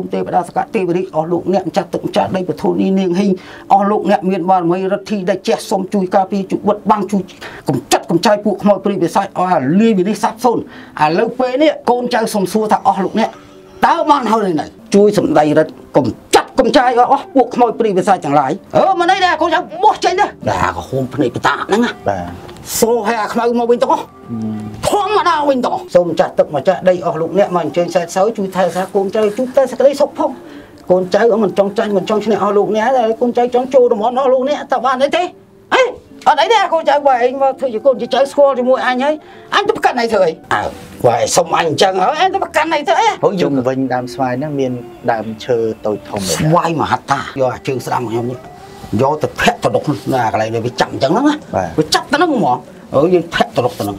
គុំទេវតាសកទេវរាជអស់លោកអ្នកម្ចាស់ទឹកម្ចាស់ដីពធូនីនាងហ៊ីងអស់លោកអ្នកមានបារមីរដ្ឋីដែលចេះសុំជួយការពារជួយបិទបាំងជួយកំចាត់កំចាយពួកខ្មោចព្រាយវិសាចឲ្យអាលាយវិនិច្ឆ័យសាបសូន្យឥឡូវពេលនេះកូនចៅសុំសួរថាអស់លោកអ្នកតើបានហើយនៅជួយសម្ដីរដ្ឋកំចាត់កំចាយឲ្យអស់ពួកខ្មោចព្រាយវិសាចទាំងឡាយអឺមិនអីដែរកូនចៅបោះចេញទៅដែរក៏ហូមភ្នែកបតាហ្នឹងណាបាទសូហើយអាខ្មៅមកវិញទាំងអស់ ធម្មតាវិញទាំងអស់សូមចាស់ទឹកម្ចាស់ដីអស់លោកអ្នកមកអញ្ជើញសែតសោជួយថែរក្សាកូនចៅជួបតែសេចក្តីសុខផងកូនចៅមិនចង់ចាញ់មិនចង់ឈ្នះអស់លោកអ្នកតែកូនចៅចង់ចូលរមន់អស់លោកអ្នកតើបានអីទេអីអត់អីទេកូនចៅបើឯងមកធ្វើជាកូនជាចៅស្គាល់ជាមួយអញហើយអញទៅប្រកាន់អីធ្វើអីអើបើឯងសុំអញអញ្ចឹងហើយឯងទៅប្រកាន់អីធ្វើអីហើយជុំវិញដើមស្វាយហ្នឹងមានដើមឈើតូចធំដែរស្វាយមហត្តាយកអាជើងស្ដាំរបស់ខ្ញុំនេះយកទៅធាក់ទៅដុកណាកន្លែងនេះវាចាប់អញ្ចឹងហ្នឹងណាវាចាប់ទៅហ្នឹងហ្មងអឺយើងធាក់ទៅដុកទៅហ្នឹង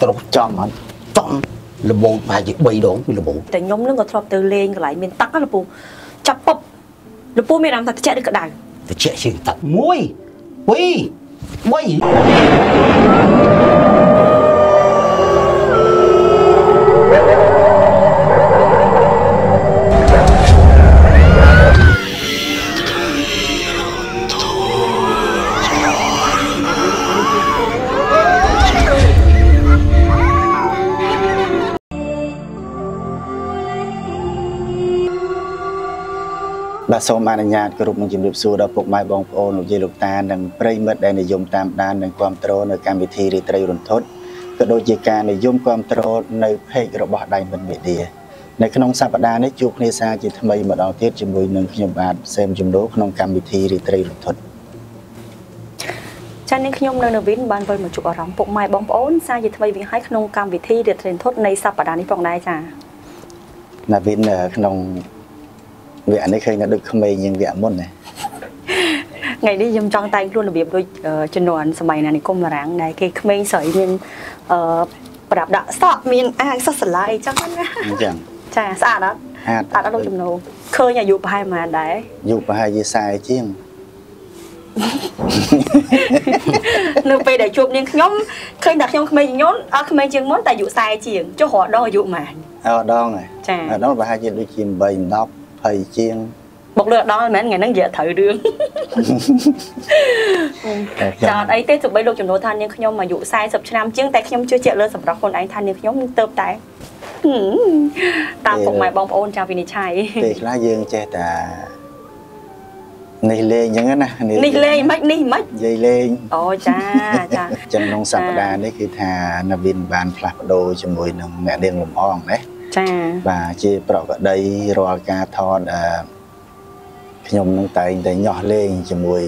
ធាក់ទៅដុកចំអត់ចំលបោតប្រហែលជា3ដងពីលបោតតែខ្ញុំនឹងក៏ធ្លាប់ទៅលេងកន្លែងមានទឹកណាលពូចាប់ពុបលពូមានអារម្មណ៍ថាត្រជាក់ឬក្តៅត្រជាក់ជាងទឹក1 2 3 បាទសូមអនុញ្ញាតគោរពនឹងជំរាបសួរដល់ពុកម៉ែបងប្អូនលោកយាយលោកតានិងប្រិយមិត្តដែលនិយមតាមដាននិងគ្រប់គ្រងនៅកម្មវិធីរីត្រីរន្ធត់ក៏ដូចជាការនិយមគ្រប់គ្រងនៅ page របស់ Diamond Media នៅក្នុងសប្តាហ៍នេះជួបគ្នាសាជាថ្មីម្ដងទៀតជាមួយនឹងខ្ញុំបាទសេមជំនោក្នុងកម្មវិធីរីត្រីរន្ធត់ចា៎នេះខ្ញុំនៅនវិនបានវិលមកជួបអារម្មណ៍ពុកម៉ែបងប្អូនសាជាថ្មីវិញហើយក្នុងកម្មវិធីរីត្រីរន្ធត់នៃសប្តាហ៍នេះផងដែរចា៎ណាវិនក្នុង វគ្គនេះឃើញថាដូចក្មេងជាងវគ្គមុនណាថ្ងៃនេះខ្ញុំចង់តែងខ្លួនរបៀបដូចអឺជំនាន់សម័យណានិគមបារាំងដែលគេក្មេងស្រីមានអឺប្រដាប់ដាក់សក់មានអាវសុសសាឡាអីចឹងណាអញ្ចឹងចាស្អាតអត់ហាត់ស្អាតអត់លោកជំនោឃើញអាយុប្រហែលប៉ុន្មានដែរយុប្រហែលជា40ជាងនៅពេលដែលជួបនាងខ្ញុំឃើញតែខ្ញុំក្មេងជាងខ្ញុំអត់ក្មេងជាងមុនតែអាយុ40ជាងចុះរកដល់អាយុប៉ុន្មានអើដងហើយចាអត់ដល់ប្រហែលជាដូចជា8 10 20ជាងបុកលើដល់មិនមែនថ្ងៃហ្នឹងនិយាយត្រូវរឿងចាអត់អីទេទោះបីលោកចំនួនថានាងខ្ញុំអាយុ40ឆ្នាំជាងតែខ្ញុំជឿជាក់លើសម្រាប់ខ្លួនឯងថានាងខ្ញុំទៅតែហឹមតាមពុកម៉ែបងប្អូនចាវិនិច្ឆ័យពេលខ្លះយើងចេះតែនេះលេងអញ្ចឹងណានេះលេងមិននេះមិននិយាយលេងអូចាចាអញ្ចឹងក្នុងសប្តាហ៍នេះគឺថានវិនបានផ្លាស់ប្ដូរជាមួយនឹងអ្នកនាងលំអងណា ចាបាទជាប្រកដីរាល់ការថតអឺខ្ញុំនឹងតែងតែញាស់លេងជាមួយ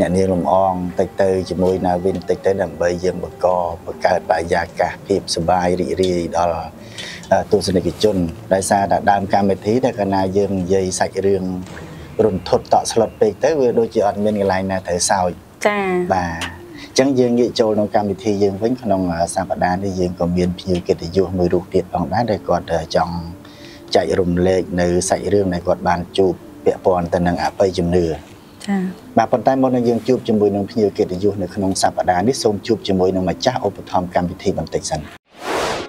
អ្នកនាងលំអងតិចទៅជាមួយណាវិនតិចទៅដើម្បីយើងបង្កបង្កើតបរិយាកាសភាពសប្បាយរីករាយដល់អឺទស្សនិកជនដោយសារតែដើមកម្មវិធីតែកាលណាយើងនិយាយសាច់រឿងរន្ធត់តក់ស្លុតពេកទៅវាដូចជាអត់មានកន្លែងណាត្រូវសើចចាបាទអញ្ចឹងយើងងាកចូលក្នុងកម្មវិធីយើងវិញក្នុងសប្តាហ៍នេះយើងក៏មានភ្ញៀវកិត្តិយសមួយរូបទៀតផងដែរដែលគាត់ចង់ចែករំលែកនៅសាច់រឿងដែលគាត់បានជួបពាក់ព័ន្ធទៅនឹងអបិយជំនឿចាបាទប៉ុន្តែមុននឹងយើងជួបជាមួយនឹងភ្ញៀវកិត្តិយសនៅក្នុងសប្តាហ៍នេះសូមជួបជាមួយនឹងម្ចាស់ឧបត្ថម្ភកម្មវិធីបន្តិចសិន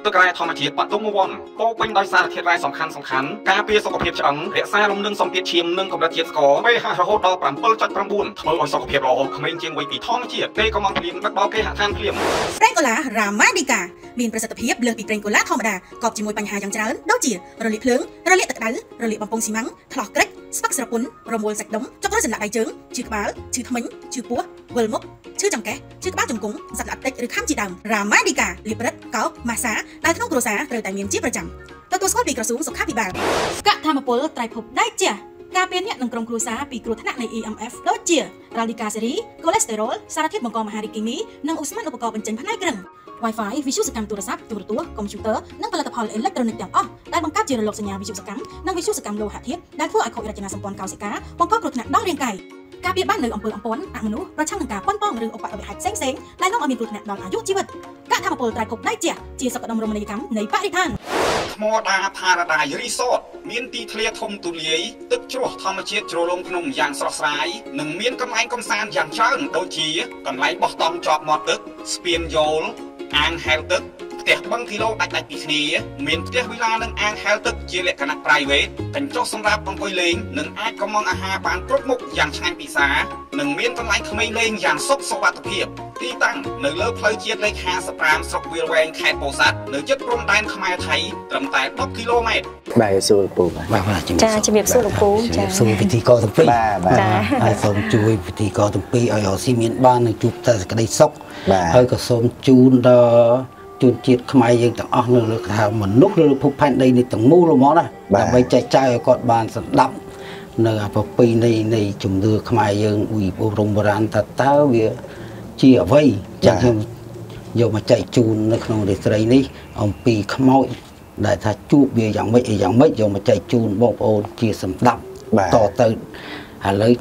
ទឹករ៉ែធម្មជាតិបាត់ទុំវ័នពោពេញដោយសារធាតុរ៉ែសំខាន់សំខាន់ការពារសុខភាពឆ្អឹងរក្សាលំនឹងសម្ពាធឈាមនិងកម្រិតជាតិស្ករ pH រហូតដល់7.9ធ្វើឲ្យសុខភាពល្អក្មេងជាងវ័យពីធម្មជាតិពេលកំងភ្លៀងដឹកដល់គេហដ្ឋានភ្លាមប្រេងកូឡារ៉ាម៉ាឌីកាមានប្រសិទ្ធភាពលើសពីប្រេងកូឡាធម្មតាកប់ជាមួយបញ្ហាយ៉ាងច្រើនដូចជារលាកភ្លើងរលាកទឹកក្តៅរលាកបំពង់ស៊ីម៉ាំងថ្លោះក្រិច ស្ពឹកស្រពន់រមួលសាច់ដុំចុករសន្លាក់ដៃជើងឈឺក្បាលឈឺធ្មេញឈឺពោះវិលមុខឈឺចង្កេះឈឺក្បាលជង្គង់សត្វល្អិតតិចឬខាំជាដើមរ៉ាម៉ាឌីកាលាបរឹតកោសម៉ាសាដែលក្នុងគ្រួសារត្រូវតែមានជាប្រចាំទទួលស្គាល់ពីក្រសួងសុខាភិបាលកថាមពលត្រៃភពដៃជះការពារអ្នកនិងក្រុមគ្រួសារពីគ្រោះថ្នាក់នៃ EMF ដូចជា Radica Series, Cholesterol សារធាតុបង្កមហារីកគីមីនិងឧស្ម័នឧបករណ៍បញ្ចេញផ្នែករឹង Wi-Fi វិទ្យុសកម្មទូរស័ព្ទទូរទស្សន៍កុំព្យូទ័រនិងផលិតផលអេឡិចត្រូនិកទាំងអស់ដែលបង្កើតជារលកសញ្ញាវិទ្យុសកម្មនិងវិទ្យុសកម្មលោហៈធាតុដែលធ្វើឲ្យខូចរចនាសម្ព័ន្ធកោសិកាបង្កគ្រោះថ្នាក់ដល់រាងកាយ ការពារបាននៅអំពើអំព័ន្ធអមនុស្សប្រឆាំងនឹងការប៉ុនប៉ងឬឧបទ្រវហេតុផ្សេងៗដែលនាំឲ្យមានគ្រោះថ្នាក់ដល់អាយុជីវិតកថាមពលត្រៃភពដៃជះជាសក្តិរមណីយកម្មនៃបរិស្ថានថ្មដាផារ៉ាដៃរីសតមានទីធ្លាធំទូលាយទឹកជ្រោះធម្មជាតិជ្រលងភ្នំយ៉ាងស្រស់ស្រាយនិងមានកន្លែងកំសាន្តយ៉ាងច្រើនដូចជាកន្លែងបោះតង់ជាប់មាត់ទឹកស្ពានយោលអាងហែលទឹក ផ្ទះបឹងគីឡូដាច់ដាច់ពីគ្នាមានផ្ទះវិឡានិងអាងហែលទឹកជាលក្ខណៈ private កញ្ចុះសម្រាប់អង្គុយលេងនិងអាចកុម្ម៉ង់អាហារបានគ្រប់មុខយ៉ាងឆ្ងាញ់ពិសានិងមានកន្លែងក្មេងលេងយ៉ាងសុខសុវត្ថិភាពទីតាំងនៅលើផ្លូវជាតិលេខ55ស្រុកវាលវែងខេត្តពោធិ៍សាត់នៅជិតព្រំដែនខ្មែរថៃត្រឹមតែ10គីឡូម៉ែត្របាទសួរលោកពូបាទបាទបាទចាជំរាបសួរលោកពូចាចាសូមពិធីករទាំងពីរបាទបាទចាហើយសូមជួយពិធីករទាំងពីរឲ្យរកស៊ីមានបាននិងជួបតែសេចក្តីសុខបាទហើយក៏សូមជូនដល់ ជនជាតិខ្មែរយើងទាំងអស់នៅលើថាមនុស្សលើភពផែនដីនេះទាំងមូលហ្មងណាបាទដើម្បីចែកចាយឲ្យគាត់បានស្ដាប់នៅអាប្រពៃណីនៃជំនឿខ្មែរយើងវិបរមបុរាណតើតើវាជាអ្វីចឹងខ្ញុំយកមកចែកជូននៅក្នុងរាត្រីនេះអំពីខ្មោចដែលថាជួបវាយ៉ាងម៉េចអីយ៉ាងម៉េចយកមកចែកជូនបងប្អូនជាសម្ដាប់បាទតទៅឥឡូវ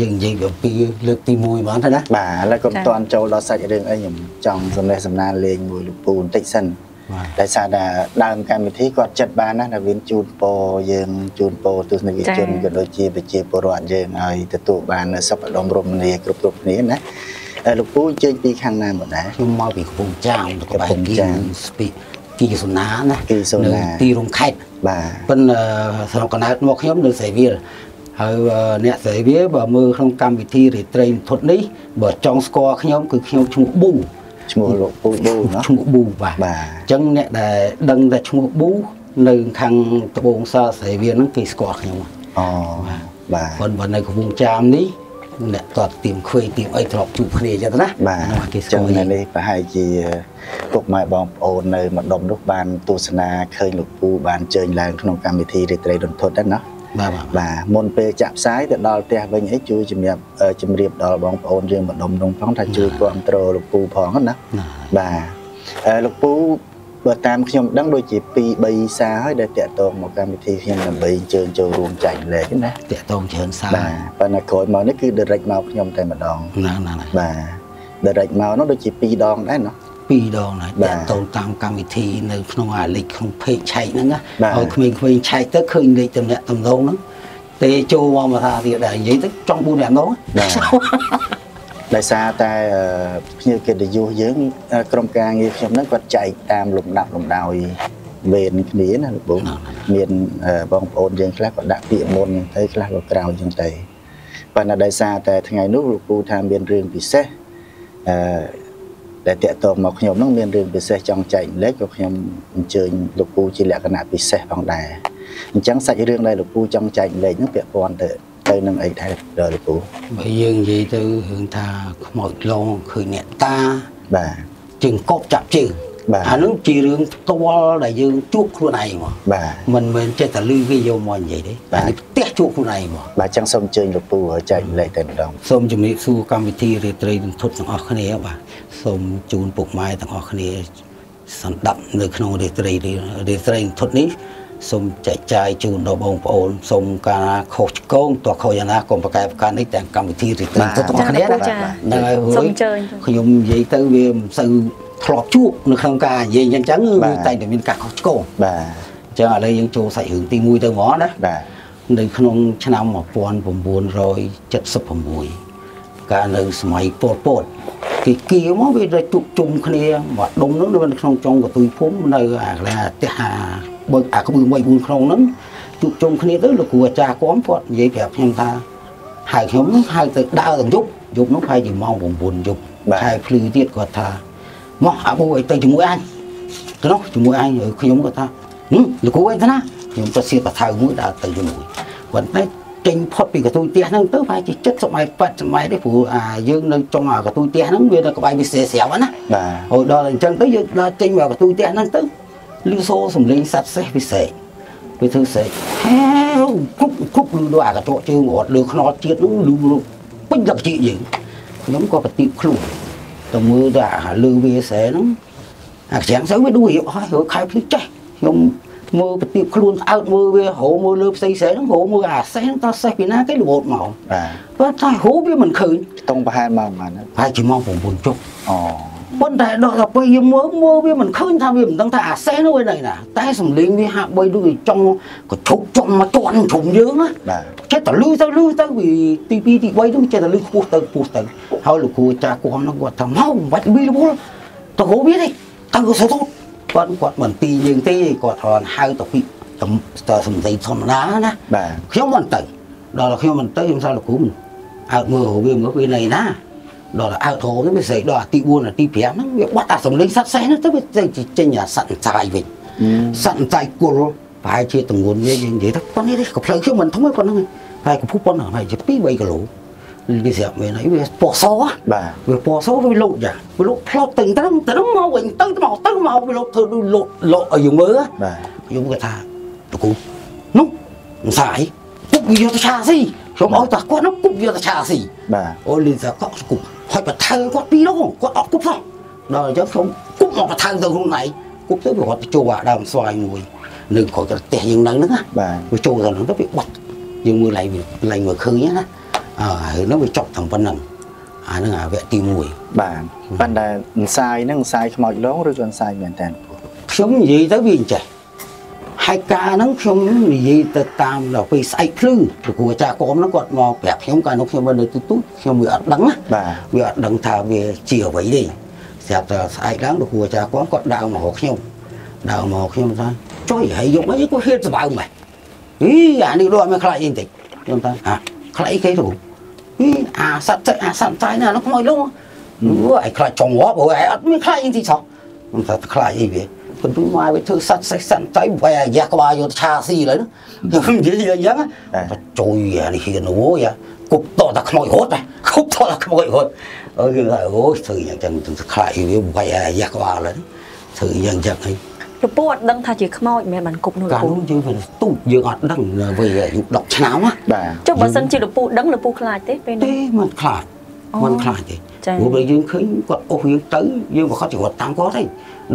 យើងនិយាយអំពីលើកទី1បានទេណាបាទឥឡូវកុំចា៎តន់ចូលដល់សាច់រឿងអីខ្ញុំចង់សំណេះសំណាលលេងមួយលោកពូបន្តិចសិនបាទដោយសារតែដើមកម្មវិធីគាត់ចិត្តបានណាដែលមានជូនពរយើងជូនពរទស្សនិកជនក៏ដូចជាប្រជាពលរដ្ឋយើងឲ្យទទួលបាននូវសុខដុមរមនាគ្រប់គ្រប់គ្នាណាហើយលោកពូជើញពីខាងណាមកដែរខ្ញុំមកពីកំពង់ចាមទៅក្បែរកំពង់គីចាមស្ពីគីសុណាណាគីសុណានៅទីរំខេត្តបាទប៉ុន្តែស្រុកកណើតមកខ្ញុំនៅសេវាល ហើយអ្នកស្រីវាបើមើលក្នុងកម្មវិធីរាត្រីមធុតនេះបើចង់ស្គាល់ខ្ញុំគឺខ្ញុំឈ្មោះប៊ូឈ្មោះលោកប៊ូប៊ូណាឈ្មោះប៊ូបាទអញ្ចឹងអ្នកដែលដឹងតែឈ្មោះប៊ូនៅខាងត្បូងសាស្រីវាហ្នឹងគេស្គាល់ខ្ញុំអូបាទប៉ុន្តែនៅក្នុងចាមនេះអ្នកតតទៀមខ្វេទៀមអីធ្លាប់ជួបគ្នាចឹងណាបាទគេស្គាល់នេះនេះប្រហែលជាពុកម៉ែបងប្អូននៅម្ដុំនោះបានទស្សនាឃើញលោកពូបានជើញឡើងក្នុងកម្មវិធីរីត្រីដុនធុតហ្នឹងណា បាទបាទមុនពេលចាក់ផ្សាយទៅដល់ផ្ទះវិញអីជួយជំរាបជំរាបដល់បងប្អូនយើងម្ដុំនងផងថាជួយគ្រប់គ្រងលោកពូផងណាបាទលោកពូបើតាមខ្ញុំដឹងដូចជា2 3សារហើយដែលតាក់ទងមកកម្មវិធីខ្ញុំដើម្បីអញ្ជើញចូលរួមចែកលេខណាតាក់ទងច្រើនសារបាទប៉ុន្តែក្រោយមកនេះគឺ direct មកខ្ញុំតែម្ដងណាណាបាទ direct មកនោះដូចជា2ដងដែរណោះ ពីរដងហើយ បាទ តាក់តងតាមកម្មវិធីនៅក្នុងអាលេខក្នុងเพจឆែកហ្នឹងណា បាទ ឲ្យក្មេងៗឆែកទៅឃើញលេខតំណាក់តំណងហ្នឹងទេចូលមកមកថាទៀតដែរនិយាយទៅចង់4 5ដង បាទ ដោយសារតែអឺភ្ញៀវកិត្តិយសយើងអឺក្រុមការងារខ្ញុំហ្នឹងគាត់ចែកតាមលំដាប់លំដោយវេនគ្នាណាលោកបងមានអឺបងប្អូនយើងខ្លះក៏ដាក់ពាក្យមុនទៅខ្លះក៏ក្រោយចឹងទៅប៉ុន្តែដោយសារតែថ្ងៃនោះលោកពូថាមានរឿងពិសេសអឺ ដែលតាក់ទងមកខ្ញុំហ្នឹងមានរឿងពិសេសចង់ចែកលេខក៏ខ្ញុំអញ្ជើញលោកពូជាលក្ខណៈពិសេសផងដែរអញ្ចឹងសាច់រឿងដែលលោកពូចង់ចែកលេខហ្នឹងពាក់ព័ន្ធទៅទៅនឹងអីដែរដល់លោកពូបើយើងនិយាយទៅរឿងថាខ្មោចឡងឃើញអ្នកតាបាទជើងកប់ចាប់ជើងបាទ អាហ្នឹងជារឿងផ្ទាល់ដែលយើងជួបខ្លួនឯងមកបាទមិនមែនចេះតែលឺគេយកមកនិយាយទេបាទអានេះផ្ទះជួបខ្លួនឯងមកបាទចឹងសូមអញ្ជើញលោកពូឲ្យចែកម្លែកតែម្ដងសូមជំរាបសួរកម្មវិធីរាត្រីរន្ធត់ទាំងអស់គ្នាបាទសូមជូនពុកម៉ែទាំងអស់គ្នាសន្តាប់នៅក្នុងរាត្រីរាត្រីរន្ធត់នេះ សូមចែកចាយជូនដល់បងប្អូនសូមការខុសឆ្គងតោះខុសយ៉ាងណាកុំប្រកែប្រកាន់នេះទាំងកម្មវិធីរាត្រីរន្ធត់ទាំងអស់គ្នាចាណាចាហ្នឹងហើយសូមរួយអញ្ជើញខ្ញុំនិយាយទៅវាមិនសូវធ្លាប់ជួបនៅក្នុងការនិយាយអញ្ចឹងវាតែងតែមានការខុសឆ្គងបាទអញ្ចឹងឥឡូវយើងចូលសាច់រឿងទី1ទៅហ្មងណាបាទនៅក្នុងឆ្នាំ1976កាលនៅសម័យប៉ុលពតគេគៀមកវាទៅជួបជុំគ្នាមកដុំហ្នឹងនៅក្នុងចុងកទុយភូមិនៅអាកន្លែងផ្ទះអា បើអាក្បឿ3 4ក្នុងហ្នឹងជួបជុំគ្នាទៅលោកគ្រូអាចារ្យគំគាត់និយាយប្រាប់ខ្ញុំថាហៅខ្ញុំហ្នឹងហៅទៅដើរទាំងយប់យប់ហ្នឹងប្រហែលជាម៉ោង9យប់ហើយភ្លឺទៀតគាត់ថាមកអាប៊ូឲ្យទៅជាមួយអញទៅនោះជាមួយអញហើយខ្ញុំគាត់ថាហឹមលោកគ្រូអីទៅណាខ្ញុំទៅសៀតបថៅមួយដើរទៅជាមួយប៉ុន្តែចេញផុតពីកន្ទុយផ្ទះហ្នឹងទៅប្រហែលជា70ម៉ែត្រ80ម៉ែត្រទេព្រោះអាយើងនៅចុងអាកន្ទុយផ្ទះហ្នឹងវានៅក្បែរវាស្រាស្រាប់ណាបាទហើយដល់អញ្ចឹងទៅយើងដើរចេញមកកន្ទុយផ្ទះហ្នឹងទៅ លឺសូរសំឡេងសัตว์សេះពិសេសវាធ្វើសេះហេវគ្រប់គ្រប់លឺដល់អាកញ្ចក់ជើងរត់លើខ្នល់ជាតិហ្នឹងលឺពេញលក្ខជាយើងខ្ញុំក៏ប្រទីបខ្លួនទៅមើលទៅអាលឺវាសេះហ្នឹងអាខ្ចាំងទៅវាដួលរៀបហើយហើយខែភ្លឺចេះខ្ញុំមើលប្រទីបខ្លួនស្អើតមើលវារោមើលលើផ្សេងសេះហ្នឹងរោមើលអាសេះហ្នឹងតោះសេះពីណាគេរហូតមកបាទបើតែរោវាមិនឃើញខ្ទង់ប្រហែលម៉ោងប៉ុន្មានណាប្រហែលជាម៉ោង9ចុងអូ ប៉ុន្តែដល់ទៅពេលយើងមើលមើលវាមិនឃើញថាវាមិនដឹងថាអាសេះនោះឯណាតែសំលេងវាហាក់បីដូចចង់ក៏ឈប់ចំមកជន់ជុំយើងណាបាទចេះតែលឺទៅលឺទៅវាទី2ទី3នោះចេះតែលឺខ្ពស់ទៅខ្ពស់ទៅហើយលោកគ្រូចាស់គំនោះគាត់ថាមកមិនបាច់វាលវល់ទៅហូបវាទេទៅក៏សូតគាត់គាត់មិនទីយើងទេគាត់គ្រាន់ហៅទៅពីតសំដីធម្មតាណាបាទខ្ញុំមិនទៅដល់ខ្ញុំមិនទៅខ្ញុំថាលោកគ្រូមិនអើមើលវាមើលវាណៃណា ដល់អើធោនេះវាស្អីដល់អាទី4អាទី5ហ្នឹងវាបាត់អាសំលេងសត្វសេះហ្នឹងទៅវាចេញចេញអាសត្វអន្សាយវិញសត្វអន្សាយគល់ប្រហែលជាទម្ងន់វាយើងនិយាយថាប៉ុណ្នេះទេក៏ផ្លូវខ្ញុំមិនធំទេប៉ុណ្្នឹងហើយហើយកំពុះប៉ុណ្្នឹងហើយជា2 3គីឡូវាស្រាប់មែនហើយវាពណ៌សបាទវាពណ៌សវាលោតចាវាលោតផ្លោតទៅត្រឹងត្រឹងមកវិញទៅមកទៅមកវាលោតធ្វើដូចលោតលោតឲ្យយើងមើលបាទខ្ញុំគាត់ថាលោកគ្រូនោះអង្សាយគប់វាយកទៅឆាស៊ីខ្ញុំឲ្យតាគាត់នោះគប់យកទៅឆាស៊ីបាទអូលីសាគាត់គប់ ហើយបថៅគាត់ពីរដងគាត់អត់គប់សោះដល់អញ្ចឹងខ្ញុំគប់មកបថៅទៅខ្លួនឯងគប់ទៅវាគាត់ទៅចូលអាដើមស្វាយមួយនៅក្រោយផ្ទះយើងនៅហ្នឹងណាបាទវាចូលទៅហ្នឹងទៅវាបាត់យើងមើលឡើងឡើងមើលឃើញណាអើហើយនោះវាចប់ទាំងប៉ុណ្្នឹងអាហ្នឹងអាវគ្គទី1បាទប៉ុន្តែអន្សាយហ្នឹងអន្សាយខ្មោចលងឬក៏អន្សាយមែនតើខ្ញុំនិយាយទៅវាអញ្ចេះ ហើយការហ្នឹងខ្ញុំនិយាយទៅតាមដល់ពេលស្អែកភ្លឺលោកគ្រូអាចារ្យគមហ្នឹងគាត់មកប្រាប់ខ្ញុំកាលនោះខ្ញុំនៅទូទូខ្ញុំវាអត់ដឹងណាបាទវាអត់ដឹងថាវាជាអ្វីទេស្រាប់តែស្អែកឡើងលោកគ្រូអាចារ្យគមគាត់ដើរមករកខ្ញុំដើរមករកខ្ញុំថាចុយហើយយកមកគាត់ហ៊ានស្បើម៉េចអីអានេះរត់មកខ្លាចអីបន្តិចខ្ញុំថាអាខ្លាចអីគេគ្រូអីអាសត្វទឹកអាសត្វតៃណានោះខ្មោចលងអូឯខ្លាចចង្វប់អូឯអត់មានខ្លាចអីទីសោះខ្ញុំថាខ្លាចអីវា គន្ទូមកវាធ្វើសត្វសេះសត្វតៃវាយអាយ៉ាក្បាលយកឆាស៊ីឡើយខ្ញុំនិយាយអញ្ចឹងថាជួយអានេះហ៊ានអូយ៉ាគប់តតែខ្មោចរត់គប់តតែខ្មោចរត់អើយើងថាអូធ្វើអញ្ចឹងទៅខ្លាចវាវាយអាយ៉ាក្បាលឡើយធ្វើអញ្ចឹងអញ្ចឹងហើយលោកពូអត់ដឹងថាជាខ្មោចមិនមែនបានគប់នោះលោកកាលពូនោះយើងវាទូចយើងអត់ដឹងវាអាយុ10ឆ្នាំណាបាទចុះបើសិនជាលោកពូដឹងលោកពូខ្លាចទេពេលនោះទេមិនខ្លាចអូមិនខ្លាចទេចា៎ព្រោះបើយើងឃើញគាត់អូសយើងទៅយើងប្រកាសជាគាត់តាមគាត់ទេ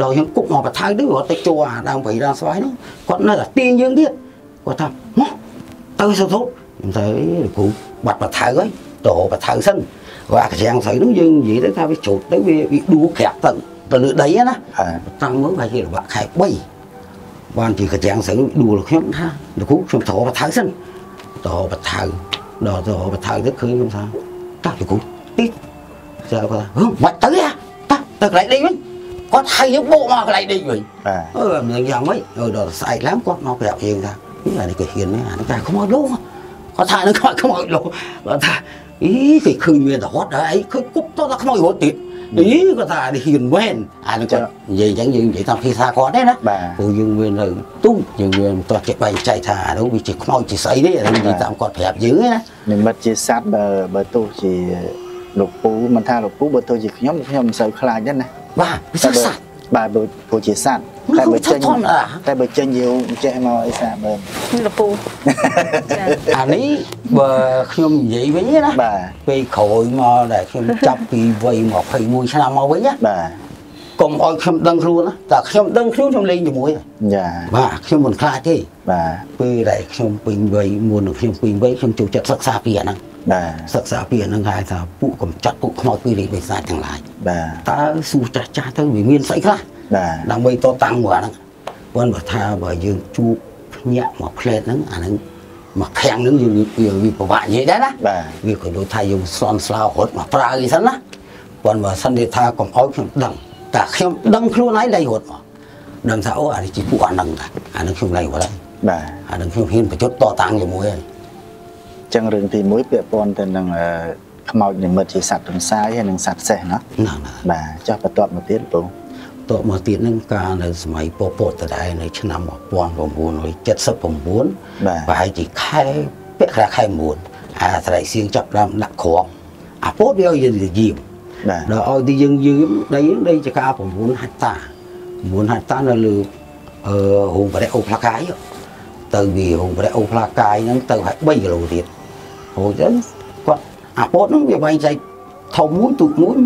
ដល់យើងគប់មកបថៅទៅគាត់ទៅចូលអាដើមព្រៃដើមស្វាយហ្នឹងគាត់នៅតែទាញយើងទៀតគាត់ថាមកទៅសុទ្ធខ្ញុំទៅលោកគ្រូបាត់បថៅហើយទៅបថៅសិនគាត់អាកាយ៉ាងស្រីហ្នឹងយើងនិយាយទៅថាវាជោតទៅវាវាដួលក្រាក់ទៅទៅលើដីណាបាទតាំងមើលប្រហែលជារបាក់ខែ3បានជាកាយ៉ាងស្រីដួលខ្ញុំថាលោកគ្រូខ្ញុំទៅបថៅសិនទៅបថៅដល់ទៅបថៅទៅឃើញខ្ញុំថាតាលោកគ្រូទីចាគាត់ហឹមបាច់ទៅហ៎តាទៅកន្លែងដេកវិញ គាត់ហៅយើងបោកមកកន្លែងដេកវិញបាទអឺមិនយ៉ាងម៉េចអឺដល់ស្អែកឡើងគាត់មកប្រាប់យើងថានេះអានេះក៏ហ៊ានណាស់អានេះតែខ្មោចលោគាត់ថានឹងខ្មោចខ្មោចលោគាត់ថាអីគេឃើញមានតែរត់ហើយឃើញគប់តតែខ្មោចរត់ទៀតអីគាត់ថាអានេះហ៊ានមែនអានេះគាត់និយាយអញ្ចឹងយើងនិយាយតាមភាសាគាត់ទេណាបាទព្រោះយើងមាននៅទូយើងមានមិនទាស់ចេះបែងចែកថាអានោះវាជាខ្មោចជាស្អីទេអានេះនិយាយតាមគាត់ប្រាប់យើងណានិមិត្តជាសត្វបើបើទោះជាលោកពូមិនថាលោកពូបើទោះជាខ្ញុំខ្ញុំមិនសូវខ្លាចទេណា បាទវាសសាច់បាទបើព្រោះជាសត្វតែតែបើបើចេចេញញធម្មតាតែបើចេញយើងចេះមកអីសាមើលលោកពូចាអានេះបើខ្ញុំនិយាយវិញណាបាទពេលក្រោយមកដែលខ្ញុំចាប់ពីវ័យ21ឆ្នាំមកវិញណាបាទកុំឲ្យខ្ញុំដឹងខ្លួនណាតែខ្ញុំដឹងខ្លួនខ្ញុំលេងជាមួយហើយចាបាទខ្ញុំមិនខ្លាចទេបាទពេលដែលខ្ញុំពេញវ័យមុននឹងខ្ញុំពេញវ័យខ្ញុំចូលចិត្តសិក្សាពីអាហ្នឹង បាទសិក្សាពីអាហ្នឹងហៅថាពួកកំចាត់ពួកខ្មោចពីលេខបិសាចទាំងឡាយបាទតើសួរចាស់ចាស់ទៅវាមានស្អីខ្លះបាទដើម្បីតតាំងមកអាហ្នឹងប៉ុន្តែបើថាបើយើងជួបភ្ញាក់មកផ្លែតហ្នឹងអាហ្នឹងមកខាំងហ្នឹងយើងវាវាពិបាកនិយាយដែរណាបាទវាក៏ដូចថាយើងស្លន់ស្លោរត់មកប្រើអីសិនណាប៉ុន្តែបើសិនទេថាកុំឲ្យខ្ញុំដឹងតែខ្ញុំដឹងខ្លួនឯងលែងរត់មកដឹងថាអូអានេះជាពួកអាហ្នឹងតាអាហ្នឹងខ្ញុំលែងរត់ហើយបាទអាហ្នឹងខ្ញុំហ៊ានបញ្ចុតតតាំងជាមួយហើយអញ្ចឹងរឿងទី1ពាក់ព័ន្ធទៅនឹងអឺខ្មោចនិមិត្តជាសត្វទន្សាយហើយនិងសត្វសេះណាណាណាបាទចុះបន្ទាប់មកទៀតពូតមកទៀតហ្នឹងកាលនៅសម័យពពតដែរនៅឆ្នាំ1979បាទប្រហែលជាខែពាក់កណ្ដាលខែ9អាស្រ័យសៀងចាប់ដើមដាក់ក្រមអាពោតវាឲ្យយើងទៅយាមបាទដល់ឲ្យទីយើងយឺមដីហ្នឹងដីចកា9ហិកតា9ហិកតានៅលើអឺហូងប្រេអូផ្លាកាយទៅវាហូងប្រេអូផ្លាកាយហ្នឹងទៅហើយ3គីឡូទៀត ហូចទៅគាត់អាពោតហ្នឹងវាបែងចែកធំមួយទូកមួយ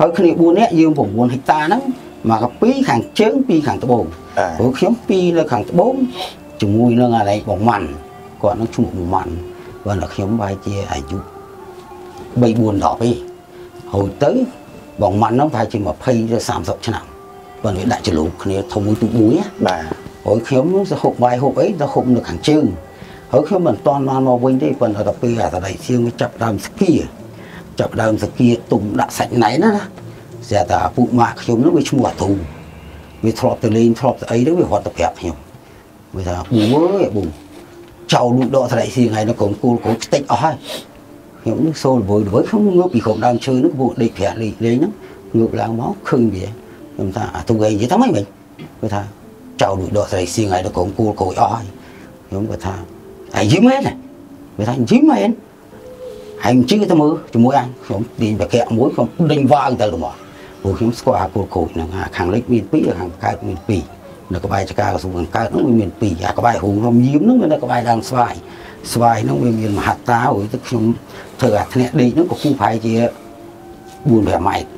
ហើយគ្នា4នាក់យើង9ហិកតាហ្នឹងមកកពីរខាងជើងពីរខាងត្បូងបាទព្រោះខ្ញុំពីរនៅខាងត្បូងជាមួយនឹងអាឡែងបងម៉ាន់គាត់នឹងឈ្មោះបងម៉ាន់បើតែខ្ញុំបែរជាអាយុ3 4 10ទេហូចទៅបងម៉ាន់ហ្នឹងប្រហែលជា20ទៅ30ឆ្នាំបើវាដាក់ចលូគ្នាធំមួយទូកមួយណាបាទហើយខ្ញុំនឹងទៅហូបបាយហូបអីទៅហូបនៅខាងជើង ហើយខ្ញុំមិនតាន់បានមកវិញទេប៉ុន្តែដល់ពេលអាតដៃសៀងវាចាប់ដើមស្គីចាប់ដើមស្គីទុំដាក់សាច់ណៃណាណាស្រាប់តែពួកម៉ាក់ខ្ញុំហ្នឹងវាឈ្មោះអាទូវាធ្លាប់ទៅលេងធ្លាប់ទៅអីទៅវារត់ទៅប្រាប់ខ្ញុំវាថាប៊ូអើយប៊ូចៅលូកដកស្រែកសៀងហើយកូនគូលកូនខ្ទេចអស់ហើយខ្ញុំនេះសូលល្វើយល្វើយខ្ញុំងើបពីក្រុមដើមឈើនោះពួកដេកប្រាក់លេងលេងហ្នឹងងើបឡើងមកឃើញវាខ្ញុំថាអាទូឯងនិយាយថាម៉េចវិញវាថាចៅលូកដកស្រែកសៀងហើយកូនគូលកូនអស់ហើយខ្ញុំក៏ថា ហើយយីមែនវាថាយីមែនហើយជឿទៅមើលជាមួយអញខ្ញុំលេងប្រកាក់មួយខ្ញុំដេញវាងទៅរបស់ព្រោះខ្ញុំស្គាល់អាគូខូចនឹងអាខាងលិចមាន2ខាងកើតមាន2នៅក្បែរចកាក្រសួងកើតនោះវាមាន2អាក្បែររូងខ្ញុំយីមនោះវានៅក្បែរដើមស្វាយស្វាយនោះវាមានមហត្តាហើយទៅខ្ញុំធ្វើអាធ្នាក់ដេកនោះក៏គូប្រហែលជា4 5ម៉ែត្រ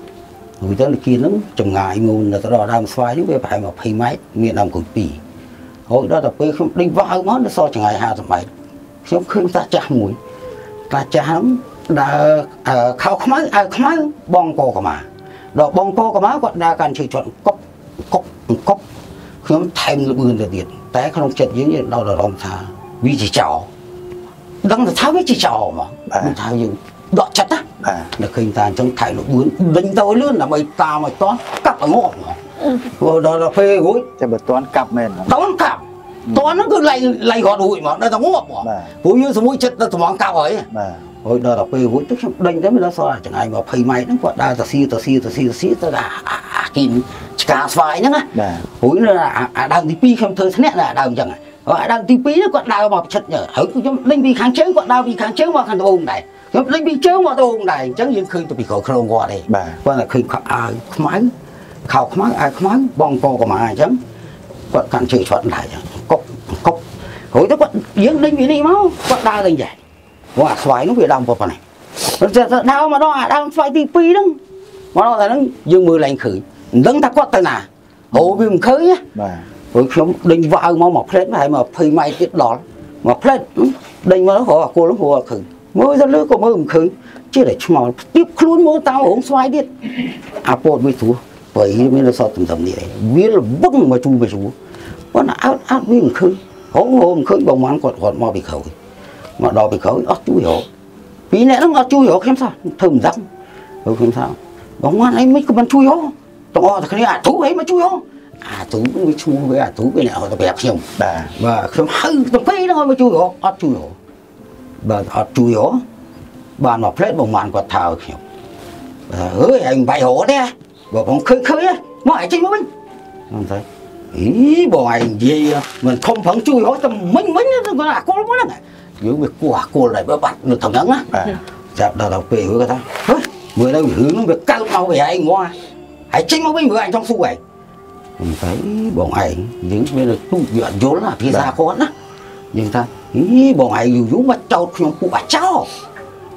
ហើយទៅលគៀននោះចម្ងាយងូននៅដល់ដើមស្វាយនោះវាប្រហែល20ម៉ែត្រមានដើមគូ2 រហូតដល់ទៅពេលខ្ញុំដេញវាវមកនៅសល់ចង្អាយ50ម៉ែត្រខ្ញុំឃើញតាចាស់មួយតាចាស់ហ្នឹងដើរខោខ្មៅអើខ្មៅបងកោកម៉ាដល់បងកោកម៉ាគាត់ដើរកាន់ឈឺជន់កប់កប់កប់ខ្ញុំថែមលឿនទៅទៀតតែក្នុងចិត្តយើងយើងដល់អារម្មណ៍ថាវាជាចោលដឹងថាវាជាចោលមកមិនថាយើងដកចិត្តណាបាទតែឃើញថាអញ្ចឹងថែលឿនដេញទៅលឿនដើម្បីតាមឲ្យតន់កាប់ឲ្យងាប់ហ្មង ដល់ដល់ពេលរួចតែបើតាន់កាប់មែនហ្មងតន់កាប់តន់ហ្នឹងគឺឡៃឡៃរត់រួចមកដល់តែងាប់មកបាទព្រោះយើងសមួយចិត្តទៅត្មងកាប់ហើយបាទហើយដល់ដល់ពេលរួចទៅខ្ញុំដេញទៅមិនដល់សល់ចង្អាយ20ម៉ែត្រហ្នឹងគាត់ដើរទៅស៊ីទៅស៊ីទៅស៊ីទៅស៊ីទៅអាអាអាគីនឆ្កាស្វាយហ្នឹងណាបាទព្រោះនៅអាអាដើមទី2ខ្ញុំធ្វើធ្នាក់នៅអាដើមអញ្ចឹងហើយអាដើមទី2ហ្នឹងគាត់ដើរមកប្រឈិតទៅហើយខ្ញុំដេញពីខាងជើងគាត់ដើរពីខាងជើងមកខាងត្បូងដែរខ្ញុំដេញពីជើងមកត្បូងដែរអញ្ចឹងយើងឃើញទៅពីក្រោយក្រងគាត់ទេបាទគាត់តែឃើញខោអាវខ្មៅ ខោខ្មៅអាវខ្មៅបងកកម៉ាអញ្ចឹងគាត់កាន់ជើងឆ្វាត់ដែរអញ្ចឹងកប់កប់ហើយទៅគាត់យើងដេញពីនេះមកគាត់ដើរទៅយ៉ាងព្រោះអាស្វាយនោះវាដើមប៉ុណ្ណេះតែដើរមកដល់អាដើមស្វាយទី2ហ្នឹងមកដល់តែហ្នឹងយើងមើលឡើងឃើញមិនដឹងថាគាត់ទៅណាអូវាមិនឃើញណាបាទព្រោះខ្ញុំដេញវាវមកមកផ្លេតហើយមក20ម៉ែត្រទៀតដល់មកផ្លេតដេញមកហ្នឹងរកអាគល់ហ្នឹងព្រោះអត់ឃើញមើលទៅលើក៏មើលមិនឃើញជាតែឆ្មោលទៀបខ្លួនមើលតាមរោងស្វាយទៀតអាពតវាទ្រោះបើមានសតទំទំនេះឯងវាលវឹងមកជួមកជួគាត់អត់អត់វាមិនឃើញហងហងមិនឃើញបងម៉ាន់គាត់គាត់មកពីក្រោយមកដល់ពីក្រោយអត់ជួយរកពីរអ្នកហ្នឹងអត់ជួយរកខ្ញុំសោះធ្វើមិនដឹងហើយខ្ញុំថាបងម៉ាន់អីមិនក៏មិនជួយរ កទាំងអស់តែគ្នាអាទូអីមកជួយរកអាទូវាឈ្មោះវាអាទូវាអ្នកអត់ទៅប្រាប់ខ្ញុំបាទបាទខ្ញុំហៅទៅពេលហ្នឹងឲ្យមកជួយរកអត់ជួយរកបាទអត់ជួយរកបានមកផ្លេតបងម៉ាន់គាត់ថាឲ្យខ្ញុំបាទអើយឯងបាយរកទេបើបងឃើញឃើញហ៎ម កឯងចេញមកវិញខ្ញុំថាអីបងឯងនិយាយមិនខំប្រឹងជួយរកតែមិញមិញគាត់អាគល់មួយហ្នឹងយើងវាគោះអាគល់ដែរបើបាត់នៅត្រង់ហ្នឹងណាបាទចាប់ដល់ដល់ពេលគាត់ថាហេមើលទៅរឿងហ្នឹងវាកើតមកពី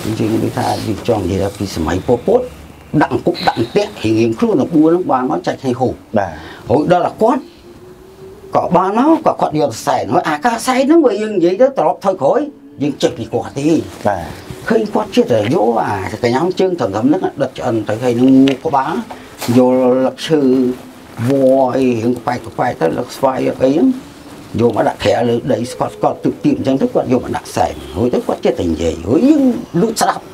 អញ្ចឹងគាត់ថាមកពីហែងនឹងវាគ្មានមកពីរឿងអីទេមកពីហែងហ្នឹងកើតចេញពីហែងមកអីបងឯងយូរយូរមកចោតខ្ញុំពួកអាចោហ្មងបាទថាបងឯងនិយាយអញ្ចឹងហើយបាញ់និយាយជាមួយខ្ញុំឈប់និយាយជួយហឹមហើយយើងខឹងវិញណាបាទដល់ទៅវិញរួចទៅគាត់ថាហឺហើយបាយហួយហើយបានអញចង់អញចង់ស៊ូឯងចង់មើលឯងនិយាយមករយៈហ្នឹងឃើញយើងសែនសែនអត់ឈប់អញ្ចឹងនិយាយថាយើងចង់និយាយថាពីសម័យពពុទ្ធដាក់អង្គុកដាក់អន្ទាក់រៀងរៀងខ្លួនដល់4ហ្នឹងបានមកចាច់ឲ្យហូបបាទរួចដល់តែគាត់ក៏បានមកក៏គាត់យកសែនហើយអាការសែនហ្នឹងបើយើងនិយាយទៅត្រឡប់ថយក្រោយយើងចេះពីគាត់ទេបាទឃើញគាត់ចិត្តតែយកអាកញ្ញាជើងត្រឹមហ្នឹងដិតឆ្អិនទៅហើយនឹងងូក្បាលយកលឹកឈើវអីរឿងក្បែកក្បែកទៅលឹកស្វាយអីហ្នឹង យកមកដាក់ក្រាលើដីស្កត់ស្កត់ទឹកទៀបអញ្ចឹងទៅគាត់យកមកដាក់សែនរួចទៅគាត់ចិត្តតែនិយាយរួចយើងលូតស្ដាប់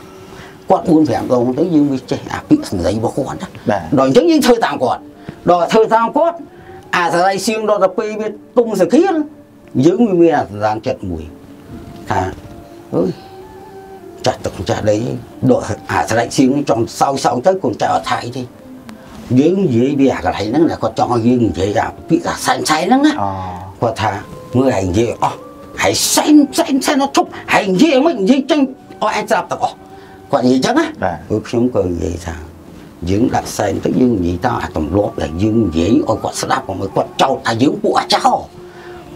គាត់4 5ដងទៅយើងវាចេះអាពាក្យសម្ដីរបស់គាត់ណាបាទដល់អញ្ចឹងយើងធ្វើតាមគាត់ដល់ធ្វើតាមគាត់អាស្រ័យសៀងដល់ទៅពេលវាទុំសគៀលយើងវាមានអាសន្តានចិត្តមួយថាអើយចាស់ទឹកចាស់ដីដកអាស្រ័យសៀងចង់សោយសោយទៅកូនចៅអត់ថៃទេយើងនិយាយវាអាកន្លែងហ្នឹងដែលគាត់ចង់ឲ្យយើងនិយាយអាពាក្យអាសែនសែនហ្នឹងណាអូ គាត់ថាមើលឯងនិយាយអស់ហើយសែនសែនសែនអត់ឈប់ហើយនិយាយមិននិយាយចេញអស់ឯងស្រាប់ទាំងអស់គាត់និយាយអញ្ចឹងណាបាទព្រោះខ្ញុំក៏និយាយថាយើងដាក់សែនទៅយើងនិយាយតាមអាទម្លាប់ដែលយើងនិយាយឲ្យគាត់ស្ដាប់កុំឲ្យគាត់ចោទថាយើងពួកអាចោ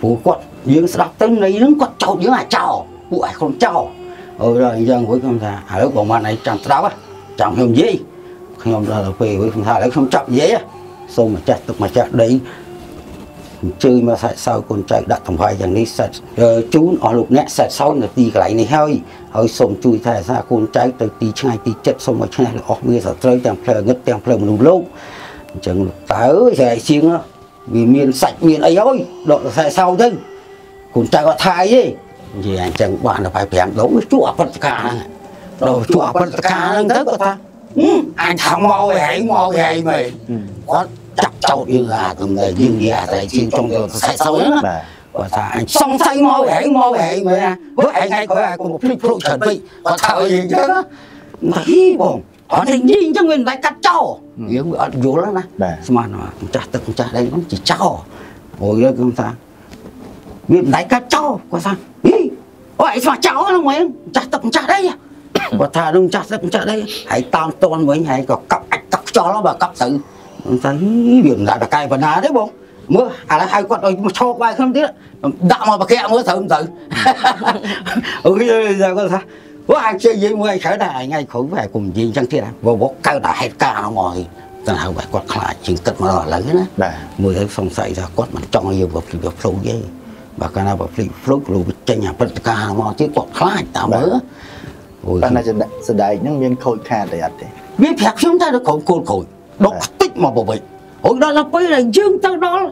ព្រោះគាត់យើងស្ដាប់ទៅន័យហ្នឹងគាត់ចោទយើងអាចោពួកឯខ្លួនចោអឺដល់អញ្ចឹងរួចខ្ញុំថាឥឡូវបងបានឯងចាំស្ដាប់ហ៎ចាំខ្ញុំនិយាយខ្ញុំដល់ទៅពេលរួចខ្ញុំថាឥឡូវខ្ញុំចាប់និយាយហ៎សូមម្ចាស់ទឹកម្ចាស់ដី អញ្ជើញមកសាច់សៅកូនចៅដាក់តម្លៃយ៉ាងនេះសាច់ជូនអស់លោកអ្នកសាច់សៅនៅទីកន្លែងនេះហើយហើយសូមជួយថែរក្សាកូនចៅទៅទីឆ្ងាយទីចិត្តសូមឲ្យឆ្នះអស់មានសត្រូវទាំងផ្លូវងឹតទាំងផ្លូវមនុស្សលោកអញ្ចឹងលោកតើអើយស្រែកជាងវាមានសាច់មានអីហើយដកខ្សែសៅទៅកូនចៅអត់ថាអីទេនិយាយអញ្ចឹងបានទៅ5ដងជួអបិទ្ធការហ្នឹងដល់ជួអបិទ្ធការហ្នឹងទៅគាត់ថាអញថាមកឯងមកឯងមែនគាត់ ចាប់ចោតយើងអាកំណែយើងនិយាយតែជាងចង់ទៅខ្សែសៅហ្នឹងណាបាទគាត់ថាអញសង្ស័យមកហែងមកហែងមែនណាព្រោះឯងឯងគាត់កុំភ្លេចព្រោះច្រើនពេកគាត់ថាអីអញ្ចឹងណាហីបងអត់និយាយអញ្ចឹងវាមិនដាច់កាត់ចោលយើងវាអត់យល់ណា បាទស្មានថាម្ចាស់ទឹកម្ចាស់ដីហ្នឹងជាចោលអូយគឺថាវាមិនដាច់កាត់ចោលគាត់ថាហីអូយឯងស្មាចោលហ្នឹងមែនម្ចាស់ទឹកម្ចាស់ដីគាត់ថានឹងម្ចាស់ទឹកម្ចាស់ដីហើយតាមតនវិញហើយក៏កាប់អាចកាប់ខ្យល់បើកាប់ទៅគាត់ថាហីវាមិនដាច់តកែបណ្ណាទេបងមើលឥឡូវហៅគាត់ឲ្យមកឈោកបាយខ្ញុំទៀតដាក់មកបកែមើលត្រូវមិនត្រូវអូយគាត់ថាអូអញជិះនិយាយមួយឲ្យច្រើនដែរថ្ងៃគ្រូវាគុំនិយាយអញ្ចឹងទៀតវវកកើតតែហេតុការណ៍មកហើយតែហៅបែគាត់ខ្លាចជាងគិតមកដល់ឥឡូវណាបាទមើលទៅសង្ស័យថាគាត់មិនចង់ឲ្យយើងប្រភ្លីប្រភ្លូទេបើកាលណាប្រភ្លីប្រភ្លូលោកវាចេញអាព្រឹត្តិការណ៍មកទៀតគាត់ខ្លាចតាមមើលអូយប៉ុន្តែស្ដែងហ្នឹងមានខូចខាតអីអត់ទេវាប្រាប់ខ្ញុំថាទៅក្រុមគោលក្រូច ដកខ្ទេចមកបបិចអូយដល់ទៅពេលដែលយើងទៅដល់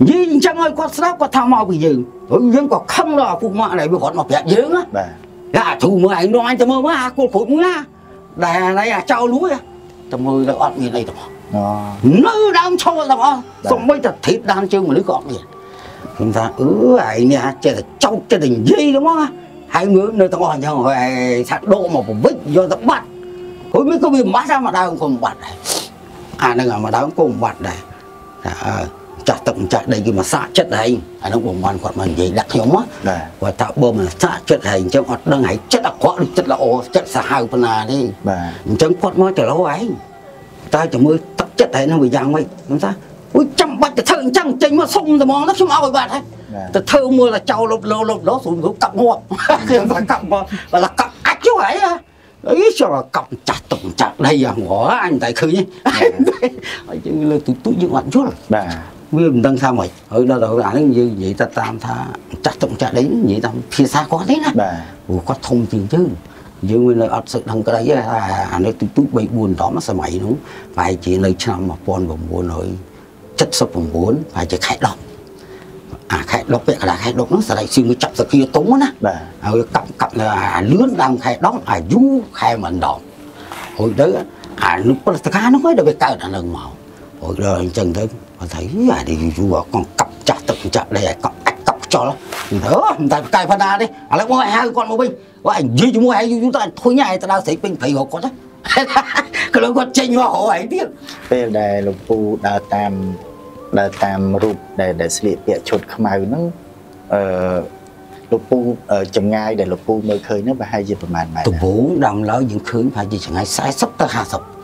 និយាយអញ្ចឹងឲ្យគាត់ស្ដាប់គាត់ថាមកពីយើងហើយយើងក៏ខឹងដល់ឪពុកម៉ាក់ដែលវាគាត់មកប្រាប់យើងណាបាទយ៉ាអាធូមើលឯងនោះអញទៅមើលមកអាគោលក្រូចមួយណាដែលណៃអាចោលលួយទៅមើលទៅអត់មានអីទាំងអស់អូនៅដើមឈរទាំងអស់សំបីតែធៀបដើមជើងមនុស្សក៏អត់មានខ្ញុំថាអឺឯងនេះចេះតែចោកចេះតែនិយាយទៅមកហើយមើលនៅទាំងអស់អញ្ចឹងហើយថាដកមកបវិចយកទៅបាត់ហើយមិនក៏វាមិនបាត់ដែរមកដើមក៏មិនបាត់ដែរ អានឹងអាមកដើមក៏មិនបាត់ដែរថាអើចាស់ទឹកម្ចាស់ដីគេមកសាកចិត្តឯងអានឹងបងបានគាត់មកនិយាយដាក់ខ្ញុំណាបាទគាត់ថាបើមិនសាកចិត្តឯងអញ្ចឹងអត់ដឹងឯងចិត្តអាក្រក់ឬចិត្តល្អចិត្តសាហាវប៉ុណ្ណាទេបាទអញ្ចឹងគាត់មកទៅលោឯងតែចាំមើលទឹកចិត្តហើយនឹងវាយ៉ាងម៉េចខ្ញុំថាអូយចាំបាច់ទៅធ្វើអញ្ចឹងចេញមកសុំតែហ្មងណាខ្ញុំឲ្យបាត់ហើយបាទទៅធ្វើមើលតែចោលលុបលោលុបលោស្រួលស្រួលកាប់ងាប់ខ្ញុំថាកាប់មកបើឡាកាប់អាចចុះហើយអីចោលកាប់ចាស់ទុកចាស់ដីយ៉ាងហ៎ អញតែឃើញហើយយើងលើទូទូយើងអត់យល់បាទវាមិនដឹងថាម៉េចហើយដល់ទៅអានេះយើងនិយាយទៅតាមថាចាស់ទុកចាស់ដីនិយាយតាមភាសាគាត់ទេណាបាទព្រោះគាត់ធំជាងយើងយើងវានៅអត់សឹកដឹងក្តីទេថា អានេះទូទូ3 4ដំសម័យនោះប្រហែលជានៅឆ្នាំ1979ប្រហែលជាខែ10អាខែ10ពាក់កណ្ដាលខែ10នោះស្រីសៀងមួយចាប់សគាតុងណាបាទហើយកាប់កាប់នៅអាលឿនដើមខែ10អាយូខែមិនដំហើយទៅអានោះព្រឹត្តិការណ៍នោះហើយដល់វាកើតអានឹងមកហើយដល់អញ្ចឹងទៅគាត់ថាយីអានេះយូរកងកាប់ចាស់ទឹកចាស់ដែរកាប់អាចកាប់ខ្យល់ខ្ញុំថាអឺមិនតែកាយផាដាទេឥឡូវមកឲ្យហៅគាត់មកវិញគាត់និយាយជាមួយឯងយូរយូរទៅធុញឯងទៅដល់ស្រីពេញព្រៃរកគាត់ណាគាត់គាត់ចេញមករកឯងទៀតពេលដែលលោកពូដើរតាម ដើរតាមរូបដែលដែលស្លៀកពាក់ឈុតខ្មៅហ្នឹងអឺលោកពូអឺចម្ងាយដែលលោកពូមើលឃើញហ្នឹងប្រហែលជាប្រហែលម៉ែត្រដំបូងដើមឡើយយើងឃើញប្រហែលជាឆ្ងាយ40ទៅ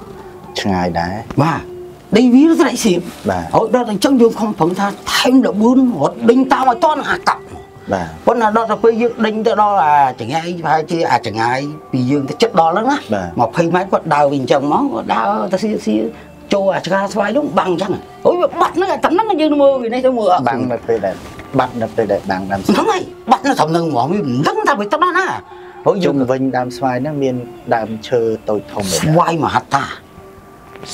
50ឆ្ងាយដែរបាទដីវាស្រែកសៀមបាទហើយដល់តែអញ្ចឹងយើងខំប្រឹងថាថែម14រត់ដេញតាមឲ្យតន់អាកាប់បាទប៉ុន្តែដល់ទៅពេលយើងដេញទៅដល់អាចងាយប្រហែលជាអាចងាយពីយើងទៅចិត្តដល់ហ្នឹងណាបាទ20ម៉ែត្រគាត់ដើរវិញអញ្ចឹងមកគាត់ដើរទៅសៀសៀ ចូលអាឆ្កាស្វាយនោះបាំងអញ្ចឹងអូយវាបាត់ហ្នឹងតែហ្នឹងយើងមើលវានេះទៅមើលអត់បាំងនៅពេលដែលបាត់នៅពេលដែលបាំងដើមស្វាយហ្នឹងហើយបាត់នៅត្រឹមហ្នឹងហ្មងវាមិនដឹងថាវាទៅដល់ណាហើយយជុងំវិញដើមស្វាយហ្នឹងមានដើមឈើតូចធំដែរស្វាយមហត្តា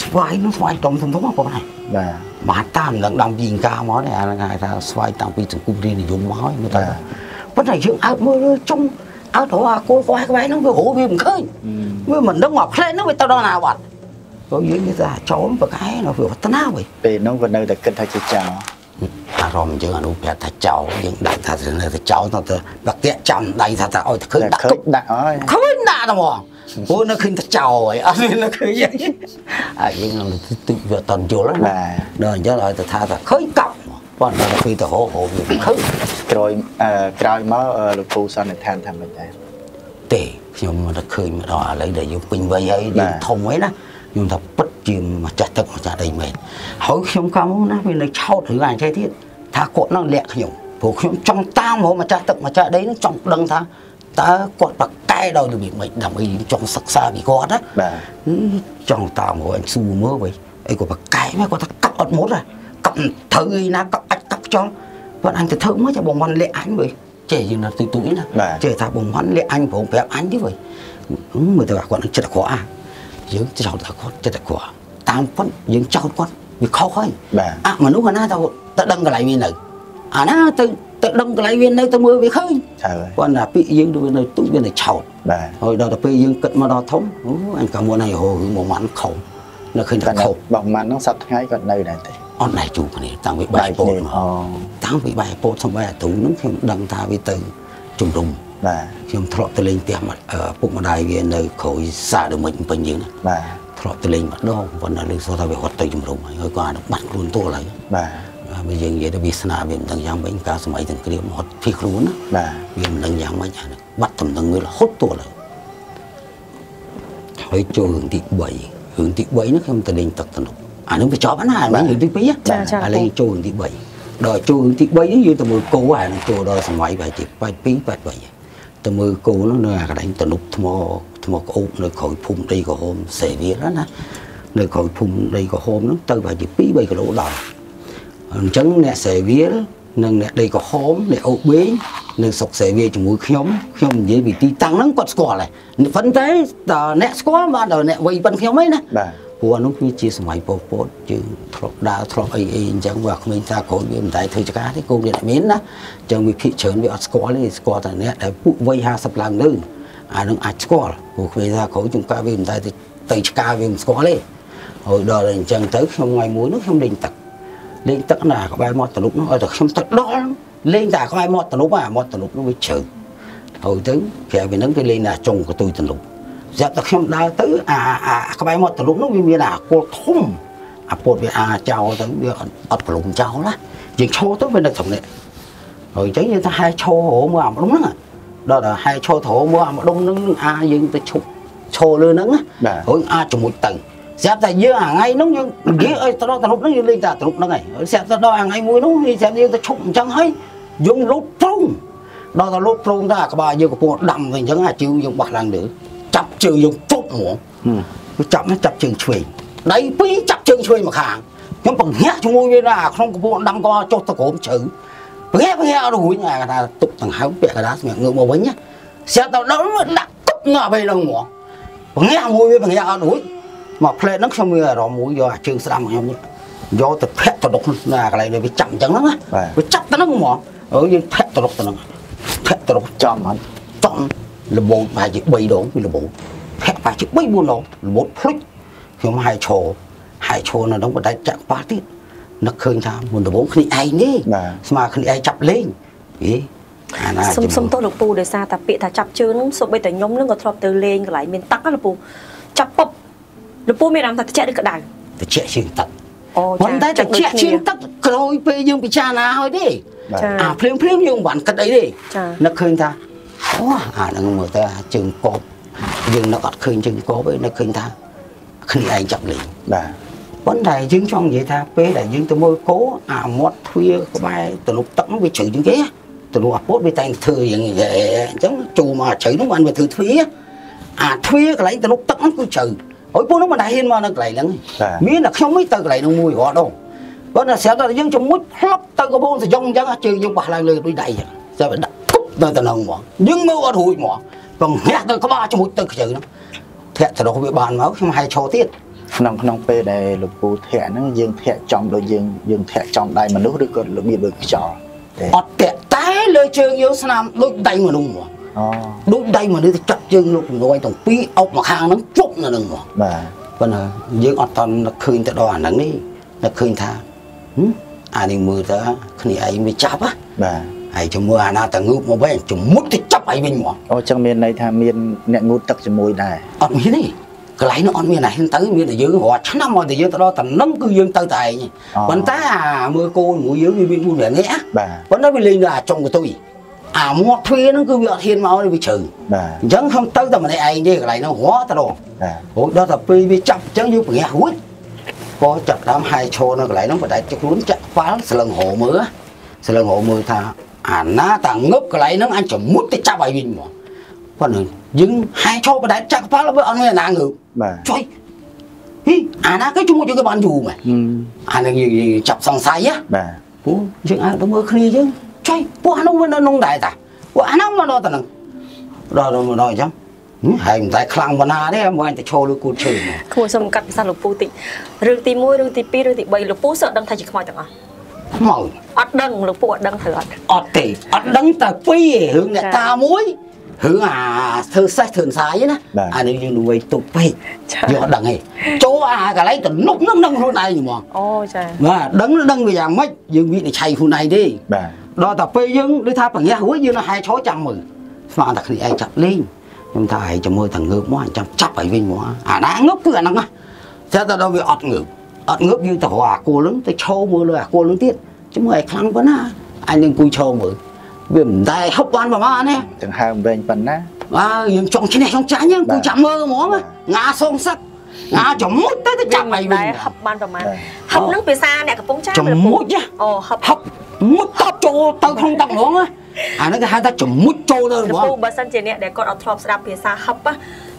ស្វាយនោះស្វាយធំធំធំបងណាបាទមហត្តាមិនដឹងដាំពីអង្ការមកទេអាហ្នឹងហៅថាស្វាយតាំងពីសង្គមរាជនិយមមកហើយមើលទៅប៉ុន្តែយើងអើមើលចុងអើទៅអាគោស្វាយក្បែរហ្នឹងវារោវាមិនឃើញវាមិនដឹងមកផ្លែហ្នឹងវាទៅដល់ណាបាត់ ក៏យើងនិយាយថាចូលប្រកែនៅវាវឌ្ឍនាវិញពេលហ្នឹងវានៅតែគិតថាជាចោលអារម្មណ៍យើងអនុប្រាប់ថាចោលយើងដាក់ថានៅតែចោលទៅទៅបាក់តាក់ចាំដៃថាថាឲ្យទៅឃើញតែដាក់ឃើទុញកដាក់ហើយឃើញដាក់តែហ្មងព្រោះនៅឃើញតែចោលហើយអត់មាននៅឃើញអីអាយើងនឹងទឹកវាអត់តន់យល់ណាបាទដល់អញ្ចឹងឲ្យទៅថាថាឃើញកប់ប៉ុន្តែពេលទៅហោហោវាមិនឃើញក្រោយអឺក្រោយមកអឺលោកពូសន្និដ្ឋានថាមិនដែរទេខ្ញុំមិនទៅឃើញមកដល់ឥឡូវដែលយើងពេញវ័យហើយបាទយើងធំហើយណា ខ្ញុំថាពិតជាម្ចាស់ទឹកម្ចាស់ដីមែនហើយខ្ញុំកាលមកណាវានៅឆោតរឿងអញ្ចឹងទៀតថាគាត់នឹងលាក់ខ្ញុំព្រោះខ្ញុំចង់តាមរកម្ចាស់ទឹកម្ចាស់ដីនឹងចង់ដឹងថាតើគាត់ប្រកែដោយរបៀបម៉េចដើម្បីយើងចង់សិក្សាពីគាត់ណាបាទហឺចង់តាមរកអញសួរមើលវិញអីក៏ប្រកែកមកគាត់ថាកាប់អត់មុតហ่ะកាប់ត្រូវឯណាកាប់អាចកាប់ខ្យល់គាត់អញទៅធ្វើមកចាំបងវ៉ាន់លាក់អញវិញចេះយើងនៅទូទូនេះណាចេះថាបងវ៉ាន់លាក់អញប្រងប្រាប់អញទេវិញមើលទៅគាត់នឹងចិត្តអាក្រក់អា យើងចោទថាគាត់ចិត្តអាក្រក់តាមប៉ុនយើងចោទគាត់វាខុសហើយបាទអមនុស្សអាណាទៅទៅដឹងកន្លែងវានៅអាណាទៅទៅដឹងកន្លែងវានៅទៅមើលវាឃើញត្រូវហើយគាត់ណាពាក្យយើងទៅនៅទូវានៅឆោតបាទហើយដល់ទៅពេលយើងគិតមកដល់ធំអូអញក៏មុនហើយហូរឿងមួយម៉ាន់ខុសនៅឃើញថាតែខុសបងម៉ាន់ហ្នឹងសប្តាហ៍ថ្ងៃគាត់នៅដែរទេអត់ដែរជួបគ្នាតាំងពីបាយពោតមកអូតាំងពីបាយពោតសំបីអាទូហ្នឹងខ្ញុំដឹងថាវាទៅជំរុំ បាទខ្ញុំធ្លាប់ទៅលេងផ្ទះមកអឺពុកម្ដាយវានៅក្រោយសាដមិញពេញយើងណាបាទធ្លាប់ទៅលេងម្ដងប៉ុន្តែលើសោះថាវាហត់ទៅជំរុំហើយហើយក៏អានោះបាត់ខ្លួនទល់ហើយបាទបើយើងនិយាយទៅវាសនាវាមិនដឹងយ៉ាងម៉េចកាលសម័យទាំងគ្រាមហត់ភីខ្លួនណាបាទវាមិនដឹងយ៉ាងម៉េចអាហ្នឹងបាត់តំណឹងវារហូតទល់ហើយហើយចូលរឿងទី3រឿងទី3ហ្នឹងខ្ញុំទៅលេងទឹកទំនប់អាហ្នឹងវាចប់ហើយណាអាហ្នឹងរឿងទី2ចាចាអាលេងចូលរឿងទី3ដល់ចូលរឿងទី3ហ្នឹងយើងទៅមើលគោអាហ្នឹងចូលដល់សម័យប្រហែលជា82 83 ទៅមើលគោហ្នឹងនៅអាកន្លែងទំនប់ថ្មថ្មក្អូបនៅក្រោយភូមិដីក្រហមសេវាណាណានៅក្រោយភូមិដីក្រហមហ្នឹងទៅប្រហែលជា2 3គីឡូដល់អញ្ចឹងអ្នកសេវាលនិងអ្នកដីក្រហមអ្នកអូបេងនៅស្រុកសេវាជាមួយខ្ញុំខ្ញុំនិយាយពីទីតាំងហ្នឹងគាត់ស្គាល់ហើយប៉ុន្តែតើអ្នកស្គាល់បានដល់អ្នកវ័យប៉ុនខ្ញុំឯណាបាទ ព្រោះអានោះវាជាសម័យប៉ុលពតយើងធ្លាប់ដើរធ្លាប់អីអីអញ្ចឹងវាក្មេងតាកូនវាមិនដែរធ្វើចការទេកូនវាអ្នកមានណាអញ្ចឹងវាភិកច្រើនវាអត់ស្គាល់ទេស្គាល់តែអ្នកដែលពួកវ័យ50ឡើងលើអានឹងអាចស្គាល់ព្រោះក្មេងតាកូនជំកាវាមិនដែរទៅទៅឆ្កាវាមិនស្គាល់ទេហើយដល់តែអញ្ចឹងទៅខ្ញុំថ្ងៃមួយនោះខ្ញុំលេងទឹកលេងទឹកណាក្បែរមាត់តលុកនោះឲ្យតែខ្ញុំទឹកដល់លេងតែក្បែរមាត់តលុកអាមាត់តលុកនោះវាជ្រៅហើយទៅក្រៅពីហ្នឹងគេលេងតែចុងកតុយតលុក ស្រាប់តែខ្ញុំដើរទៅអាអាអាក្បែរមាត់តលុកនោះវាមានអាគល់ធំអាពុតវាអាចោលទៅវាអត់អត់ប្រឡំចោលណាយើងឈរទៅវានៅត្រង់នេះហើយអញ្ចឹងយើងទៅហែឈររមើលអាម្ដុំហ្នឹងដល់តែហែឈរទៅរមើលអាម្ដុំហ្នឹងអាយើងទៅឈប់ឈរលើហ្នឹងណាបាទហើយអាចជាមួយទៅស្រាប់តែយើងអាថ្ងៃហ្នឹងយើងនិយាយឲ្យទៅដល់ទំនប់ហ្នឹងយើងលេងតែទំនប់ហ្នឹងហើយហើយស្រាប់តែដល់អាថ្ងៃមួយហ្នឹងយើងស្រាប់យើងទៅឈប់អញ្ចឹងហើយយើងលូតប្រងដល់តែលូតប្រងទៅអាក្បាលយើងកំពុងដាំទៅអញ្ចឹងអាជើងយើងបោះឡើងលើ ចាប់ជើងយើងជប់ហ្មងវាចាប់ណាចាប់ជើងឆ្វេងដៃពីរចាប់ជើងឆ្វេងមកខាងខ្ញុំបង្ហាក់ជាមួយវាថាអាក្នុងកំពុងដាំក៏ចុះទៅក្រោមជ្រៅបង្ហាក់បង្ហាក់អត់រួចអាថាទុកដង្ហើមពាក់កណ្ដាលស្ងាត់ងើបមកវិញណាស្រាប់តែដល់មកដាក់គប់ងាប់ទៅហ្នឹងហ្មងបង្ងាក់មួយវាបង្ងាក់អត់រួចមកផ្លែតហ្នឹងខ្ញុំមានអារម្មណ៍មួយយកអាជើងស្ដាំរបស់ខ្ញុំនេះយកទៅធាក់ទៅដុកណាកន្លែងដែលវាចាប់អញ្ចឹងហ្នឹងណាបាទវាចាប់ទៅហ្នឹងហ្មងហើយយើងធាក់ទៅដុកទៅហ្នឹងធាក់ទៅដុកចំអត់ចំ លបូតប្រហែលជា3ដងពីលបូតធាក់ប្រហែលជា3 4ដងលបូតភ្លេចខ្ញុំហាយឈរហាយឈរនៅហ្នឹងបដិចាក់ប៉ាទៀតនឹកឃើញថាមុនដំបូងគ្នាឯងនេះបាទស្មើគ្នាឯងចាប់លេងហេអាណាសុំសុំទោសលោកពូដោយសារតែពាក្យថាចាប់ជើងហ្នឹងសូម្បីតែខ្ញុំហ្នឹងក៏ធ្លាប់ទៅលេងកន្លែងមានទឹកណាលោកពូចាប់ពុបលោកពូមានអារម្មណ៍ថាត្រជាក់ឬក្តៅតិចជាងទឹកអូប៉ុន្តែតិចជាងទឹកក្រោយពេលយើងពិចារណាហើយទេបាទចាអាភ្លាមភ្លាមយើងមិនបានគិតអីទេចានឹកឃើញថា អូអាហ្នឹងមើលទៅអាជើងកបយើងនឹកអត់ឃើញជើងកបទេនឹកឃើញថាគ្នាឯងចាប់លេងបាទប៉ុន្តែយើងចង់និយាយថាពេលដែលយើងទៅមើលគោអាមាត់ទ្វារក្បែរទំនប់ទឹកហ្នឹងវាជ្រៅជាងគេទំនប់អាពោតវាតែងធ្វើយ៉ាងនេះអញ្ចឹងចូលមកជ្រៅហ្នឹងបានវាធ្វើទ្វារអាទ្វារកន្លែងទំនប់ទឹកហ្នឹងគឺជ្រៅហើយពួកហ្នឹងមិនដែលហ៊ានមកនៅកន្លែងហ្នឹងទេបាទមានតែខ្ញុំមិនទៅកន្លែងនោះមួយរាល់ដងប៉ុន្តែស្រាប់តែយើងជាមួយផ្លប់ទៅកំពង់សយងអញ្ចឹងជើងយើងបោះឡើងលើដូចដៃអញ្ចឹងស្រាប់តែដាក់គប់ ទៅទៅនឹងហ្មងយើងមើលអត់រួចហ្មងបង្ហាក់ទៅក្បាលជាមួយទៅខ្ជិលហ្នឹងធាក់ទៅរកវាបានមកខ្ញុំហៅឈរទៀតក្នុងក្នុងពេលដែលលោកពូធាក់ហ្នឹងយើងធាក់ចំដូចយើងយើងធាក់ចំដៃមនុស្សឬក៏របៀបដូចខ្យល់ទេអត់តាក់តែលើជើងយើងស្នាមដូចដៃមនុស្សហ្មងអូដូចដៃមនុស្សទៅចាប់ជើងលោកជំនួយទាំងពីរអុកមកខាងហ្នឹងជប់នៅហ្នឹងហ្មងបាទប៉ុន្តែយើងអត់តន់នឹកឃើញទៅដល់អាហ្នឹងនេះនឹកឃើញថាហឹមអានេះមើលទៅគ្នាឯងវាចាប់ហ៎បាទ ហើយជំនួយអាណាតងើបមកវិញជំមុតទៅចាប់ឲ្យវិញហ្មងអូចឹងមានន័យថាមានអ្នកងូតទឹកជាមួយដែរអត់មានទេកន្លែងនោះអត់មានណាហ៊ានទៅមានតែយើងរាល់ឆ្នាំមកតែយើងទៅដល់តំណឹងគឺយើងទៅតែឯងប៉ុន្តែអាមើលកូនមួយយើងវាមាន4 5នាក់បាទប៉ុន្តែវាលេងដល់អាចុងកតុយអាមាត់ទ្វារហ្នឹងគឺវាអត់ហ៊ានមកទេវាជ្រៅបាទអញ្ចឹងខ្ញុំទៅតែម្នាក់ឯងទេកន្លែងហ្នឹងរាល់តែដល់បាទរួចដល់តែពេលវាចាប់អញ្ចឹងយើងប្រញាស់រួចក៏ចាប់ដើមហាយឈរនៅកន្លែងហ្នឹងបដិចិត្តខ្លួនចាក់ខ្វល់ស្លឹងរោមើលស្លឹងរោមើលថា អាណាតាងឹបកន្លែងហ្នឹងអញចំមុតទៅចាប់ឲ្យវិញហ្មងប៉ុន្តែយើងហាយឈរបដិចិត្តចាក់ខ្វល់វាអត់មានអាណាងើបបាទចុយហីអាណាគេជាមួយយើងក៏បានយូរមែនហឹមអានឹងយើងយើងចាប់សង្ស័យណាបាទព្រោះយើងអាចទៅមើលគ្នាយើងចុយពួកអានោះវានៅក្នុងដែរតាពួកអានោះមកដល់ទៅនឹងដល់ដល់មកដល់អញ្ចឹងហឹមហើយមិនតែខ្លាំងប៉ុណ្ណាទេមកតែឈរលើគូតឈើមកគួរសុំកាត់ភាសាលោកពូតិចរឿងទី1រឿងទី2រឿងទី3លោកពូសឹកដឹងថាជាខ្មោចទាំងអស់ ខ្មោចអត់ដឹងលោកពូអត់ដឹងត្រូវអត់អត់ទេអត់ដឹងតែពីរឯងរឿងអ្នកចា៎តាមួយរឿងអាធ្វើសេះធ្វើសាយណាបាទអានេះយើងនឹងវៃទុកពេកចាយើងអត់ដឹងទេចូលអាកន្លែងទំនប់នឹងនឹងខ្លួនឯងហ្មងអូចាបាទដឹងដឹងវាយ៉ាងម៉េចយើងវិនិច្ឆ័យខ្លួនឯងទេបាទដល់តែពេលយើងដូចថាបង្ងាស់រួចយើងនៅហែឈរចាំមើលស្មានតែគ្នាឯងចាប់លេងខ្ញុំថាឯងចាំមើលតែងើបមកអញ្ចាំចាប់ឲ្យវិញមកអាណាងើបគឺអាហ្នឹងណាតែតែដល់វាអត់ងើប អត់ងើបយើងទៅរកអាគោលហ្នឹងទៅឈរមើលលើអាគោលហ្នឹងទៀតចាំមើលឲ្យខ្លាំងប៉ុណ្ណាអញនឹងអង្គុយឈរមើលវាមិនដែលហុបបានប្រហែលណាទាំងហើមវែងប៉ុណ្ណាបាទយើងចង់ឈ្នះចង់ចាញ់ហ្នឹងបាទគូចាំមើលហ្មងបាទងាសងសឹកងាចំមុចទៅទៅចាចាប់មិនឲ្យវិញដែរហឹបបានប្រហែលបាទហឹបហ្នឹងភាសាអ្នកកំពុងចាំចំមុចណាអូហឹបហឹបមុចតបចូលទៅក្នុងទឹកហ្មងណាអាហ្នឹងគេហៅថាចំមុចចូលទៅលហ្មងពូបើសិនជាអ្នកដែលគាត់អត់ធ្លាប់ស្ដាប់ភាសាហឹបណា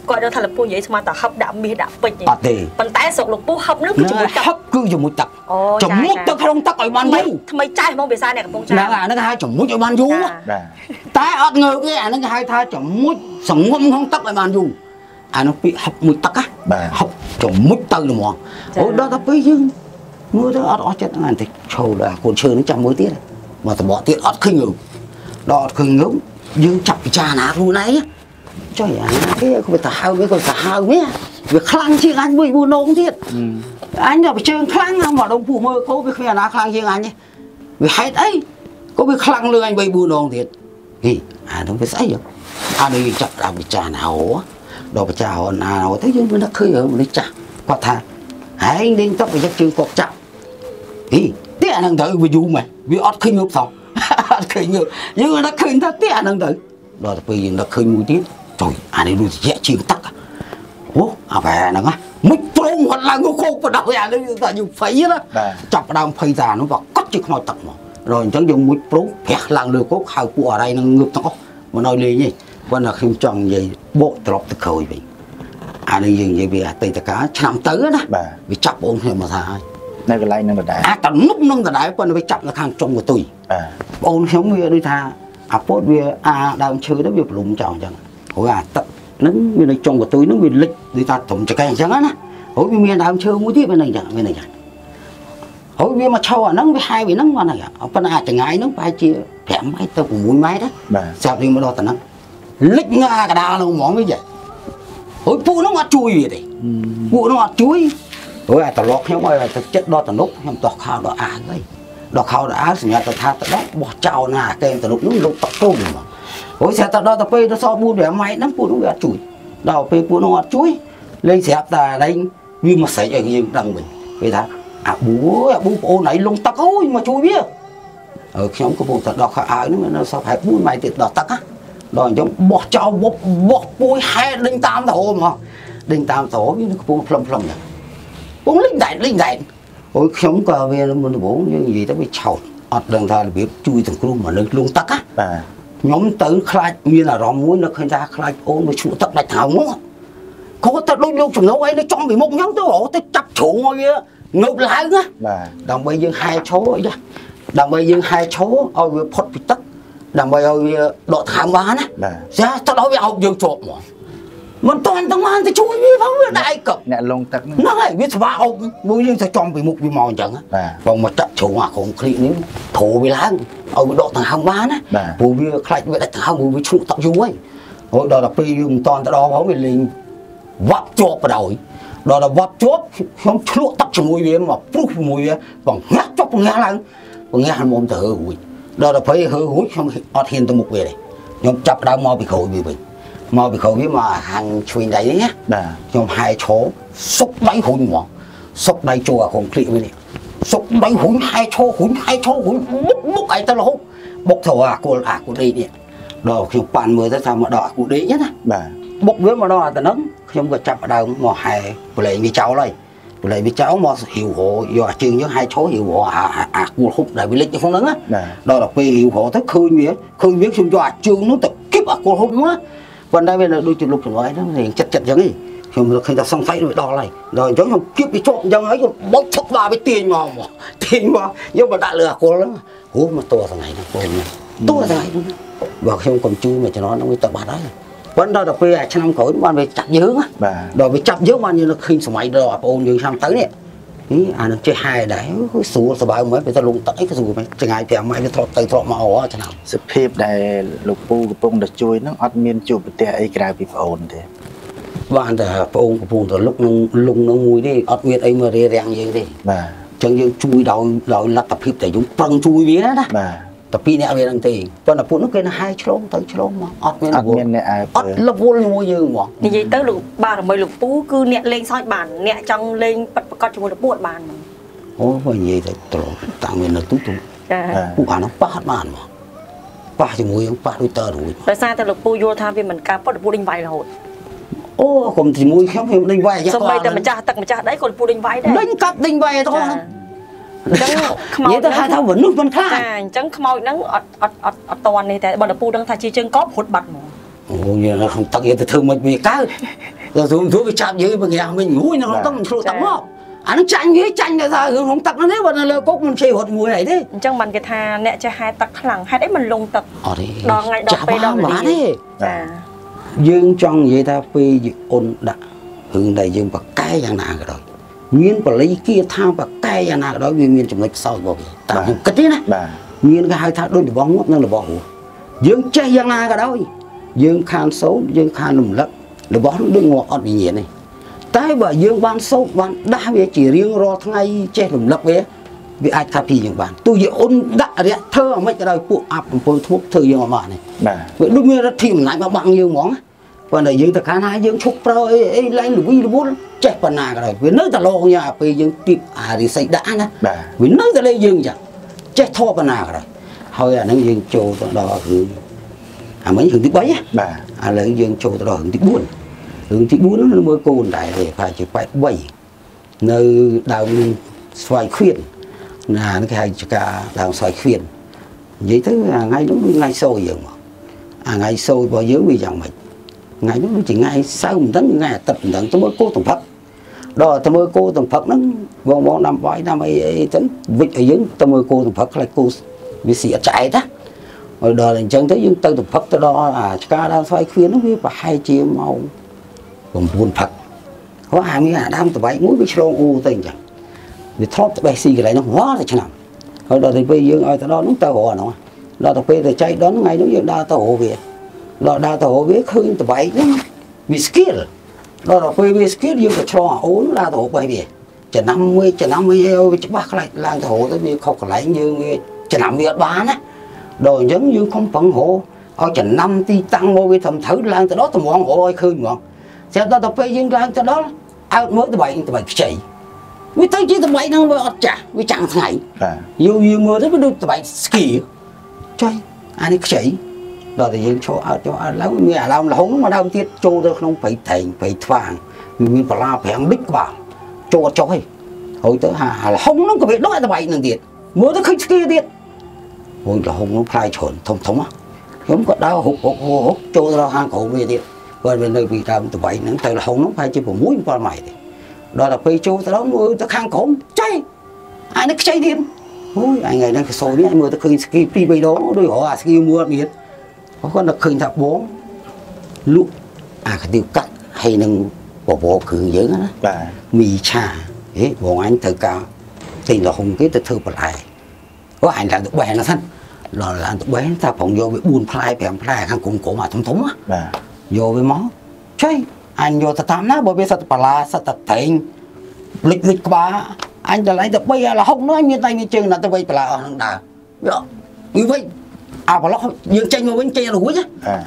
គាត់ដឹងថាលពូនិយាយស្មានតែហឹបដាក់មាសដាក់ពេជ្រអត់ទេប៉ុន្តែស្រុកលពូហឹបហ្នឹងគឺជាមួយទឹកហឹបគឺជាមួយទឹកអូចំមុចទៅក្នុងទឹកឲ្យបានយូរថ្មីចាស់ហ្មងភាសាអ្នកកំពុងចាំហ្នឹងអាហ្នឹងគេហៅចំមុចឲ្យបានយូរចាបាទតែអត់ងើបទេអាហ្នឹងគេហៅថាចំមុចសងំក្នុងទឹកឲ្យបានយូរអានោះពាក្យហឹបមួយទឹកណាបាទហឹបចំមុចទៅហ្មងអូដល់ទៅពេលយើងមើលទៅអត់អស់ចិត្តហ្នឹងតែឈោដល់កូនឈើហ្នឹងចាំមើលទៀតមកតបកទៀតអត់ឃើញងើបដល់អត់ឃើញងើបយើងចាប់ពិចារណាខ្លួនឯង ចុយអាណាគេក៏ទៅហៅវាក៏ទៅហៅវាវាខ្លាំងជាងអញមួយប៊ូនងទៀតហឹមអញទៅប្រជើងខ្លាំងណាស់មកដល់ពួកមើលគោវាគ្មានអាណាខ្លាំងជាងអញទេវាហេតុអីក៏វាខ្លាំងលើអញ3 4ដងទៀតហីអានោះវាស្អីហ៎អានេះយើងចាប់ដល់ពិចារណាហ៎ដល់ពិចារណាហ៎ទៅយើងមិននឹកឃើញហ៎មនុស្សចាស់គាត់ថាហែងលេងទឹកប្រយ័ត្នជើងគាត់ចាប់ហីតែអានឹងទៅវាយូរមែនវាអត់ឃើញងើបសោះអត់ឃើញងើបយើងនឹកឃើញថាតែអានឹងទៅដល់ទៅពេលយើងនឹកឃើញមួយទៀត ចុយអានេះដូចជាជាងទឹកហ៎អូអាបែហ្នឹងណាមិនប្រងគាត់ឡើងមកគោកបដៅអានេះថាយូភ័យណាបាទចាប់ផ្ដើមភ័យថានោះក៏កត់ជាខ្មោចទឹកមកដល់អញ្ចឹងយើងមួយប្រងប្រះឡើងលើគោកហៅពួកអរៃនឹងងើបទាំងអស់មកនៅលេងទេប៉ុន្តែខ្ញុំចង់និយាយបកត្រប់ទៅក្រោយវិញអានេះយើងនិយាយវាអតីតកាលឆ្នាំទៅណាបាទវាចាប់បងខ្ញុំមកថាហើយនៅកន្លែងនឹងដដែលអាតនុបនឹងដដែលប៉ុន្តែវាចាប់នៅខាងចុងកតុយបាទបងខ្ញុំវាដូចថាអាពោតវាអាដើមឈើទៅវាប្រលុំចោលអញ្ចឹង ព្រោះអាទឹកហ្នឹងវានៅចុងកតុយហ្នឹងវាលិចដូចថាត្រឹមចកែអញ្ចឹងណាហើយវាមានដើមឈើមួយទៀតវានៅអញ្ចឹងវានៅអញ្ចឹងហើយវាមកឈរអាហ្នឹងវាហាយវាហ្នឹងមកហ្នឹងប៉ុន្តែអាចចង្ងាយហ្នឹងប្រហែលជា5ម៉ែត្រទៅ6ម៉ែត្រណាបាទចាប់វាមកដល់ទៅហ្នឹងលិចងាកដាលហ្នឹងហ្មងវាចេះហើយពួកហ្នឹងអត់ជួយវាទេពួកនោះអត់ជួយព្រោះអាត្រឡប់ខ្ញុំឲ្យទៅចិត្តដល់តនុកខ្ញុំដោះខោដល់អាវហើយដោះខោដល់អាវសម្រាប់ទៅថាទៅដល់បោះចោលណាកេមតនុកនោះលោកតកូនមក ព្រោះស្រាប់តែដល់ទៅពេលទៅស4 5ម៉ែត្រហ្នឹងពួកនោះវាអត់ជួយដល់ពេលពួកនោះអត់ជួយលេងស្រាប់តែដេញវាមកស្រែកឲ្យយើងដឹងវិញវាថាអាប៊ូអើយអាប៊ូប្អូនឯងលងទឹកអូយមកជួយវាអើខ្ញុំកំពុងតែដោះខោអាវហ្នឹងនៅសល់ប្រហែល4ម៉ែត្រទៀតដល់ទឹកណាដល់អញ្ចឹងបោះចោលវប់បោះពួយហែដេញតាមទៅហោមកដេញតាមទៅវាកំពុងផ្លឹមផ្លឹមហ្នឹងបងលេងដែកលេងដែកអូយខ្ញុំក៏វាមុនដំបូងយើងនិយាយទៅវាឆោតអត់ដឹងថារបៀបជួយទាំងគ្រូមកនៅលងទឹកណាបាទ ខ្ញុំទៅខ្លាចមានអារម្មណ៍មួយនៅឃើញថាខ្លាចអូនមកឈួតទឹកដាច់ថៅមកគាត់ទៅដូចលោកចំណោអីនៅចំពីមុខអញ្ចឹងទៅអូទៅចាប់ជ្រុងឲ្យវាងើបឡើងណាបាទដើម្បីយើងហែឈរអីចាដើម្បីយើងហែឈរឲ្យវាផុតពីទឹកដើម្បីឲ្យវាដកថៅបានណាបាទស្អាទៅដល់វាអោបយើងជាប់មក មិនតាន់ទាំងបានទៅជួយវាផងវាដែកកប់អ្នកលងទឹកហ្នឹងហ្នឹងហើយវាស្វាអុកមួយយើងទៅចំពីមុខវាមកអញ្ចឹងណាបាទបងមកចាក់ជ្រុងអាក្រុមឃ្លីកនេះធូរវាឡើងឲ្យវាដកដង្ហើមបានណាបាទព្រោះវាខ្លាចវាដាច់ដង្ហើមព្រោះវាឆ្លក់ទឹកយូរហើយហើយដល់ដល់ពេលយើងមិនតន់ទៅដល់ផងវាលេងវាប់ជាប់បដ ாய் ដល់ដល់វាប់ជាប់ខ្ញុំឆ្លក់ទឹកជាមួយវាមកព្រុសជាមួយវាបង្ងាស់ជាប់បង្ងាស់ឡើងបង្ងាស់មុំទៅហើរួចដល់ដល់ពេលហើរួចខ្ញុំអត់ហ៊ានទៅមុខវាទេខ្ញុំចាប់ដើមមកពីក្រោយវាវិញ មកពីក្រោយវាមកហាងឆ្វេងដៃនេះណាបាទខ្ញុំហែឈរសុកដៃហ៊ុញហ្មងសុកដៃចូលអាកុំឃ្លីកវិញនេះសុកដៃហ៊ុញហែឈរហ៊ុញហែឈរហ៊ុញមុខមុខឯទៅរហូតបុកទៅអាគល់អាគូដេកនេះដល់ខ្ញុំប៉ាន់មើលទៅថាមកដល់អាគូដេកណាបាទបុកវាមកដល់អាទៅហ្នឹងខ្ញុំក៏ចាប់ផ្ដើមមកហែ ប្រឡែងវាចោលហើយប្រឡែងវាចោលមកហ៊ីវរយកអាជើងយើងហែឈរហ៊ីវរអាអាអាគូលហុកដែលវាលិចនៅក្នុងហ្នឹងណាបាទដល់ដល់ពេលហ៊ីវរទៅឃើញវាឃើញវាខ្ញុំយកអាជើងនោះទៅគិបអាគល់ហុកមកប៉ុន្តែវានៅដូចជាលុបចង្អុលហ្នឹងរៀងចិត្តចិត្តអញ្ចឹងឯងខ្ញុំរកឃើញថាសង្ស័យដូចដល់ហើយដល់អញ្ចឹងខ្ញុំគៀបវាជាប់អញ្ចឹងហើយខ្ញុំបុកឈប់ដល់វាទាញមកមកទាញមកយកមកដាក់លើអាគុលហ្នឹងហូមកតួថ្ងៃហ្នឹងបងតួថ្ងៃហ្នឹងបើខ្ញុំកុំជួយមួយចំណហ្នឹងវាទៅបាត់ហើយប៉ុន្តែដល់ពេលអាឆ្នាំក្រោយបានវាចាប់យើងណាបាទដល់វាចាប់យើងបានយើងនឹកឃើញសម័យដល់បងប្អូនយើងឆ្នាំទៅនេះ នេះអានឹងចេះហែដែរគឺស្រួលសบายមែនពេលទៅលងទឹកអីក៏ស្រួលមែនចង្ងាយ5ម៉ែត្រវាធ្លាប់ទៅធ្លាប់មកអស់ឆ្នាំ សភាពដែលលោកពូកំពុងតែជួយហ្នឹងអត់មានជួបប្រទះអីក្រៅពីប្អូនទេ បានតែបងអូនកំពុងតែលុកនឹងលងនឹងមួយទេអត់មានអីមករារាំងយើងទេ បាទ អញ្ចឹងយើងជួយដោយដោយលទ្ធភាពតែយើងប្រឹងជួយវាណាណា បាទ តែពីរអ្នកវានឹងទេប៉ុន្តែពួកនោះគេនៅហែឆ្លងទៅឆ្លងមកអត់មានអត់មានអ្នកអើអពើត់លវល់ជាមួយយើងហ្មងនិយាយទៅលោកបារមីលោកពូគឺអ្នកលេងសើចបានអ្នកចង់លេងប៉ិតប្រកបជាមួយលោកពូអត់បានហ្មងអូបើនិយាយទៅត្រង់តាំងវានៅទូទូចាបាទពួកអានោះប៉ះអត់បានហ្មងប៉ះជាមួយយើងប៉ះដូចតើរួចដោយសារតែលោកពូយល់ថាវាមិនការប៉ិតលោកពូដេញវាយរហូតអូកុំជាមួយខ្ញុំខ្ញុំដេញវាយយ៉ាសូម្បីតែម្ចាស់ទឹកម្ចាស់ដីក៏លោកពូដេញវាយដែរដេញកាប់ដេញវាយទៅចាហ្នឹង អញ្ចឹងខ្មោនិចយាយទៅហៅថាមនុស្សមិនខ្លាចចាអញ្ចឹងខ្មោចហ្នឹងអត់អត់អត់អត់តន់នេះតែបើលោកពូដឹងថាជាជើងកប់រត់បាត់ហ្មងអូយើងនៅក្នុងទឹកយើងទៅធ្វើមិនវាកើតទៅទូទូវាចាប់យើងបង្រាំងវិញងួយនៅក្នុងទឹកមិនឆ្លុះទឹកមកអានឹងចាញ់វាចាញ់តែថារឿងក្នុងទឹកហ្នឹងទេបើនៅលើគុកមិនជិះរត់មួយអីទេអញ្ចឹងបានគេថាអ្នកចេះហែទឹកខ្លាំងហេតុអីមិនលងទឹកអត់ទេដល់ថ្ងៃដល់ពេលដល់វេលាបានទេចាយើងចង់និយាយថាពេលយើងអូនដាក់រឿងដែលយើងបកកែយ៉ាងណាក៏ដោយ មានបលិគាថាបកកែយ៉ាងណាក៏ដោយវាមានចំណុចខ្សោយរបស់វាតាមខ្ញុំគិតទេណាបាទមានគេហៅថាដូចរបស់ងាប់និងរបស់ហួរយើងចេះយ៉ាងណាក៏ដោយយើងខានសោតយើងខានរំលឹករបស់នោះដូចងាប់អត់វិញ្ញាណទេតែបើយើងបានសោតបានដាស់វាជារៀងរាល់ថ្ងៃចេះរំលឹកវាវាអាចថាពីយើងបានទោះជាអូនដាក់រយៈធ្វើអ្មិចក៏ដោយពួកអាប់អំពើធ្មប់ធ្វើយើងអត់បានទេបាទវាដូចមានរដ្ឋាភិបាលមកបាំងយើងហ្មងណា ប៉ុន្តែយើងទៅកាលណាយើងឈប់ប្រោអីអីឡើងលវីលវល់ចេះប៉ុណ្ណាក៏ដោយវានៅតែលងយ៉ាងពេលយើងទីបអារិស័យដាក់ណាបាទវានៅតែលេយើងចឹងចេះធေါ်ប៉ុណ្ណាក៏ដោយហើយអាហ្នឹងយើងចូលទៅដល់រឿងអាមិញរឿងទី3ណាបាទឥឡូវយើងចូលទៅដល់រឿងទី4រឿងទី4ហ្នឹងនៅមើលកូនដែរទេប្រហែលជា83នៅដើមស្វាយខៀនណានេះគេហៅជាការដើមស្វាយខៀននិយាយទៅអាថ្ងៃនោះដូចថ្ងៃសោយយើងមកអាថ្ងៃសោយរបស់យើងវាយ៉ាងម៉េច ថ្ងៃនោះដូចជាថ្ងៃសៅរ៍មិនដឹងថ្ងៃអាទិត្យមិនដឹងទៅមើលគោតំផឹកដល់ទៅមើលគោតំផឹកហ្នឹងបងបងដាំបាយដាំអីអីទៅវិចឲ្យយើងទៅមើលគោតំផឹកខ្លាចគោវាស៊ីអត់ឆ្អែតណាហើយដល់អញ្ចឹងទៅយើងទៅទៅផឹកទៅដល់អាឆ្កាដើមស្វាយខៀននោះវាប្រហែលជាម៉ោង9ផឹកហើយអាមានអាដើមតបែកមួយវាឆ្លងអ៊ូទៅអញ្ចឹងវាធ្លាប់ទៅបេះស៊ីកន្លែងនោះរាល់តែឆ្នាំហើយដល់ទៅពេលយើងឲ្យទៅដល់នោះទៅរកនោះដល់ទៅពេលទៅចៃដល់ថ្ងៃនោះយើងដើរទៅរកវា ដល់ដើរទៅរកវាឃើញតបែកហ្នឹងវាស្គៀលដល់ទៅពេលវាស្គៀលយើងក៏ឆ្លងអាអូនដើរទៅរកបេះវាចំណាំមួយចំណាំមួយឲ្យវាច្បាស់ខ្លាចឡើងទៅរកទៅវាខុសកន្លែងយើងវាចំណាំវាអត់បានណាដល់អញ្ចឹងយើងខំប្រឹងរកឲ្យចំណាំទីតាំងមកវាត្រឹមត្រូវឡើងទៅដល់តម្ងរកឲ្យឃើញហ្មងស្រាប់ដល់ទៅពេលយើងឡើងទៅដល់អើតមើលត្បែកត្បែកខ្ចីវាទៅជាត្បែកហ្នឹងវាអត់ចាស់វាចាំងថ្ងៃបាទយូរយូរមើលទៅវាដូចត្បែកស្គីចុយអានេះខ្ចី ដល់តែយើងឈរអើតចូលអើតឡើងមានអាឡោមលហុងមកដើមទៀតចូលទៅក្នុងព្រៃថែងព្រៃថ្វាងវាមានបលា5លិចក្បាលចូលអត់ចុះឯងហើយទៅអាលហុងហ្នឹងក៏វាដូចត្បែកហ្នឹងទៀតមើលទៅឃើញស្គីទៀតអូនលហុងនោះផ្លាយច្រើនធំធំណាខ្ញុំក៏ដើរហុកហុកហុកហុកចូលទៅដល់ហាងក្រោមវាទៀតគាត់វានៅពីដើមត្បៃហ្នឹងទៅលហុងនោះប្រហែលជា6 7ម៉ែត្រទេដល់ដល់ពេលចូលទៅដល់មើលទៅខាងក្រោមចៃអានេះខ្ចីទៀតអូយអាថ្ងៃហ្នឹងកសោនេះឲ្យមើលទៅឃើញស្គីពីរបីដងដូចរកអាស្គីមួយអត់មាន គាត់គាត់តែឃើញថាបងលក់អាកាទៀវកាត់ហើយនឹងបបរគ្រឿងយើងណាបាទមីឆាហេបងអញត្រូវការទិញលហុងគេទៅធ្វើបន្លែអូអញឡើងទៅបេះណាសិនដល់ឡើងទៅបេះថាប្រងយកវា4ផ្លែ5ផ្លែខាងគុំគុំអាធំធំណាបាទយកវាមកចៃអញយកទៅតាមណាបើវាសិតបលាសិតតតែងលិចលិចក្បាលអញដល់ឯងទៅបីអាលហុងនោះអញមានដៃមានជើងណាស់ទៅបីបលាអស់នឹងដើរវាវាវិញ អាបលោះយើងចេញមកវិញចេញរួចណាបាទ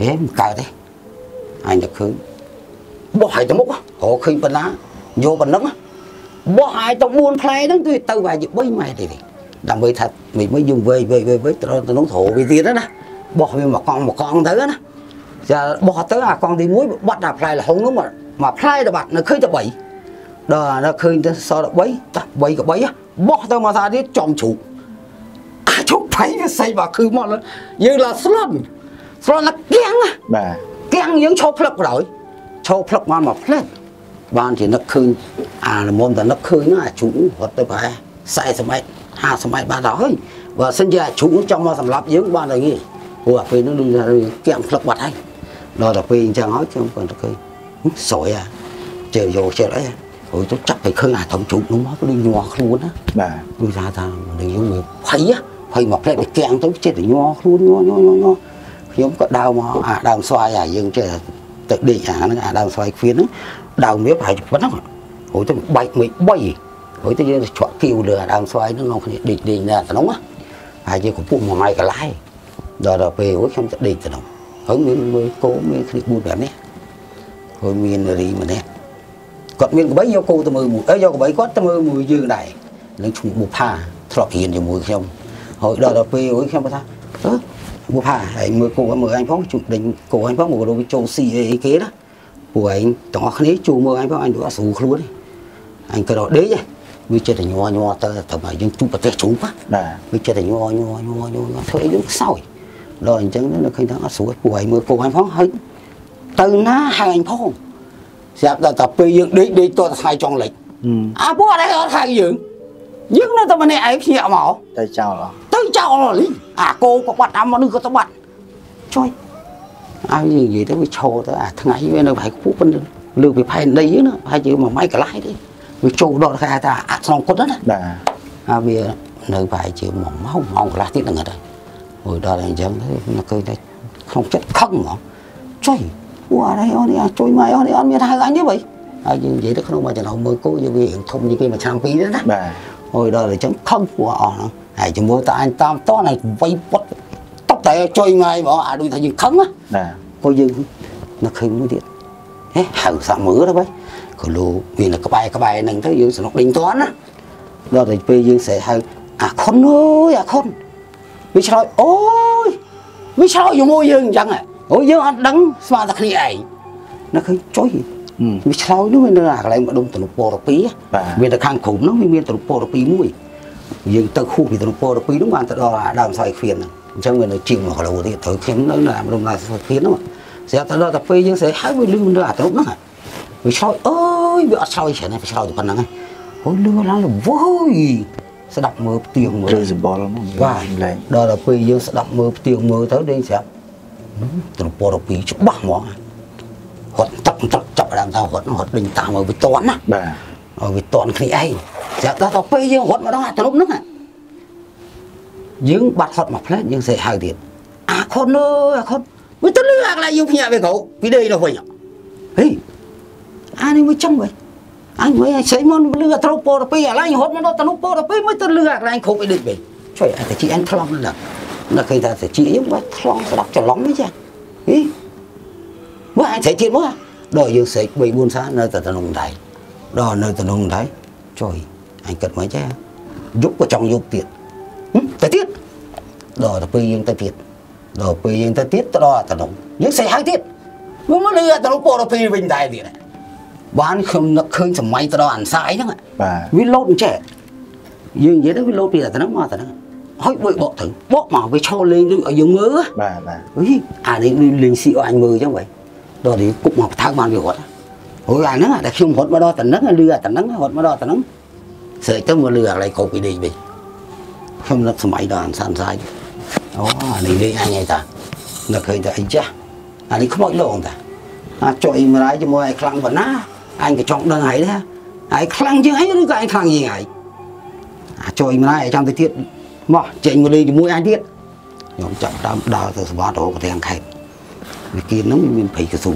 ហេមិនកើតទេអញទៅឃើញបោះឲ្យទៅមុខរកឃើញប៉ុណ្ណាយកប៉ុណ្ណឹងបោះឲ្យទៅ4ផ្លែហ្នឹងគឺទៅវាជា3ម៉ែត្រទេដើម្បីថាមិនមិនយើងវែងវែងវែងវែងទៅដល់ទៅនោះត្រូវវាទៀតណាបោះវាមកកង់មកកង់ទៅណាចាបោះទៅអាកង់ទី1បាត់ដល់ផ្លែលហុងហ្នឹងមកមកផ្លែទៅបាត់នៅឃើញតែ3ដល់អានៅឃើញទៅសល់តែ3តា3ក៏3បោះទៅមកថាទៀតចំជ្រូក អាជុកផៃវាស្អីមកគឺមកលើយើងឡាស្លន់ស្លន់ណាគៀងណាបាទគាំងយើងឈប់ផ្លឹកបណ្ដោយឈោផ្លឹកបានមកផ្លែបានជានឹកឃើញអាល្មមតែនឹកឃើញណាអាជ្រូករត់ទៅប្រហែល40ម៉ែត្រ50ម៉ែត្របានដល់ហើយបើសិនជាអាជ្រូកនោះចង់មកសម្លាប់យើងបានតែងាយព្រោះអាពេលនោះដូចថាគៀងផ្លឹកបាត់ហើយដល់តែពេលអញ្ចឹងហើយខ្ញុំគាត់ទៅឃើញស្រយអាជើយកចិត្តអីហើយទៅចាប់ទៅឃើញអាធំជ្រូកនោះមកដូចញ័រខ្លួនណាបាទដូចថាថាមនុស្សយើងវាភ័យណា ភ័យមកផ្លែកវាគាំងទៅចិត្តតែញ័រខ្លួនញ័រញ័រញ័រញ័រខ្ញុំក៏ដើរមកអាដើមស្វាយអាយើងចេះទៅដេកអាហ្នឹងអាដើមស្វាយខ្វៀនហ្នឹងដើមវាប្រហែលជាប៉ុណ្ណឹងហូចទៅបែកមួយ3ហូចទៅយើងទៅជ្រក់គៀវលើអាដើមស្វាយហ្នឹងក្នុងគ្នាដេកដេកនៅអាក្នុងណាហើយយើងកំពុះមួយម៉ៃកន្លែងដល់ដល់ពេលហូចខ្ញុំទៅដេកទៅនោះហើយមានមួយគោមានគ្នា4 5នាក់ហើយមាននារីម្នាក់គាត់មានកបីយកគោទៅមើលមួយអេយកកបីគាត់ទៅមើលមួយយើងដែរនឹងឈ្មោះបុផាធ្លាប់រៀនជាមួយខ្ញុំ ហើយដល់ដល់ពេលអើយខ្ញុំថាអឺបុផាហើយមើលគោមើលអញផងជួយដេញគោអញផងមកទៅចូលស៊ីអីគេណាពួកឯងទាំងអស់គ្នាជួមើលអញផងអញទៅអត់ស្រួលខ្លួនទេអញក៏ដេកវាចិត្តតែញ័រញ័រទៅទៅមកយើងជួបប្រទេសជ្រូកណាបាទវាចិត្តតែញ័រញ័រញ័រញ័រញ័រធ្វើអីយើងខ្សោយដល់អញ្ចឹងនៅឃើញថាអត់ស្រួលពួកឯងមើលគោអញផងហើយទៅណាហើយអញផងស្រាប់តែតែពេលយើងដេកដេកតតែថ្ងៃចុងលិចហឹមអាពួកអត់ឲ្យហៅយើងយើងនៅតែម្នាក់ឯងភ្ញាក់មកទៅចោលអស់ទៅ ចោលលីអាគោក៏បាត់អាមនុស្សក៏ទៅបាត់ជួយឲ្យយើងនិយាយទៅវាឈរទៅអាថ្ងៃវានៅប្រហែលខ្ពស់ប៉ុណ្ណឹងលើកពីផែនដីហ្នឹងណាប្រហែលជាមួយម៉ៃកន្លែងទេវាចូលដល់គេហៅថាអាស្នងគុតណាបាទហើយវានៅប្រហែលជាមួយម៉ោងម៉ោងកន្លះទៀតហ្នឹងហើយអូយដល់តែអញ្ចឹងទៅនៅឃើញតែក្នុងចិត្តខឹងហ្មងជួយពួកអីអូននេះជួយមកអូននេះអត់មានហៅអញទេបើហើយយើងនិយាយទៅក្នុងមួយចំណោមមើលគោយើងវារៀងធំជាងគេមួយឆ្នាំពីរទេណាបាទអូយដល់តែចឹងខំពួកអស់ហ្នឹង ហើយជាមួយតើអញតាមតហើយវាយពុតតបតែចុយងាយហ្មងអាដូចថាយើងខឹងណាបាទក៏យើងនឹកឃើញមួយទៀតហេហៅសាក់មើលទៅវិញក៏លោកមានតែក្បែរក្បែរហ្នឹងទៅយើងសនុកដេញតន់ណាដល់តែពេលយើងស្រែកហៅអាខុនអើយអាខុនវាឆ្លើយអូយវាឆ្លើយជាមួយយើងអញ្ចឹងហ៎អូយយើងអត់ដឹងស្មើតែគ្នាឯងនឹកឃើញចុយហឹមវាឆ្លោយនោះវានៅអាកន្លែងម្ដុំទំនុកពរពីបាទវាទៅខាងក្រុមនោះវាមានទំនុកពរពីមួយ យើងទៅខួបពីទំនុកពរពីនោះបានទៅដល់អាដើមស្វាយខ្វៀនហ្នឹងអញ្ចឹងវានៅជាង1គីឡូទៀតត្រូវខ្ញុំនៅនៅអាម្ដុំដើមស្វាយខ្វៀននោះស្រាប់តែដល់តែពេលយើងស្រែកហើយវាលឺនៅអាទំនុកហ្នឹងវាឆ្លោយអើយវាអត់ឆ្លោយច្រើនទេវាឆ្លោយតែប៉ុណ្្នឹងហើយអូយលឺឡើងលវយស្ដាប់មើលផ្ទៀងមើលឬសបល់មកបាទលែងដល់ដល់ពេលយើងស្ដាប់មើលផ្ទៀងមើលទៅដេញស្រាប់ទំនុកពរពីច្បាស់ហ្មងគាត់ទឹកទឹកចាប់ដើមថាគាត់គាត់ដេញតាមមើលវាតន់ណាបាទឲ្យវាតន់គ្នាឯង ស្រាប់តែដល់ពេលយើងរត់មកដល់អាទ្រុបហ្នឹងណាយើងបាត់ហត់មកផ្លែតយើងសេហៅទៀតអាខុនអើយអាខុនវាទៅលឺអាកន្លែងយើងភ្ញាក់វាក្រោពីដេកនោះវិញហេអានេះមួយចឹងវិញអញវិញស្អីមកលឺអាទ្រុបពោរពីឥឡូវរត់មកដល់ទ្រុបពោរពីមិនទៅលឺអាកន្លែងគ្រប់អីដូចវិញជួយអាតាជីអញខ្លងណាស់ណាឃើញថាតាជីយើងបាច់ខ្លងស្ដាប់ច្រឡំវិញចាហេមកអញស្រែកទៀតមកដល់យើងស្រែក3 4សានៅតែក្នុងដៃដល់នៅតំណងដែរចុយ អញគិតមកចេះយប់ក៏ចង់យប់ទៀតហឹមទៅទៀតដល់ទៅពេលយើងទៅទៀតដល់ពេលយើងទៅទៀតទៅដល់អាតំណងយើងសេះហើយទៀតមកមកលឺអាតំណងពោរពីវិញដែរទៀតបានខ្ញុំនឹកឃើញសម័យទៅដល់អានសាយហ្នឹងបាទវាលោតអញ្ចេះយើងនិយាយទៅវាលោតពីអាតំណងមកអាតំណងហើយបើបកទៅបកមកវាឈរលេងដូចឲ្យយើងមើលបាទបាទអីអានេះដូចលេងស៊ីឲ្យអញមើលអញ្ចឹងវិញដល់ទីគុកមកបថៅបានវារត់អូយអាហ្នឹងអាដែលខ្ញុំរត់មកដល់តំណឹងលឺអាតំណឹងរត់មកដល់តំណឹង ស្រែកទៅមកលឺអាឡៃកោពីដេកវិញខ្ញុំនឹកសម័យដល់អានសានសាយអូអានេះលេងអញឯតានឹកឃើញតែអីចាស់អានេះខ្មោចលងតាអាចុយម្លាយជាមួយឯខ្លាំងប៉ុណ្ណាអញក៏ចង់ដឹងហើយដែរឯខ្លាំងជាងអញឬក៏ឯខ្លាំងជាងឯងអាចុយម្លាយឯចាំទៅទៀតមកចេញមកលេងជាមួយអញទៀតខ្ញុំចាប់ដើមដើរទៅសវត្តរកទាំងខេត្តវិគៀនហ្នឹងវាមានព្រៃកស៊ូ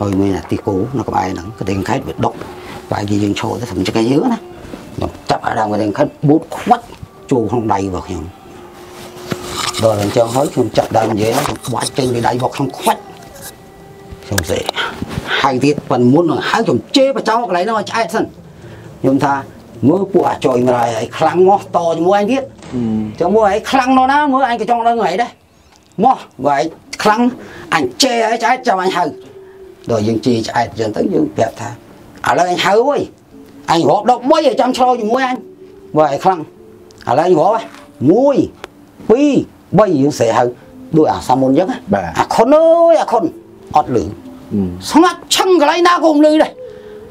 ហើយមានអាទីគោនៅក្បែរហ្នឹងកទាំងខេត្តវាដុកបែរជាយើងឈរទៅសម្ចកយើងណា ខ្ញុំចាប់ដើមកទាំងខេត្តបូតខ្វាច់ចូលក្នុងដៃរបស់ខ្ញុំដល់អញ្ចឹងហើយខ្ញុំចាប់ដើមនិយាយហើយខ្ញុំខ្វាច់ចេញពីដៃរបស់ខ្ញុំខ្វាច់ខ្ញុំសេហៅទៀតប៉ុន្តែមុននឹងហៅខ្ញុំជេរបចោកន្លែងហ្នឹងឲ្យឆ្អែតសិនខ្ញុំថាមើលពួកអាចុយម្លាយឲ្យខ្លាំងមកតជាមួយអញទៀតចាំមើលឯងខ្លាំងនោះណាមើលអញក៏ចង់ដឹងហីដែរមកបើឯងខ្លាំងអញជេរឲ្យឆ្អែតចាំអញហៅដល់យើងជេរឆ្អែតអញ្ចឹងទៅយើងប្រាប់ថាឥឡូវអញហៅអើយ អញរាប់13ឲ្យចាំឆ្លោជាមួយអញបើឯងខ្លាំងឥឡូវអញរាប់1 2 3យើងស្រែហៅដូចអាសាមុនអញ្ចឹងណាបាទអាខុនអើយអាខុនអត់លឺស្ងាត់ឆឹងកន្លែងណាក៏មិនលឺដែរ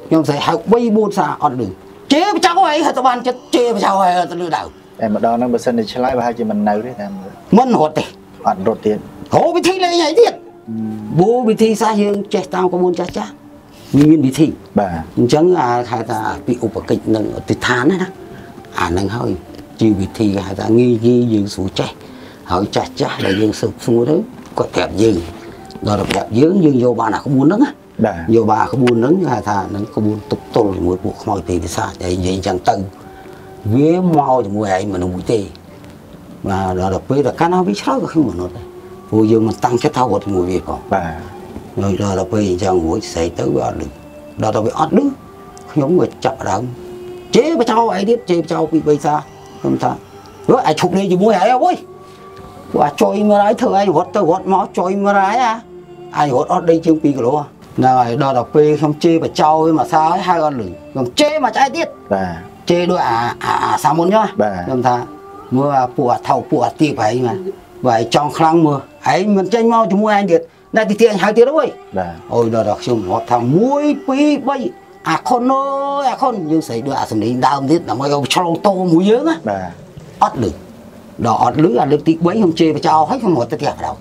ខ្ញុំស្រីហៅ3 4សារអត់លឺជេបចៅអីហៅទៅបានចិត្តជេបចៅអីទៅលឺដៅតែម្ដងហ្នឹងបើសិនជាឆ្លើយប្រហែលជាមិននៅទេតែមើលមិនរត់ទេអត់រត់ទៀតហៅវិធីលេងអីទៀតបូវិធីសាស្ត្រយើងចេះតាមក្បួនចាស់ចាស់ មានវិធីបាទអញ្ចឹងអាហៅថាពីឧបកិច្ចនិងអតិដ្ឋានណាណាអានឹងហើយជាវិធីគេហៅថាងាយងាយយើងស្រួលចេះហើយចាស់ចាស់ដែលយើងស៊ើបសួរទៅគាត់ប្រាប់យើងដល់ប្រាប់យើងយើងយកបានអាក្បួនហ្នឹងណាបាទយកបានអាក្បួនហ្នឹងគេហៅថានឹងក្បួនទប់ទល់ជាមួយពួកខ្មោចពីវិសាចហើយនិយាយអញ្ចឹងទៅវាមកជាមួយឯងមនុស្សមួយទេបាទដល់ពេលតែកាលណាវាឆ្លើយក៏ខ្ញុំមនុស្សដែរព្រោះយើងមិនតាំងចិត្តថារត់ជាមួយវាផងបាទ ហើយដល់ទៅពេលអញ្ចឹងរួចស្រែកទៅវាអត់លឺដល់ទៅវាអត់លឺខ្ញុំក៏ចាប់ដើមជេបចោអីទៀតជេបចោពីបីសាខ្ញុំថាអើអាឈប់លេងជាមួយហើយអើយពួកអាចុយមើលហើយធ្វើអីរត់ទៅរត់មកចុយមើលហើយអាអាយរត់អត់ដីជាង2គីឡូហ្នឹងហើយដល់ទៅពេលខ្ញុំជេបចោមកសាហើយហៅអត់លឺខ្ញុំជេមកឆ្អែតទៀតបាទជេដូចអាអាអាសាមុនចឹងបាទខ្ញុំថាមើលអាពួកអាថោពួកអាទៀបហើយមកបើឯងចង់ខ្លាំងមើលឯងមិនចេញមកជាមួយឯងទៀត តែទីទៀតអញហៅទៀតអើយបាទអូយដល់ដល់ខ្ញុំរាប់ថា1 2 3អាខុនអើយអាខុនយើងស្រីដូចអាសំលេងដើមទៀតដើម្បីឲ្យឆ្លងតោមួយយើងណាបាទអត់លឺដល់អត់លឺអាលើកទី3ខ្ញុំជេរបចោហើយខ្ញុំរត់ទៅផ្ទះបដៅ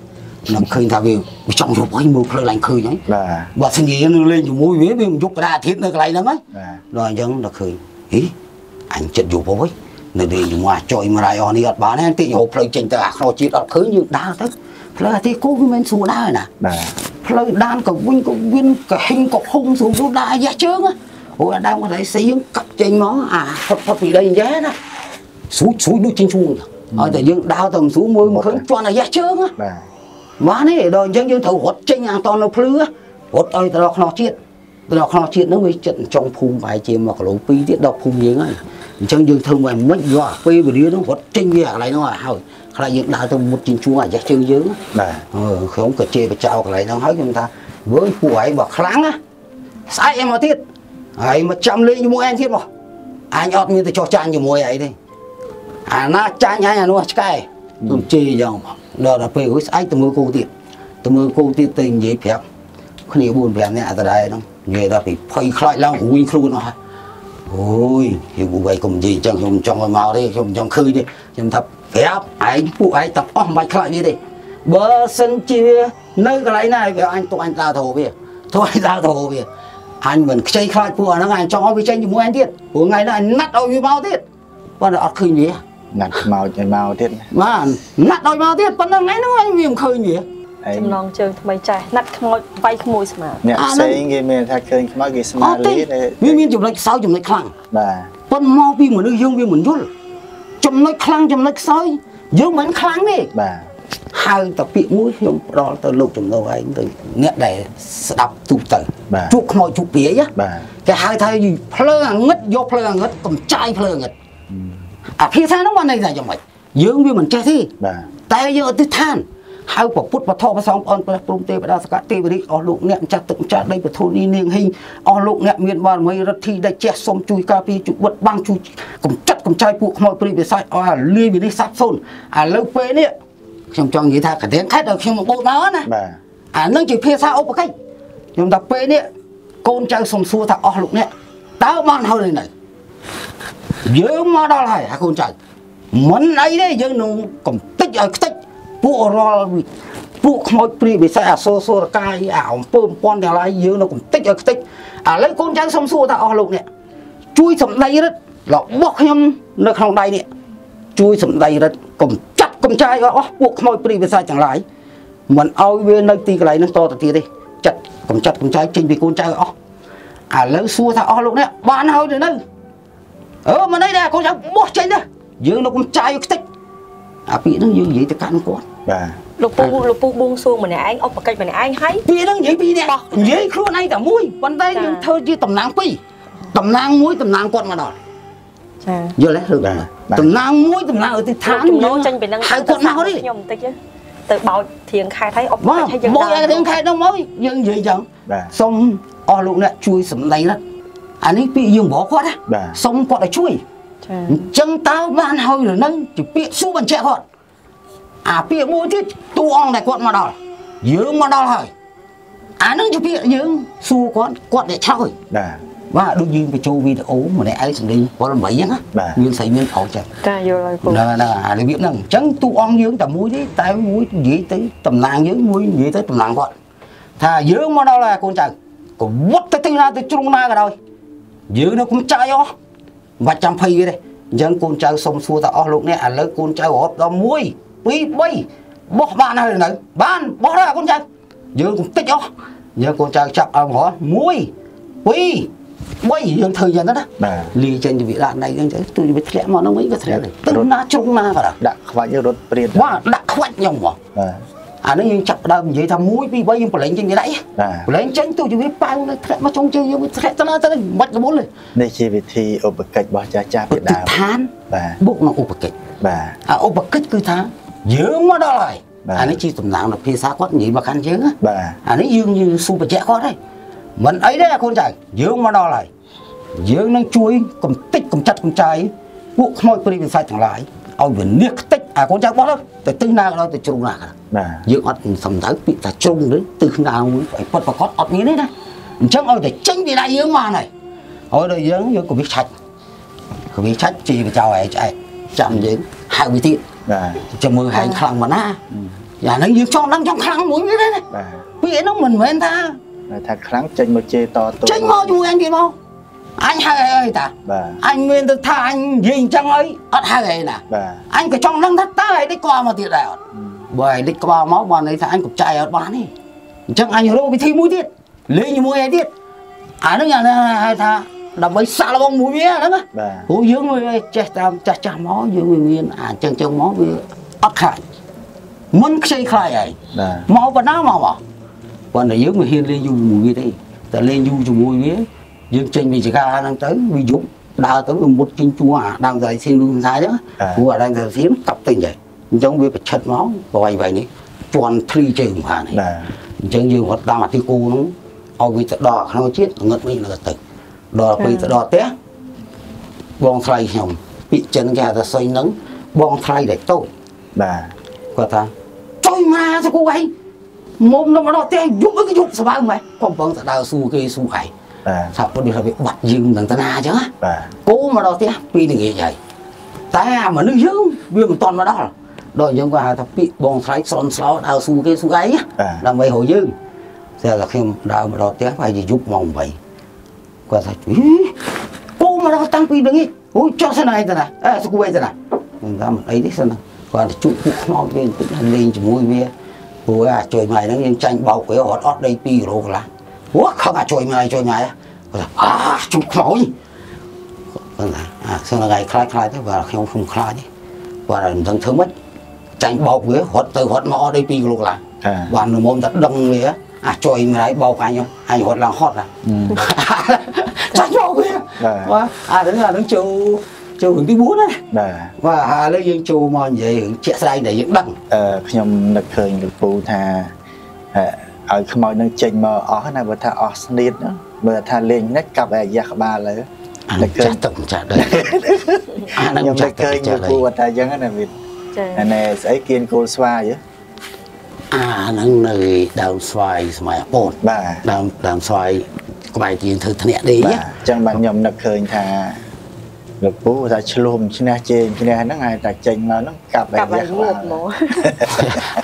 ខ្ញុំឃើញថាវាវាចង់យប់ហើយមើលផ្លូវឡើងឃើញហើយបាទបើស្ងៀមនឹងលេងជាមួយវាវាមិនយប់កដាអាទិត្យនៅកន្លែងហ្នឹងហើយបាទដល់អញ្ចឹងដល់ឃើញហីអញចិត្តយប់ហើយនៅលេងជាមួយអាចុយមរាយអស់នេះអត់បានទេតិចរហូតផ្លូវចេញទៅអាខ្នោជាតិអត់ឃើញយើងដើរទៅ ផ្លូវអាទីគោវាមិនស្រួលដើរណាបាទផ្លូវដានក៏វិញក៏វិញក៏ហិញក៏ហុងស្រួលស្រួលដែរយ៉ាស់ជើងណាអូអាដើមគាត់ឲ្យស៊ីយើងកាប់ចេញមកអាផុតផុតពីដីយ៉ែណាស្រួយស្រួយដូចចេញឈួងឲ្យតែយើងដើរទៅមិនស្រួលមើលមិនឃើញជន់អាយ៉ាស់ជើងណាបាទបានទេដល់អញ្ចឹងយើងត្រូវរត់ចេញអាតនៅភ្លឺរត់ឲ្យទៅដល់ខ្នោះជាតិទៅដល់ខ្នោះជាតិហ្នឹងវាចិត្តចុងភូមិប្រហែលជា1គីឡូ2ទៀតដល់ភូមិយើងហើយអញ្ចឹងយើងធ្វើមិនមិនយកអាពេលវេលាហ្នឹងរត់ចេញវាកន្លែងហ្នឹងឲ្យហើយ ខ្លាចយើងដើរទៅមុតជិញ្ជួងអាយ៉ាស់ជើងយើងណាបាទអឺខ្ញុំក៏ជេរបចោកន្លែងហ្នឹងហើយខ្ញុំថាវើយពួកឯងបើខ្លាំងណាស្អែកឯងមកទៀតហើយមកចាំលេងជាមួយឯងទៀតមកអញអត់មានទៅចោះចាញ់ជាមួយឯងទេអាណាចាញ់ឯងអានោះឆ្កែខ្ញុំជេរយ៉ាងមកដល់ដល់ពេលរួចស្អែកទៅមើលគូទៀតទៅមើលគូទៀតទៅនិយាយប្រាប់គ្នា4 5នាក់អត់ដែរហ្នឹងនិយាយដល់ពីភ័យខ្លាចឡើងរួយខ្លួនអស់ហើយ អូយយើងពួកឯងកុំនិយាយអញ្ចឹងខ្ញុំចង់ឲ្យមកទេខ្ញុំចង់ឃើញទេខ្ញុំថាប្រាប់ឯងពួកឯងទាំងអស់មិនបាច់ខ្លាចនេះទេបើសិនជានៅកន្លែងណាវាអញទុកអញដើរទៅវាទុកអញដើរទៅវាអញមិនខ្ចីខ្លាចពួកអាហ្នឹងអញចង់ឲ្យវាចេញជាមួយអញទៀតព្រោះថ្ងៃនេះអញណាត់ឲ្យវាមកទៀតប៉ុន្តែអត់ឃើញវាណាត់ខ្មោចឲ្យមកទៀតបានណាត់ឲ្យមកទៀតប៉ុន្តែថ្ងៃហ្នឹងអញវាមិនឃើញវាឯង ចំណងជើងថ្មីចេះណាត់ខ្មោចវាយក្មួយស្មាអ្នកអាផ្ហ្នឹងសេងគេមានថាឃើញខ្មោចគេស្មាអត់ទេលីទេវាមានចំណុចខ្សោយចំណុចខ្លាំងបាទប៉ុន្តែមកពីមនុស្សយើងវាមិនយល់ចំណុចខ្លាំងចំណុចខ្សោយយើងមិនខ្លាំងទេបាទហៅតែពាក្យមួយខ្ញុំផ្ដល់ទៅលោកចំណោឯងទៅអ្នកដែលស្ដាប់ទូទៅបាទជួបខ្មោចជួបព្រាយណាបាទគេហៅថាភ្លើងអាងឹតយកភ្លើងអាងឹតកំចាយភ្លើងអាងឹតអាភាសាហ្នឹងបានន័យថាយ៉ាងម៉េចយើងវាមិនចេះទេបាទតែយើងអធិដ្ឋាន ហៅប្រពុតបធម៌ប្រសងអនព្រះព្រំទេវតាសកតទេវរិកអស់លោកអ្នកម្ចាស់ទឹកម្ចាស់ដីពធូនីនាងហេងអស់លោកអ្នកមានបារមីរដ្ឋីដែលចេះសុំជួយការពារជួយបិទបាំងជួយកំចាត់កំចាយពួកខ្មោចព្រាយវិសាចអស់អាលាយវិនិច្ឆ័យសាបសូន្យឥឡូវពេលនេះខ្ញុំចង់និយាយថាកណ្ដឹងខេត្តដល់ខ្ញុំមកបូតមកណាបាទអានឹងជាភាសាឧបកិច្ចខ្ញុំថាពេលនេះកូនចៅសុំសួរថាអស់លោកអ្នកតើបានហើយនៅយើងមកដល់ហើយអាកូនចៅមិនអីទេយើងនឹងកំតិចឲ្យខ្ទេច ពួករាល់ពួកខ្មោចព្រាយវិស័យអសូរសូរកាយអាអំពើបំពន់ទាំងឡាយយើងនឹងកំតិចឲ្យខ្ទេចឥឡូវកូនចៅសុំសួរថាអស់លោកអ្នកជួយសម្ដីរិទ្ធរបស់ខ្ញុំនៅក្នុងដៃនេះជួយសម្ដីរិទ្ធកំចាត់កំចាយឲ្យអស់ពួកខ្មោចព្រាយវិស័យទាំងឡាយមិនឲ្យវានៅទីកន្លែងហ្នឹងតទៅទៀតទេចាត់កំចាត់កំចាយចេញពីកូនចៅអស់ឥឡូវសួរថាអស់លោកនេះបានហើយទៅនៅអឺមិនអីដែរកូនចៅបោះចេញទៅយើងនៅកំចាយឲ្យខ្ទេច អាពាក្យហ្នឹងយើងនិយាយទៅកាន់គាត់បាទលោកពូលោកពូបួងសួងម្នាក់ឯងឧបកិច្ចម្នាក់ឯងហើយពាក្យហ្នឹងនិយាយពីរនាក់និយាយខ្លួនឯងតែមួយប៉ុន្តែចា៎យើងធ្វើជាតំណាងពីរតំណាងមួយតំណាងគាត់មកដល់ចាយល់ទេឬបាទតំណាងមួយតំណាងអតិថានចំណូលចេញពីនឹងហៅគាត់មកទេខ្ញុំបន្តិចទៅទៅបោចធៀងខេតឲ្យឧបកិមកច្ចឲ្យយើងមកឲ្យរឿងខែហ្នឹងមកយើងនិយាយចឹងបាទសូមអស់លោកអ្នកជួយសម្ដីណាស់អានេះពាក្យយើងបកគាត់ណាបាទសូមគាត់ឲ្យជួយចា អញ្ចឹងតើបានហើយឬនឹងជាពាក្យសួរបញ្ជាក់គាត់អាពាក្យមួយទៀតតួអង្គដែលគាត់មកដល់យើងមកដល់ហើយអាហ្នឹងជាពាក្យយើងសួរគាត់គាត់អ្នកឆ្លើយបាទបាទដូចយើងបញ្ចូលវីដេអូម្នាក់ឯងសម្លេងពល8ហ្នឹងណាបាទមានស្អីមានប្រុសចឹងចាយល់ហើយពូហ្នឹងហ្នឹងអារបៀបហ្នឹងអញ្ចឹងទូអង្គយើងតែមួយទេតែមួយនិយាយទៅតំណាងយើងមួយនិយាយទៅតំណាងគាត់ថាយើងមកដល់ហើយកូនចៅក៏វត្តទៅទីណាទៅជ្រុងណាក៏ដោយយើងនៅកុំចាយអស់ មិនបាច់ចាំភ័យវាទេអញ្ចឹងកូនចៅសុំសួរតើអស់លោកនេះឥឡូវកូនចៅរាប់ដល់1 2 3បោះបានហើយនៅបានបោះដល់កូនចៅយើងកុំតិចអស់យើងកូនចៅចាប់អើមរ1 2 3យើងធ្វើយ៉ាងហ្នឹងណាបាទលីចេញទៅវាដាក់ដៃហ្នឹងទៅទូវាធ្លាក់មកហ្នឹងវិញក៏ធ្លាក់ដែរទៅណាជ្រុងណាក៏ដែរដាក់ខ្វាច់រត់ព្រាតបាទដាក់ខ្វាច់ខ្ញុំមកបាទ អានេះយើងចាប់ផ្ដើមនិយាយថា1 2 3យើងប្រឡែងចេញពីដៃបាទប្រឡែងចេញទូវាប៉ៅទៅធ្លាក់មកចុងជើងយើងវាធ្លាក់ទៅណាទៅមិនបាច់រមុលទេនេះជាវិធីឧបកិច្ចរបស់ចាស់ចាស់ពីឧទាដើមឋានបាទបុកនឹងឧបកិច្ចបាទអាឧបកិច្ចគឺថាយើងមកដល់ហើយបាទអានេះជាតំណាងដល់ភាសាគាត់និយាយមកកាន់យើងណាបាទអានេះយើងយើងសួរបញ្ជាក់គាត់ហើយមិនអីទេអាកូនចៅយើងមកដល់ហើយយើងនឹងជួយកំតិចកំចាត់កំចាយពួកខ្មោចព្រាយវិសាចទាំងឡាយឲ្យវានេះខ្ទេច អាកូនចៅបោះទៅទៅទិសណាក៏ដោយទៅជ្រុងណាក៏ដោយបាទយើងអត់សំដៅពាក្យថាជ្រុងឬទិសណាមួយឲ្យពិតប្រកបអត់មានទេណាអញ្ចឹងឲ្យតែចេញពីដៃយើងមកហើយឲ្យដល់យើងយើងក៏វាឆាច់ក៏វាឆាច់ជាកចោឯឆ្អែតចាំយើងហៅវាទៀតបាទចាំមើលហែងខ្លាំងមកណាយ៉ាងហ្នឹងយើងចង់ដឹងចង់ខ្លាំងមួយវាទេណាបាទពាក្យហ្នឹងមិនមែនថាតែថាខ្លាំងចេញមកជេរតទូចេញមកជាមួយអញទៀតមក អញហៅអីអីតាបាទអញមានទៅថាអញនិយាយអញ្ចឹងអីអត់ហៅអីណាបាទអញក៏ចង់ដឹងថាតើឯនេះក្បាលមកទៀតដែរអត់បើឯនេះក្បាលមកបានន័យថាអញកំចាយអត់បានទេអញ្ចឹងអញរកវិធីមួយទៀតលេងជាមួយឯទៀតអាហ្នឹងយ៉ាងណាហៅថាដើម្បីសាក់លបងមួយវាហ្នឹងណាបាទព្រោះយើងវាចេះតាមចាស់ចាស់មកយើងវាមានអាអញ្ចឹងអញ្ចឹងមកវាអត់ខ្លាចមិនខ្ចីខ្លាចឯងបាទមកបណ្ណាមកមកប៉ុន្តែយើងមិនហ៊ានលេងយូរជាមួយវាទេតែលេងយូរជាមួយវា យើងចេញពីចកាហ្នឹងទៅវាយប់ដើរទៅវាមុតជិញជួអាដើមតែសៀងលូនថាអញ្ចឹងព្រោះអាដើមតែសៀងកាប់ទិញដែរអញ្ចឹងវាប្រឆិតមកប្រវាយវាយនេះជន់ធ្លីជើងបាននេះបាទអញ្ចឹងយើងរត់តាមអាទីគោហ្នឹងឲ្យវាទៅដល់ក្នុងជាតិងឹតវិញនឹងទៅដល់ពេលទៅដល់ផ្ទះបងថ្លៃខ្ញុំពាក្យចិនគេហៅថាសុញហ្នឹងបងថ្លៃដែលតូចបាទគាត់ថាចុយមកទៅគូឯងមុំនៅមកដល់ផ្ទះយប់ក៏យប់ស្បើម៉េចកំពុងតែដើរស៊ូគេស៊ូឯងបាទ ថាពុទ្ធនេះថាវាបាត់យើងនឹងតាណាអញ្ចឹងណាបាទគោមកដល់ផ្ទះពីរល្ងាចហើយតែអាមនុស្សយើងវាមិនតន់មកដល់ដល់យើងក៏ហៅថាពាក្យបងថ្លៃស្រន់ស្លោដើរស៊ូគេស៊ូឯងណាបាទដើម្បីរកយើងតែតែខ្ញុំដើរមកដល់ផ្ទះប្រហែលជាយប់ម៉ោង8គាត់ថាអីគោមកដល់តាំងពីល្ងាចអូយចុះសិនឯងតាណាអើស្គូឯងតាណាខ្ញុំថាមិនអីទេសិនណាគាត់ទៅជួបពួកខ្មោចវាបន្តិចហើយលេងជាមួយវាព្រោះអាចជួយម៉ៃហ្នឹងយើងចាញ់បោកវាអត់អត់ដី2គីឡូកន្លះអូខឹងអាចជួយម៉ៃជួយម៉ៃ គាត់ថាអាជួបខ្មោចគាត់ថាអាសិនថ្ងៃខ្លាចខ្លាចទៅបាទខ្ញុំខ្ញុំខ្លាចទេគាត់ថាមិនដឹងធ្វើម៉េចចាញ់បោកវារត់ទៅរត់មកអត់ដី2គីឡូកន្លះអាបាននៅមុំតែដឹងវាអាចជួយមិនហើយបោកអញអញរត់ឡើងហត់ណាចាច់បោកវាបាទអាហ្នឹងអាហ្នឹងចូលចូលរឿងទី4ណាបាទបាទហើយឥឡូវយើងចូលមកនិយាយរឿងជាក់ស្ដែងដែលយើងដឹងអឺខ្ញុំនឹកឃើញលោកពូថាអឺឲ្យខ្មោចនឹងចេញមកអស់ណាបើថាអស់ស្នៀតណា បើថាលេងនេះកាប់អាយ៉ាក្បាលលើអានឹហ្នឹងកឃើចាញស់ទឹកចាស់ដែរអាហ្នឹងខ្ញុំនឹចាកស់ឃើទឹកញចាលោកស់ដែរពូថាអញ្ចឹងណាវិនចាអានេះស្អីគៀនគោលស្វាយហ៎អាហ្នឹងនៅដើមស្វាយសម័យអពតបាទដើមដើមស្វាយក្បែរជាងធ្វើធ្នាក់ដេកបាទអញ្ចឹងបាទខ្ញុំនឹកឃើញថា លោកពូថាឆ្លុំឈ្នះជេងឈ្នះហ្នឹងហើយតែចេញមកហ្នឹងកាប់អាកាប់ឲ្យយ៉ាក្ងបាលប់មក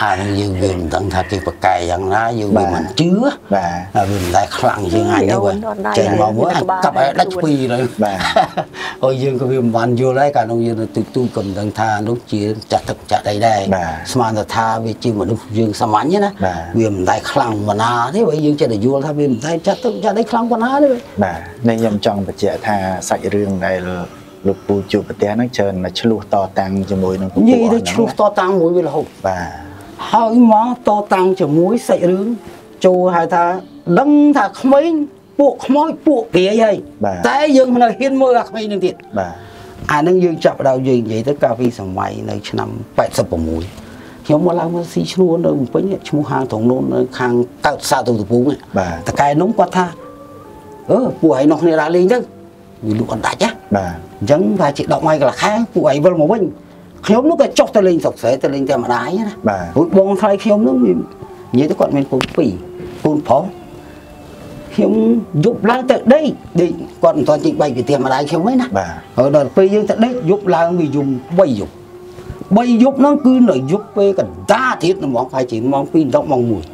អាហ្នឹងយើងវាមិនដឹងថាគេប្រកែយ៉ាងណាយើងវាមិនជឿបាទហើយវាមិនដែលខ្លាំងជាងអញទេបាទចេញមកមើលអញកាប់ឲ្យដាច់ពីរទៅបាទអូយើងក៏វាមិនបានយល់ដែរកាលនោះយើងទៅទូទូក៏មិនដឹងថានោះជាចាស់ទឹកចាស់អីដែរបាទស្មានតែថាវាជាមនុស្សយើងសាមញ្ញណាបាទវាមិនដែលខ្លាំងប៉ុណ្ណាទេបើយើងចេះតែយល់ថាវាមិនដែលចាស់ទឹកចាស់អីខ្លាំងប៉ុណ្ណាទេបាទនេះខ្ញុំចង់បញ្ជាក់ថាសាច់រឿងដែល លោកពូជួបប្រទះហ្នឹងច្រើនតែឆ្លោះតតាំងជាមួយនឹងពូនិយាយទៅអស់ហ្នឹងឆ្លោះតតាំងមួយវារហូតបាទហើយមកតតាំងជាមួយសាច់រឿងចូលហៅថាដឹងថាក្មេងពួកខ្មោចពួកព្រាយហើយបាទតែយើងមិនហ៊ានមើលអាក្មេងនឹងទៀតបាទអានឹងយើងចាប់ផ្ដើមយើងនិយាយទៅកាលពីសម័យនៅឆ្នាំ86ខ្ញុំមកឡើងមកស៊ីឈ្នួលនៅភ្នំពេញឈ្មោះហាងត្រង់នោះនៅខាងកើតសាទូតពូងបាទតកែនោះគាត់ថាអឺពួកឯងនោះគ្នាដើរលេងទៅ វាលក់អត់ដាច់ណាបាទអញ្ចឹងថាជា10ម៉ៃកន្លះខែពួកឯងវិលមកវិញខ្ញុំនោះក៏ចុះទៅលេងស្រុកស្រែទៅលេងតែម្ដាយណាបាទរួចបងថ្លៃខ្ញុំនោះវានិយាយទៅគាត់មានកូនពីរកូនប្រុសខ្ញុំយប់ឡើងទៅដេកដេកគាត់មិនទាន់ជិះបីពីផ្ទះម្ដាយខ្ញុំទេណាបាទហើយដល់ពេលយើងទៅដេកយប់ឡើងវាយំ3យប់3យប់ហ្នឹងគឺនៅយប់ពេលកណ្ដាលទៀតហ្មងប្រហែលជាម៉ោង2ដល់ម៉ោង1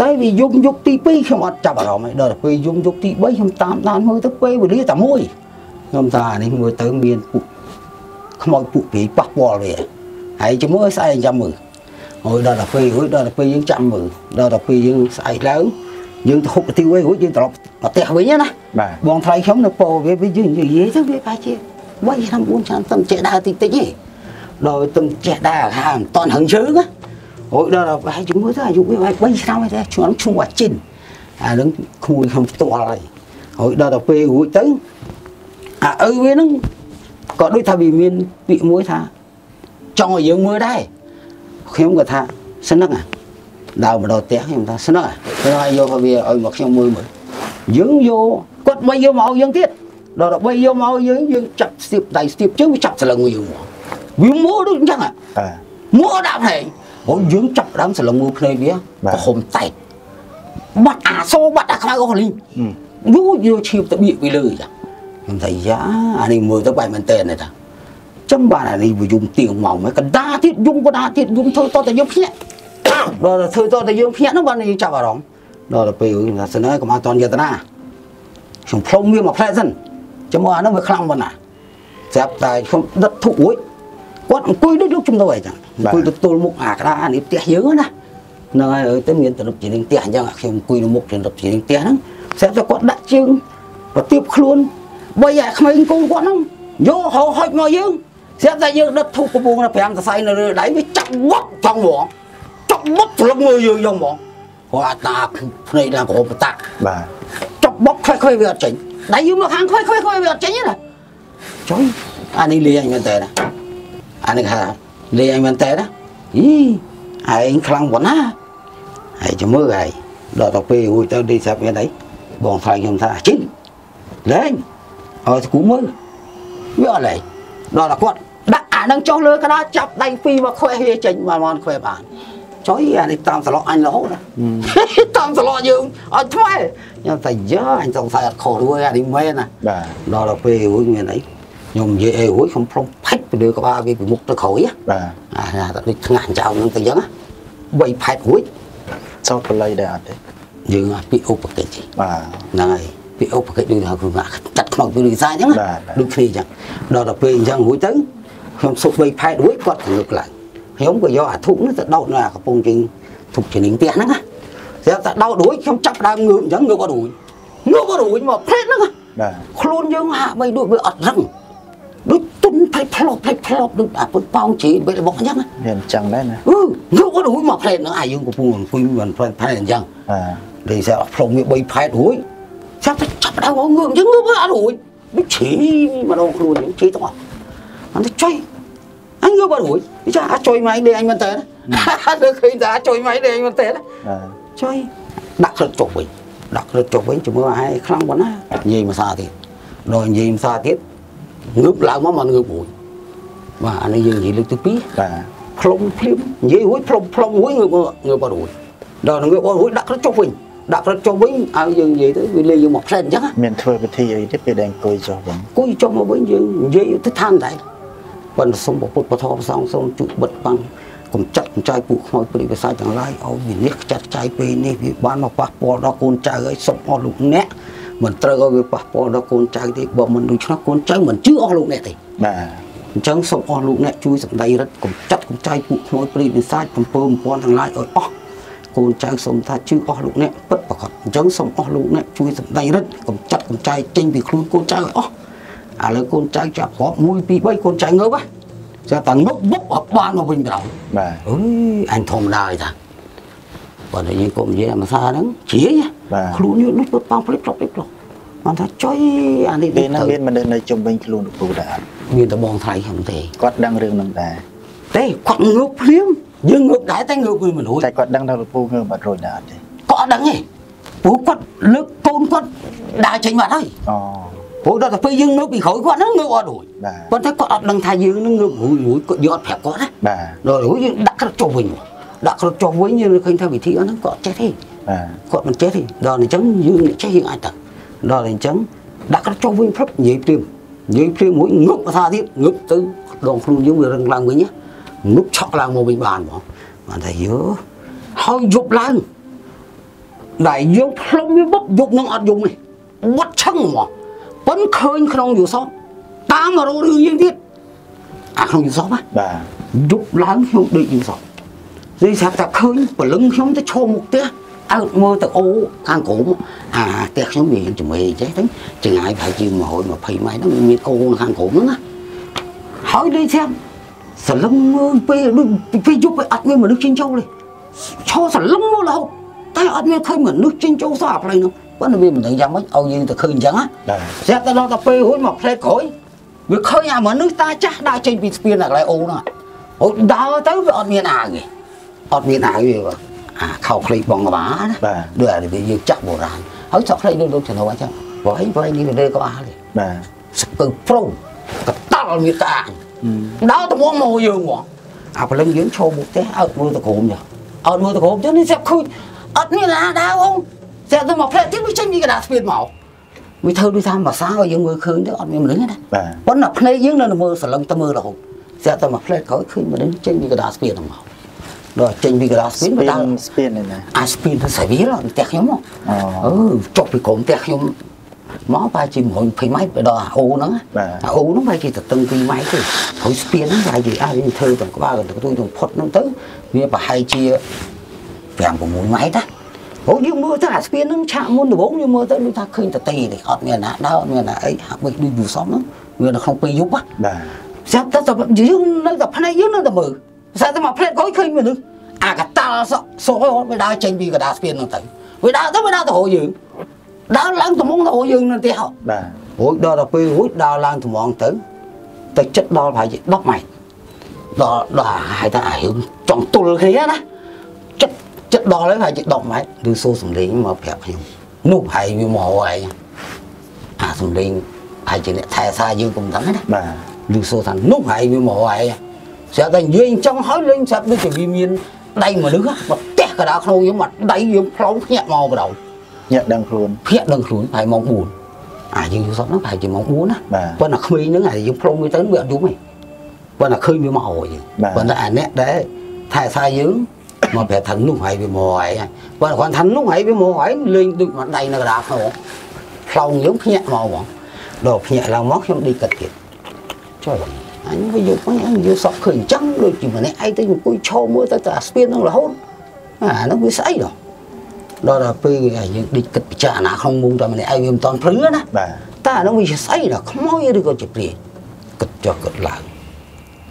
តែវាយំយប់ទី2ខ្ញុំអត់ចាប់អារម្មណ៍ទេដល់ពេលយំយប់ទី3ខ្ញុំតាមដានមើលទៅពេលវេលាតែមួយខ្ញុំថាអានេះមើលទៅមានពួកខ្មោចពួកព្រាយប៉ះពាល់វាហើយជាមួយឲ្យស្អែកចាំមើលហើយដល់ទៅពេលរួចដល់ទៅពេលយើងចាំមើលដល់ទៅពេលយើងស្អែកឡើងយើងទៅហុកទីវិញរួចយើងត្រឡប់មកផ្ទះវិញណាបាទបងថ្លៃខ្ញុំនៅពោវាវាយើងនិយាយទៅវាប្រហែលជា3ឆ្នាំ4ឆ្នាំទៅចេះដើរតិចតិចទេដល់ទៅចេះដើរហាមិនតន់ហឹងជើងណា អូយដល់ប្រហែលជាមួយទៅអាយុវា3ឆ្នាំទេឈ្មោះឈ្មោះអាជីនអានឹងក្មួយខ្ញុំផ្ទាល់ហើយហើយដល់ទៅពេលរួចទៅអាឪវាហ្នឹងក៏ដូចថាវាមានពាក្យមួយថាចង់ឲ្យយើងមើលដែរខ្ញុំក៏ថាស្នឹកអាដើរមកដល់ផ្ទះខ្ញុំថាស្នឹកអាខ្ញុំឲ្យយកវាឲ្យមកខ្ញុំមើលមើលយើងយកគាត់បីយកមកឲ្យយើងទៀតដល់ដល់បីយកមកឲ្យយើងយើងចាប់ស្ទាបដៃស្ទាបជើងវាចាប់ស្លឹងយើងមកវាមួដូចអញ្ចឹងហ่ะបាទមួដាក់ភ្នែក អូយើងចាប់ដើមស្លឹងមួភ្នែកវាបាទក៏ហុំតែកបាត់អាសូរបាត់អាខ្មៅអស់លីងហឹមយូរយកឈៀបទៅបៀកពីលើចាខ្ញុំថាយ៉ាអានេះមើលទៅបែបមែនតើនេះតាចាំបានអានេះវាយំទៀងមកមកកណ្ដាលទៀតយំកណ្ដាលទៀតយំធ្វើតតែយើងភ្ញាក់ដល់ទៅធ្វើតតែយើងភ្ញាក់នោះបានយើងចាប់អារម្មណ៍ដល់ទៅពេលខ្ញុំថាសិនហើយកុំឲ្យតន់យតនាខ្ញុំផ្លុំវាមកផ្លែសិនចាំមកអានោះវាខ្លាំងប៉ុណ្ណាស្រាប់តែខ្ញុំដិតធុករួច គាត់អង្គុយដូចលោកជំនួយអញ្ចឹងអង្គុយទៅទល់មុខអាក្តារអានេះផ្ទះយើងណាហ្នឹងហើយអើទៅមានទំនុកជានឹងផ្ទះអញ្ចឹងខ្ញុំអង្គុយនៅមុខទំនុកជានឹងផ្ទះហ្នឹងស្រាប់តែគាត់ដាក់ជើងប្រទៀបខ្លួនបីអាក្មេងកូនគាត់ហ្នឹងយកហោហុចមកយើងស្រាប់តែយើងដិតធុកកំពុងតែ5សរសៃនៅលើដៃវាចាប់វត្តចង់ហ្មងចុកបុកព្រលឹងមើលយើងយកហ្មងគាត់អាតាភ្នែកឡើងក្រោបតាបាទចុកបុកខ្វេះខ្វេះវាអត់ចេញដៃយើងមកខាងខ្វេះខ្វេះខ្វេះវាអត់ចេញទេណាចុយអានេះលេងមែនតើណា អានេះថាលេងមែនតើណាអីឯងខ្លាំងប៉ុណ្ណាហើយចាំមើលហើយដល់ទៅពេលរួចទៅនេះស្រាប់មានអីបងថ្លៃខ្ញុំថាជីលេងឲ្យស្គូមើលវាអត់លេងដល់តែគាត់ដាក់អានឹងចុះលើក្តារចាប់ដៃពីរមកខ្វេះវាចេញមកមកខ្វេះបានចុយអានេះតាមសឡកអញរហូតណាតាមសឡកយើងអត់ថ្មីខ្ញុំតែយើអញសង្ស័យអត់ខុសរួយអានេះមែនណាបាទដល់ដល់ពេលរួយមានអីខ្ញុំនិយាយអីរួយខ្ញុំព្រមផាច់ ពីលើក្បាលវាពីមុខទៅក្រោយណាបាទអាណាតែដូចថ្ងាស់ចោលហ្នឹងទៅយ៉ាងណាបីផាច់រួយសោកបល័យដែរអត់ទេយើងអាពីឧបកិច្ចបាទហ្នឹងហើយពីឧបកិច្ចដូចថាគ្រូណាចាត់ខ្នងពីវិសាអញ្ចឹងណាបាទបាទដូចគ្នាអញ្ចឹងដល់ដល់ពេលអញ្ចឹងរួយទៅខ្ញុំសុកបីផែតរួយគាត់ទៅងើបឡើងខ្ញុំក៏យកអាធុកនោះទៅដោតនៅអាកំពង់ជើងធុកជំនាញផ្ទះហ្នឹងណាស្រាប់តែដោតរួយខ្ញុំចាប់ដើមងើបអញ្ចឹងងើបអត់រួយងើបអត់រួយមកផ្លែតហ្នឹងណាបាទខ្លួនយើងហាក់បីដូចវាអត់រឹងដូច ទុនផ្លេចផ្លប់ផ្លេចផ្លប់ដូចអាពុតប៉ោងជីបេះរបស់អញ្ចឹងណាមានអញ្ចឹងដែរណាអឺងើបអត់រួយមកផ្លែតហ្នឹងអាយើងកំពុងអង្គុយមិនផ្លែតផ្លែតអញ្ចឹងបាទដូចស្រាប់ផ្លុំវា3ផែតរួយចាប់តែចាប់ដើមងើបអញ្ចឹងងើបអត់រួយដូចឈីម្ដងខ្លួនអញ្ចឹងឈីទាំងអស់អត់ទៅចុយអញងើបអត់រួយចាអាចចុយមកដេកអញមែនតើលើឃើញថាអាចុយមកដេកអញមែនតើបាទចុយដាក់ក្រឹតចុះវិញដាក់ក្រឹតចុះវិញជាមួយអាយខ្លាំងប៉ុណ្ណានិយាយភាសាទៀតដល់និយាយភាសាទៀត ងើបឡើងមកមិនងើបរួយបាទអានេះយើងនិយាយលើកទី2បាទផ្លុំភ្លាមនិយាយរួចផ្លុំផ្លុំរួចងើបងើបអត់រួចដល់ងើបអត់រួចដាក់ក្រឹតចុះវិញដាក់ក្រឹតចុះវិញឲ្យយើងនិយាយទៅវាលេងយើងមកផ្លែតអញ្ចឹងណាមានធ្វើពិធីអីទេពេលដែលអង្គុយចុះវិញគួយចុះមកវិញយើងនិយាយទៅឋានដែរប៉ុន្តែសូមព្រះពុទ្ធពធព្រះសង្ឃសូមជួយបិទបាំងកុំចាត់កុំចាយពួកខ្មោចព្រាយវិសាចទាំងឡាយឲ្យវិនិច្ឆ័យចាត់ចាយពេលនេះវាបានមកប៉ះពាល់ដល់កូនចៅហើយសូមអស់លោកអ្នក មិនត្រូវឲ្យវាប៉ះពាល់ដល់កូនចៅទេបើមិនដូច្នោះកូនចៅមិនជឿអស់លោកអ្នកទេបាទអញ្ចឹងសូមអស់លោកអ្នកជួយសម្ដីរិទ្ធកុំចាត់កុំចាយពួកខ្មោចព្រាយវិសាចបំពើបំពាន់ទាំងឡាយឲ្យអស់កូនចៅសូមថាជឿអស់លោកអ្នកពិតប្រាកដអញ្ចឹងសូមអស់លោកអ្នកជួយសម្ដីរិទ្ធកុំចាត់កុំចាយចេញពីខ្លួនកូនចៅឲ្យអស់ឥឡូវកូនចៅចាប់គ្រាប់1 2 3កូនចៅងើបហ៎ចាតែងើបបុកអត់បានមកវិញម្ដងបាទអើយអញធម្មតាឯតា បើតែយើងកុំនិយាយអាភាសាហ្នឹងជ្រាយហ៎បាទខ្លួនយើងដូចប៉ោងព្រិចផ្លុកព្រិចផ្លុកបានថាចុយអានេះពេលហ្នឹងទៅមានមនុស្សនៅជុំវិញខ្លួនលោកគ្រូដែរអត់មានតែបងថ្លៃខ្ញុំទេគាត់ដឹងរឿងហ្នឹងដែរទេគាត់ងើបភ្លាមយើងងើបដែរតែងើបវាមិនរួចតែគាត់ដឹងថាលោកគ្រូងើបអត់រួចដែរអត់ទេគាត់អត់ដឹងទេព្រោះគាត់លើកកូនគាត់ដើរចេញបាត់ហើយអូព្រោះដល់ទៅពេលយើងងើបពីក្រោយគាត់ហ្នឹងងើបអត់រួចបាទប៉ុន្តែគាត់អត់ដឹងថាយើងហ្នឹងងើបរួចរួចគាត់យកអត់ប្រាប់គាត់ណាបាទដល់រួចយើងដាក់ក្រឹតចុះវិញ ដាក់ក្រឹតចុះវិញយើងឃើញថាវិធីអត់ហ្នឹងគាត់អត់ចេះទេបាទគាត់មិនចេះទេដល់អញ្ចឹងយើងអ្នកចេះយើងអាចទៅដល់អញ្ចឹងដាក់គាត់ចុះវិញព្រឹបនិយាយព្រាមនិយាយព្រាមមួយងឹបភាសាទៀតងឹបទៅដងខ្លួនយើងវារឹងឡើងវិញណាងឹបឆក់ឡើងមកវិញបានបងបានតែយើហើយយប់ឡើងដែលយើងផ្លុំវាបុកយប់នឹងអត់យំទេវត្តឆឹងហ្មងប៉ុនឃើញក្នុងយូសបតាមមករោរឿងយើងទៀតអាក្នុងយូសបណាបាទយប់ឡើងខ្ញុំដូចយូសប និយាយស្រាប់តែឃើញព្រលឹងខ្ញុំទៅឈោមុខផ្ទះអើតមើលទៅអូខាងក្រោមអាផ្ទះខ្ញុំមានជំនាញចេះទៅចង្អាយប្រហែលជា120ម៉ែត្រហ្នឹងមានអូខាងក្រោមហ្នឹងណាហើយដូចស្រាប់សលឹងមើលពេលដូចពេលយប់អត់មានមនុស្សចេញចូលទេឈរសលឹងមើលរហូតតែអត់មានឃើញមនុស្សចេញចូលសោះអាផ្លូវហ្នឹងប៉ុន្តែវាមិនដឹងយ៉ាងម៉េចឲ្យយើងទៅឃើញអញ្ចឹងណាបាទស្រាប់តែដល់ទៅពេលរួចមកផ្លែតក្រោយវាឃើញអាមនុស្សតាចាស់ដើរចេញពីស្ពានអាកន្លែងអូនហ្នឹងអូដើរទៅវាអត់មានអាវទេ អត់មានអាវទេបាទអាខោខ្លីបងក្បាលណាបាទដូចអាវាយើងចាក់បុរាណហើយសក់ខ្លីដូចដូចចំណោអញ្ចឹងវ៉ៃវ៉ៃនេះវាលើក្បាលទេបាទស្ពើប្រូកតល់មានកាងដើរទៅមកមកយើងហ្មងអាព្រលឹងយើងឈោមុខទេអើមើលទៅក្រុមចាអត់មើលទៅក្រុមចឹងនេះស្រាប់ឃើញអត់មានណាដើរអូនស្រាប់ទៅមកផ្លែតទៀតវាចេញពីកណ្ដាលស្ពានមកវាធ្វើដូចថាមួយសាឲ្យយើងមើលឃើញទៅអត់មានមនុស្សទេណាបាទប៉ុន្តែភ្នែកយើងនៅតែមើលសន្លឹងទៅមើលរហូតស្រាប់តែមកផ្លែតក្រោយឃើញមនុស្សចេញពីកណ្ដាលស្ពានហ្នឹងមក ដល់ចេញពីកណ្ដាលស្ពានស្វាពាដើរនស្ពាននេះណាអាស្ពានទៅសាវីលផ្ទះខ្ញុំមកអូអឺចុះពីក្រុមផ្ទះខ្ញុំមកប្រហែលជា120ម៉ែត្រទៅដល់អាអូហ្នឹងណាបាទអាអូហ្នឹងប្រហែលជាទៅតឹង2ម៉ែត្រទេហើយស្ពានហ្នឹងប្រហែលជាអាចយើងធ្វើទាំងក្បាលទាំងទួយទាំងផុតហ្នឹងទៅវាប្រហែលជា5 6ម៉ែត្រណាអូយើងមើលទៅអាស្ពានហ្នឹងឆាកមុនដំបូងយើងមើលទៅដូចថាឃើញតទេទេអត់មានណាដើរអត់មានណាអីហាក់បីដូចយូរសំហ្នឹងវានៅក្នុងពេលយប់ណាបាទស្រាប់តែតែយើងនៅតែភ្នែកយើងនៅតែមើល ស្រាប់តែមកផ្លេតក្រោយឃើញមនុស្សអាកតាល់សក់សក់វាដើរចេញពីកណ្ដាលស្ពានហ្នឹងទៅវាដើរទៅវាដើរទៅរកយើងដើរឡើងត្មងទៅរកយើងនៅផ្ទះហ៎បាទរួចដល់ទៅពេលរួចដើរឡើងត្មងទៅទៅចិត្តដល់ប្រហែលជា10ម៉ែត្រដល់ដល់ហើយថាអារឿងចង់ទល់គ្នាណាចិត្តចិត្តដល់ហើយប្រហែលជា10ម៉ែត្រឬសូរសំលេងមកប្រាប់ខ្ញុំនោះហើយវាមកហើយអាសំលេងហើយជាអ្នកថែសារយើងកុំដឹងណាបាទឮសូរថានោះហើយវាមកហើយ ស្រាប់តែនិយាយអញ្ចឹងហើយលេងស្រាប់ដូចជាវាមានដៃមនុស្សមកផ្ទះកណ្ដាលក្នុងយើងមកដៃយើងផ្លោងភ្ញាក់មកបដញាក់ដឹងខ្លួនភ្ញាក់ដឹងខ្លួនប្រហែលម៉ោង4អាយើងយល់សពហ្នឹងប្រហែលជាម៉ោង4ណាបាទប៉ុន្តែក្មេងហ្នឹងអាយើងផ្លោងវាទៅវាអត់យំទេប៉ុន្តែឃើញវាមកហើយយើងបាទប៉ុន្តែអាអ្នកដែលថែសារយើងមកប្រាប់ថានោះហើយវាមកហើយប៉ុន្តែគាត់ថានោះហើយវាមកហើយលេងដូចមកដៃនៅកណ្ដាលក្នុងផ្លោងយើងភ្ញាក់មកហ្មងដល់ភ្ញាក់ឡើងមកខ្ញុំដេកគិតទៀតចុះ អញវាយកមកអញយកសក់ឃើញអញ្ចឹងដូចជាម្នាក់ឯងទៅអង្គុយឈោមើលទៅទៅអាស្ពានហ្នឹងរហូតអាហ្នឹងវាស្អីដល់ដល់ដល់ពេលយើងដេកគិតពិចារណាក្នុងមុំតែម្នាក់ឯងវាមិនតន់ព្រឺណាបាទតែអាហ្នឹងវាជាស្អីដល់ខ្មោចឬក៏ជាព្រាយគិតចុះគិតឡើង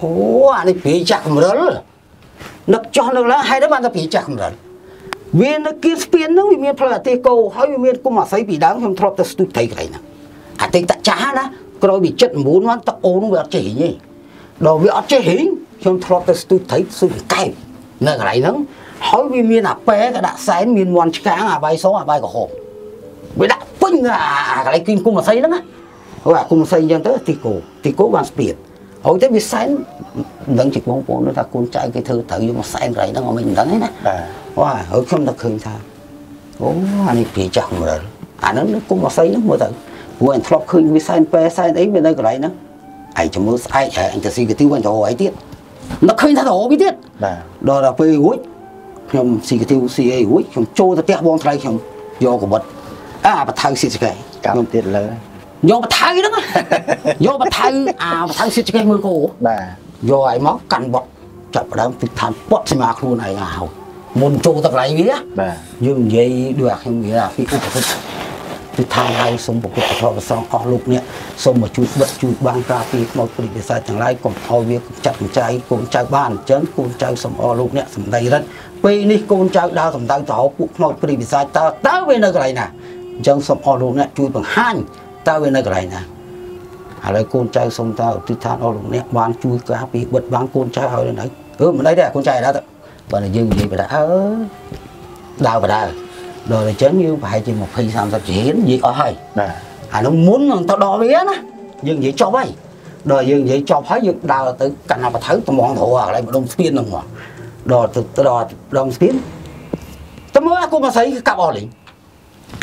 អូអានេះព្រាយចាស់កម្រិលនឹកចុះនឹកឡើងហើយដល់បានតែព្រាយចាស់កម្រិលវានៅគៀនស្ពានហ្នឹងវាមានផ្លូវអាទេសគោហើយវាមានគុំអាស័យពីដើមខ្ញុំធ្លាប់ទៅស្ទូចត្រីកន្លែងហ្នឹងអាទេតចាស់ណា ក្រោយវា79វ៉ាន់តអូនវាអត់ចេះហីទេដល់វាអត់ចេះហីខ្ញុំធ្លាប់ទៅស្ទូចត្រីស្ទូចកែបនៅកន្លែងហ្នឹងហើយវាមានអាប៉ែក៏ដាក់សែនមានមន់ឆ្កាងអាបាយសអាបាយក្រហមវាដាក់ពេញអាអាកន្លែងគីមគុំអាស័យហ្នឹងណាហៅអាគុំអាស័យអញ្ចឹងទៅទីគោទីគោបានស្ពាតហើយទៅវាសែនមិនដឹងជាបងប្អូននោះថាកូនចៅគេធ្វើត្រូវយកមកសែនកន្លែងហ្នឹងអត់មិនដឹងទេណាបាទវ៉ាហើយខ្ញុំតែឃើញថាអូអានេះព្រាចាស់កម្រិលអាហ្នឹងគុំអាស័យហ្នឹងមើលទៅ ព្រោះអញធ្លាប់ឃើញវាសែនប៉ែសែនអីវានៅកន្លែងហ្នឹងឯងចាំមើលស្អែកហើយអញទៅស៊ីកាទីវអញទៅរកអីទៀតនឹកឃើញថាទៅរកវាទៀតបាទដល់ដល់ពេលរួចខ្ញុំស៊ីកាទីវស៊ីអីរួចខ្ញុំចូលទៅផ្ទះបងថ្លៃខ្ញុំយកកបិតអាបថៅស៊ីចកែកាប់ទៀតលើយកបថៅហ្នឹងយកបថៅអាបថៅស៊ីចកែមើលគោបាទយកឲ្យមកកាន់បត់ចាប់ផ្ដើមពីឋានពត់ស្មាខ្លួនឯងហៅមុនចូលទៅកន្លែងវាបាទយើងនិយាយដូចអាខ្ញុំនិយាយអាពីឧបពុទ្ធ ពីឋានហើយសូមប្រពុទ្ធធម៌ប្រសងអស់លោកអ្នកសូមមកជួយបិទជួយបាំងការពីខ្មោចព្រិវិសាចទាំងឡាយកុំឲ្យវាចាត់ចែងកូនចៅបានអញ្ចឹងកូនចៅសូមអស់លោកអ្នកសំដីរិទ្ធពេលនេះកូនចៅដើរសំដៅទៅរកពួកខ្មោចព្រិវិសាចតើតើវានៅកន្លែងណាអញ្ចឹងសូមអស់លោកអ្នកជួយបង្ហាញតើវានៅកន្លែងណាឥឡូវកូនចៅសូមតើឧទ្ទិសឋានអស់លោកអ្នកបានជួយការពីបិទបាំងកូនចៅឲ្យនៅអឺមិនអីទេកូនចៅឯដល់ទៅបើតែយើងនិយាយបដាអើដើរបដា ដល់អញ្ចឹងយើងប្រហែលជា20 30ជារៀននិយាយអស់ហើយបាទអានោះមុននឹងទៅដល់វាណាយើងនិយាយចប់ហើយដល់យើងនិយាយចប់ហើយយើងដើរទៅកណ្ដាលបថៅត្មងទៅអាកន្លែងម្ដុំស្ពានហ្នឹងមកដល់ទៅដល់ម្ដុំស្ពានតែមើលអាគុំអាស័យគឺកាប់អស់លេង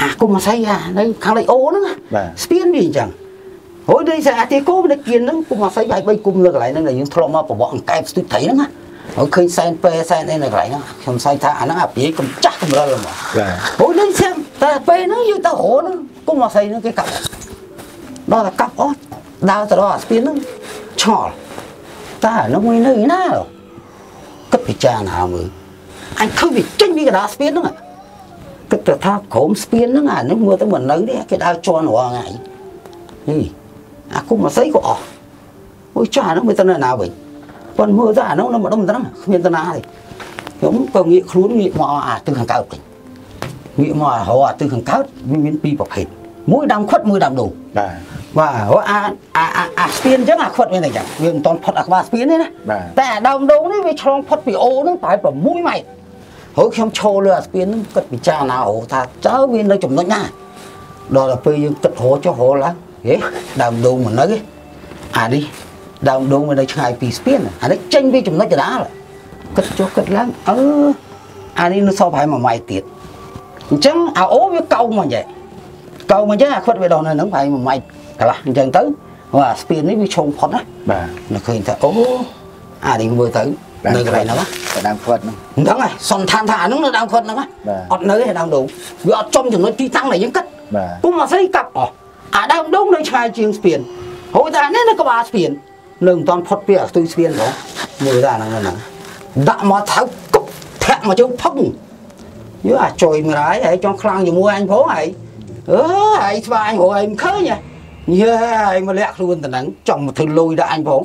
អាគុំអាស័យអានៅខាងលេខអូហ្នឹងណាបាទស្ពានវាអញ្ចឹងហូយដូចស្អាតទេគោមិនគៀនហ្នឹងគុំអាស័យបាយបីគុំនៅកន្លែងហ្នឹងដែលយើងធ្លាប់មកប្រវត្តិអង្កែបស្ទុយត្រីហ្នឹងណា ហើយឃើញសែនពេសែនអីនៅកន្លែងហ្នឹងខ្ញុំស័យថាអាហ្នឹងអាព្រាយកំចាស់កំរិលហ្មងបាទហូយដូចស្អាតតែពេលហ្នឹងយើងទៅរហហ្នឹងគុំអាស័យហ្នឹងគេកាប់ដល់តែកាប់អស់ដើរទៅដល់អាស្ពានហ្នឹងឆ្ងល់តើអានោះមួយនៅឯណាហ៎គិតពិចារណាមើលអញឃើញវាចេញពីកណ្ដាលស្ពានហ្នឹងហ៎គិតទៅថាក្រុមស្ពានហ្នឹងអានេះមើលទៅមិននៅទេគេដើរជន់រាល់ថ្ងៃនេះអាគុំមកស្អីក៏អស់អូយចាស់ហ្នឹងមើលទៅនៅណាវិញ ប៉ុន្តែមើលទៅអាហ្នឹងនៅម្ដុំទៅហ្នឹងគ្មានទៅណាទេខ្ញុំក៏ងាកខ្លួនងាកមកអាទិសខាងកើតវិញងាកមករកអាទិសខាងកើតវាមានពីរប្រភេទមួយដើមខ្វិតមួយដើមដូងបាទបាទហើយអាអាអាអាស្ពានអញ្ចឹងអាខ្វិតវាតែអញ្ចឹងវាមិនតន់ផុតអាក្បាលស្ពានទេណាបាទតែអាដើមដូងនេះវាឆ្លងផុតពីអូហ្នឹងប្រហែល6ម៉ែត្រហើយខ្ញុំឈរលើអាស្ពានហ្នឹងគិតពិចារណាហៅថាចើវានៅចំណុចណាដល់ទៅពេលយើងគិតរកចុះរកឡើងហេដើមដូងមិននៅទេអានេះ ដើមដូងវានៅឆ្ងាយពីស្ពានអានេះចេញពីចំណុចកណ្ដាលគិតចុះគិតឡើងអឺអានេះនៅសល់ប្រហែល1ម៉ែត្រទៀតអញ្ចឹងអាអូវាកោងមកយ៉ាងកោងមកអញ្ចឹងអាខ្វិតវាដល់នៅហ្នឹងប្រហែល1ម៉ែត្រកន្លះអញ្ចឹងទៅហើយអាស្ពាននេះវាឈោងផុតណាបាទនៅឃើញថាអូអានេះមើលទៅនៅកន្លែងហ្នឹងណាតែដើមខ្វិតហ្នឹងអញ្ចឹងហើយសន្និដ្ឋានថាអាហ្នឹងនៅដើមគាត់ហ្នឹងណាបាទអត់នៅទេដើមដូងវាអត់ចំចំណុចទីតាំងដែលយើងគិតបាទពុំមកស្អីកាប់អស់អាដើមដូងនៅឆ្ងាយជាងស្ពានហូចតែអានេះនៅក្បាលស្ពាន នៅមិនតាន់ផុតពីអាស្ទុយស្ពានហ្មងមើលតែអាហ្នឹងហ្នឹងដាក់មកថៅគប់ធាក់មកជើងផឹងយើអាចុយមួយហើយហើយចង់ខ្លាំងជាមួយអញផងហើយអឺហើយស្វាយរកអីមិនឃើញហ៎យើហើយមកលាក់ខ្លួនទៅហ្នឹងចង់មកធ្វើលុយដាក់អញផង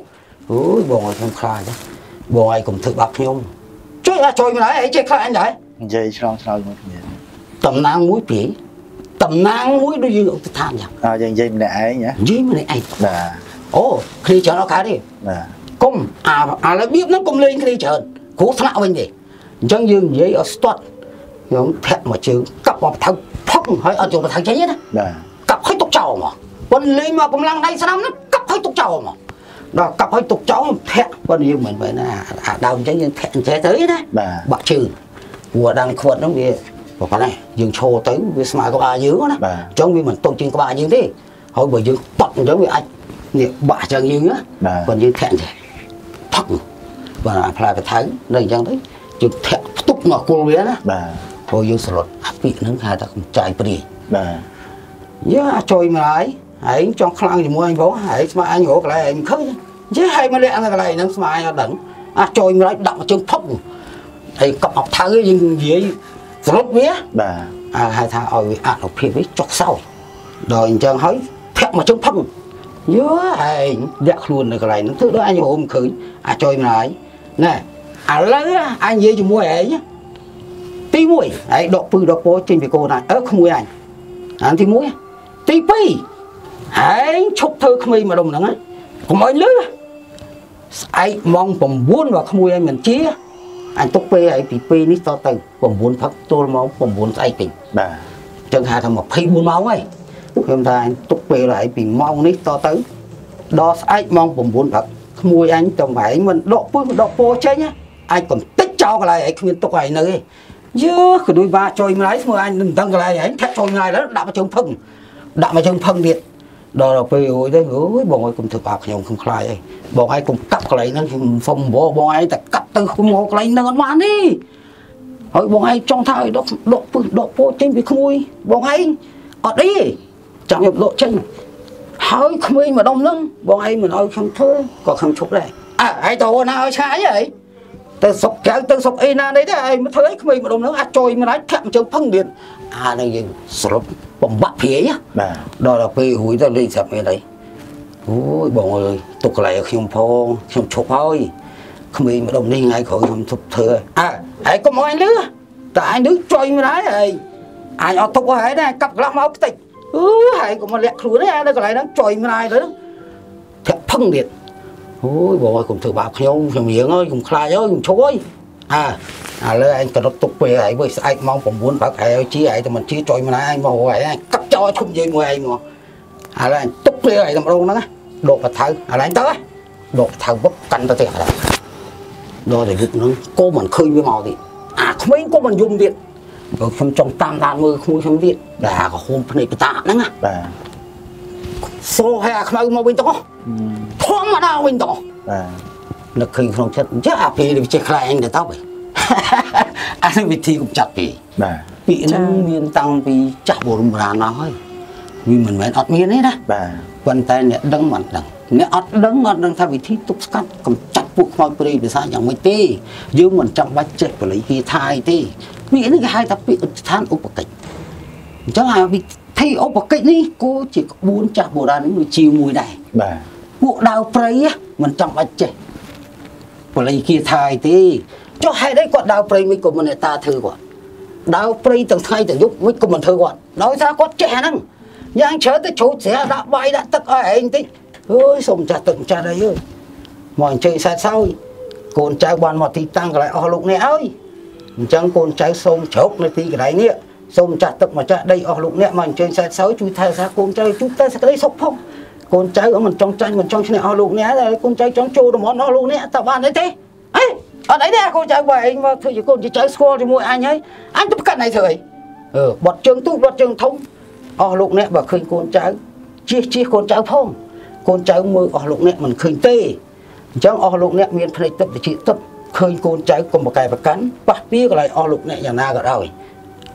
អូយបងឲ្យខ្ញុំខ្លាចហ៎បងឲ្យកុំធ្វើបាបខ្ញុំជួយអាចុយមួយហើយហើយចេះខ្លាចអញដែរនិយាយឆ្លងឆ្លោយមួយគ្នាតំណាងមួយព្រាយតំណាងមួយដូចយើងឧបថានយ៉ាងអើយើងនិយាយម្នាក់ឯងណានិយាយម្នាក់ឯងបាទ អូគ្នាច្រើនអត់កើតទេបាទកុំអាអារបៀបហ្នឹងកុំលេងគ្នាច្រើនគ្រូថ្នាក់វិញទេអញ្ចឹងយើងនិយាយឲ្យស្ទាត់យើងធាក់មកជើងកាប់មកបថៅផឹកហើយអត់ចូលបថៅចេញទេណាបាទកាប់ឲ្យទុកចោលមកប៉ុន្តែលេងមកកម្លាំងដៃស្នាមហ្នឹងកាប់ឲ្យទុកចោលមកដល់កាប់ឲ្យទុកចោលខ្ញុំធាក់ប៉ុន្តែយើងមិនមែនណាអាដើមអញ្ចឹងយើងធាក់អញ្ចេះទៅទេណាបាទបាក់ជើងព្រោះដើមខ្វិតហ្នឹងវាប្រហែលណាយើងឈរទៅវាស្មើក្បាលយើងណាបាទអញ្ចឹងវាមិនតូចជាងក្បាលយើងទេហើយបើយើងតត់អញ្ចឹងវាអាច នេះបាក់អញ្ចឹងយើងណាបាទបើយើងធាក់អញ្ចេះផឹកបើអាផ្លែបថៅនៅអញ្ចឹងទៅយើងធាក់ផ្ទុកមកគល់វាណាបាទព្រោះយើងស្លុតអាពីហ្នឹងហៅថាកម្ចាយព្រាយបាទយើអាចុយមកហើយហើយចង់ខ្លាំងជាមួយអញផងហើយស្មើអញរកកន្លែងឯងមិនឃើញយេហើយមកលាក់នៅកន្លែងហ្នឹងស្មើអញអត់ដឹងអាចុយមកហើយដាក់មកជើងផឹកហើយកប់អបថៅយើងនិយាយស្លុតវាបាទអាហៅថាឲ្យវាអនុភាពវាចុកសោយដល់អញ្ចឹងហើយធាក់មកជើងផឹក យេហើយលាក់ខ្លួននៅកន្លែងហ្នឹងធ្វើដល់អញរោមឃើញអាចុយមកហើយណែឥឡូវអញនិយាយជាមួយឯងទី1ឯងដកពឺដកពោចេញពីកូនអញអើក្មួយអញអានទី1ទី2ឯងឈប់ធ្វើក្មេងម្ដុំហ្នឹងណាកុំឲ្យលឺស្អែកម៉ោង9បើក្មួយឯងមិនជាអញទុកពេលឲ្យពីពេលនេះតទៅ9ផឹកទល់ម៉ោង9ស្អែកពេញបាទចឹងហៅថា24ម៉ោងហើយ ខ្ញុំថាអញទុកពេលឲ្យពីម៉ោងនេះតទៅដល់ស្អែកម៉ោង9ព្រឹកក្មួយអញទៅហែងមិនដកពឹសដកពោចេញអាចកំតិចចោលកន្លែងឯងគ្មានទុកឲ្យនៅទេយើក៏ដូចបាចុយម្លាយស្មើអញមិនដឹងកន្លែងឯងធាក់ចុយម្លាយដល់ដាក់មកជើងផឹងដាក់មកជើងផឹងទៀតដល់ទៅពេលរួចទៅអូយបងអើយគុំធ្វើបាបខ្ញុំខ្ញុំខ្លាចអីបងឯងគុំកាប់កន្លែងហ្នឹងខ្ញុំសុំបងបងឯងតែកាប់ទៅខ្ញុំហៅកន្លែងហ្នឹងអត់បានទេហើយបងឯងចង់ថាឲ្យដកដកពឹសដកពោចេញពីក្មួយបងឯងអត់អីទេ ចង់យកដកចេញហើយក្មេងម្ដុំហ្នឹងបងឯងមិនឲ្យខ្ញុំធ្វើក៏ខ្ញុំឈប់ដែរអើហើយទៅណាឲ្យឆ្ងាយហីទៅសុកកៅទៅសុកអីណានេះដែរឯងមកធ្វើឲ្យក្មេងម្ដុំហ្នឹងអាចចុយមិនអាចធាក់ជើងផឹងទៀតអាហ្នឹងយើងសរុបបំបាក់ព្រាយណាបាទដល់ទៅពេលរួយទៅលេងស្រាប់មានអីអូយបងអើយទុកកន្លែងឲ្យខ្ញុំផងខ្ញុំឈប់ហើយក្មេងម្ដុំនេះថ្ងៃក្រោយខ្ញុំឈប់ធ្វើហើយអើហើយកុំឲ្យអញលឺតែអញលឺចុយមិនដែរហើយអញអត់ទុកឲ្យហើយដែរកាប់កន្លះមកខ្ទេច អឺហើយកុំមកលាក់ខ្លួនទេអានៅកន្លែងហ្នឹងចុយមិនដែរទៅធាក់ផឹងទៀតអូយបងអើយកុំធ្វើបាបខ្ញុំខ្ញុំរៀងអើយកុំខ្លាចអើយកុំឈប់អើយអើឥឡូវឯងក៏រត់ទុកពេលហើយវិញស្អែកម៉ោង9ព្រឹកហើយឲ្យជាឯងតែមិនជាចុយមិនដែរឯងមកហើយឯងកាប់ចោលឈប់និយាយមួយឯងមកឥឡូវអញទុកពេលឲ្យតែម្ដងហ្នឹងណាដកបថៅឥឡូវអញទៅហ៎ដកបថៅបុកកាន់ទៅទៀតឥឡូវដល់តែយប់ហ្នឹងក៏មិនឃើញវាមកទៀតអាក្មេងក៏មិនយំទៀត បើខ្ញុំចង់តាមដានមើលក្មួយខ្ញុំទៀតតែអាក្រហមភ្នែកបតាហ្នឹងណាបាទសូឲ្យអាខ្មៅមកវិញទាំងអស់ធម្មតាវិញទាំងអស់បាទនឹកឃើញក្នុងចិត្តអញ្ចឹងអាពេលវាចេះខ្លែងទៅទៅវិញអានេះវិធីកំចាត់ពីបាទពាក្យហ្នឹងមានតាំងពីចាស់បុរាណបុរាណមកហើយវាមិនមែនអត់មានទេណាបាទប៉ុន្តែអ្នកដឹងមិនដឹងអ្នកអត់ដឹងអត់ដឹងថាវិធីទប់ស្កាត់កំចាត់ ពួកខ្មោចព្រាយភាសាយ៉ាងម៉េចទេយើងមិនចាំបាច់ចេះបលិគាថាអីទេពាក្យនេះគេហៅថាពាក្យស្ថានឧបកិច្ចអញ្ចឹងអាវិធីឧបកិច្ចនេះគួរជាក្បួនចាស់បុរាណនេះវាជាមួយដែរបាទពួកដាវព្រៃណាមិនចាំបាច់ចេះបលិគាថាអីទេចុះហេតុអីគាត់ដាវព្រៃមិនក៏មិនអ្នកតាធ្វើគាត់ដាវព្រៃទាំងថ្ងៃទាំងយប់មិនក៏មិនធ្វើគាត់ដោយសារគាត់ចេះអាហ្នឹងយ៉ាងច្រើនទៅជ្រូចស្រាដាក់បាយដាក់ទឹកឲ្យឯងតិចអើយសុំចាស់ទឹកម្ចាស់អីអើយ មកអញ្ជើញសែតសោយកូនចៅបានមកទីតាំងកន្លែងអស់លោកនេះហើយអញ្ចឹងកូនចៅសូមជ្រុកនៅទីកន្លែងនេះសូមចាស់ទឹកម្ចាស់ដីអស់លោកអ្នកមកអញ្ជើញសែតសោយជួយថែរក្សាកូនចៅជួបតែសេចក្តីសុខផងកូនចៅមិនចង់ចាញ់មិនចង់ឈ្នះអស់លោកអ្នកតែកូនចៅចង់ចូលតំបន់អស់លោកអ្នកតើបានអីទេអេអត់អីទេកូនចៅបើឯងមកធ្វើជាកូនជាចៅស្គាល់ជាមួយអញហើយអញទៅប្រកាសណៃធ្វើអីអឺបត់ជើងទូបត់ជើងធំអស់លោកអ្នកបើឃើញកូនចៅជៀសជៀសកូនចៅផងកូនចៅមើលអស់លោកអ្នកមិនឃើញទេ អញ្ចឹងអស់លោកអ្នកមានភ្នែកទឹកវិជាទឹកឃើញកូនចៅកុំប្រកែប្រកាន់ប៉ះពីកន្លែងអស់លោកអ្នកយ៉ាងណាក៏ដោយ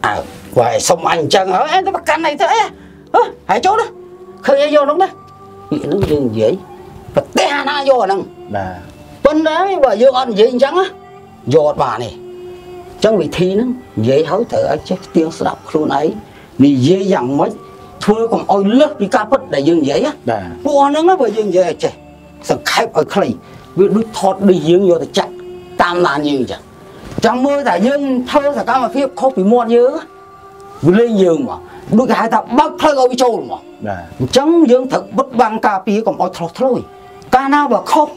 អើបើសុំអញអញ្ចឹងហើយឯងទៅប្រកាន់អីទៅអីហ៎ហើយចូលណាឃើញអីយកនោះណាពាក្យហ្នឹងយើងនិយាយប្រទេសអាណាយកអាហ្នឹងបាទប៉ុន្តែបើយើងអត់និយាយអញ្ចឹងណាយកអត់បានទេអញ្ចឹងវិធីហ្នឹងនិយាយហើយត្រូវឲ្យចេះស្ទៀងស្ដាប់ខ្លួនឯងនិយាយយ៉ាងម៉េចធ្វើកុំឲ្យលើសពីការពិតដែលយើងនិយាយណាបាទពួកអស់ហ្នឹងណាបើយើងនិយាយឲ្យចេះសង្ខេបឲ្យខ្លី វាដូចថតដូចយើងយកទៅចាក់តាមដានយើងអញ្ចឹងចង់មើលតែយើងធ្វើសកម្មភាពខុសពីមាត់យើងណាវាលេងយើងមកដូចគេហៅថាបើកផ្លូវឲ្យវាចូលមកបាទអញ្ចឹងយើងត្រូវបិទបាំងការពារកុំឲ្យធ្លោះធ្លោយកាលណាបើខុស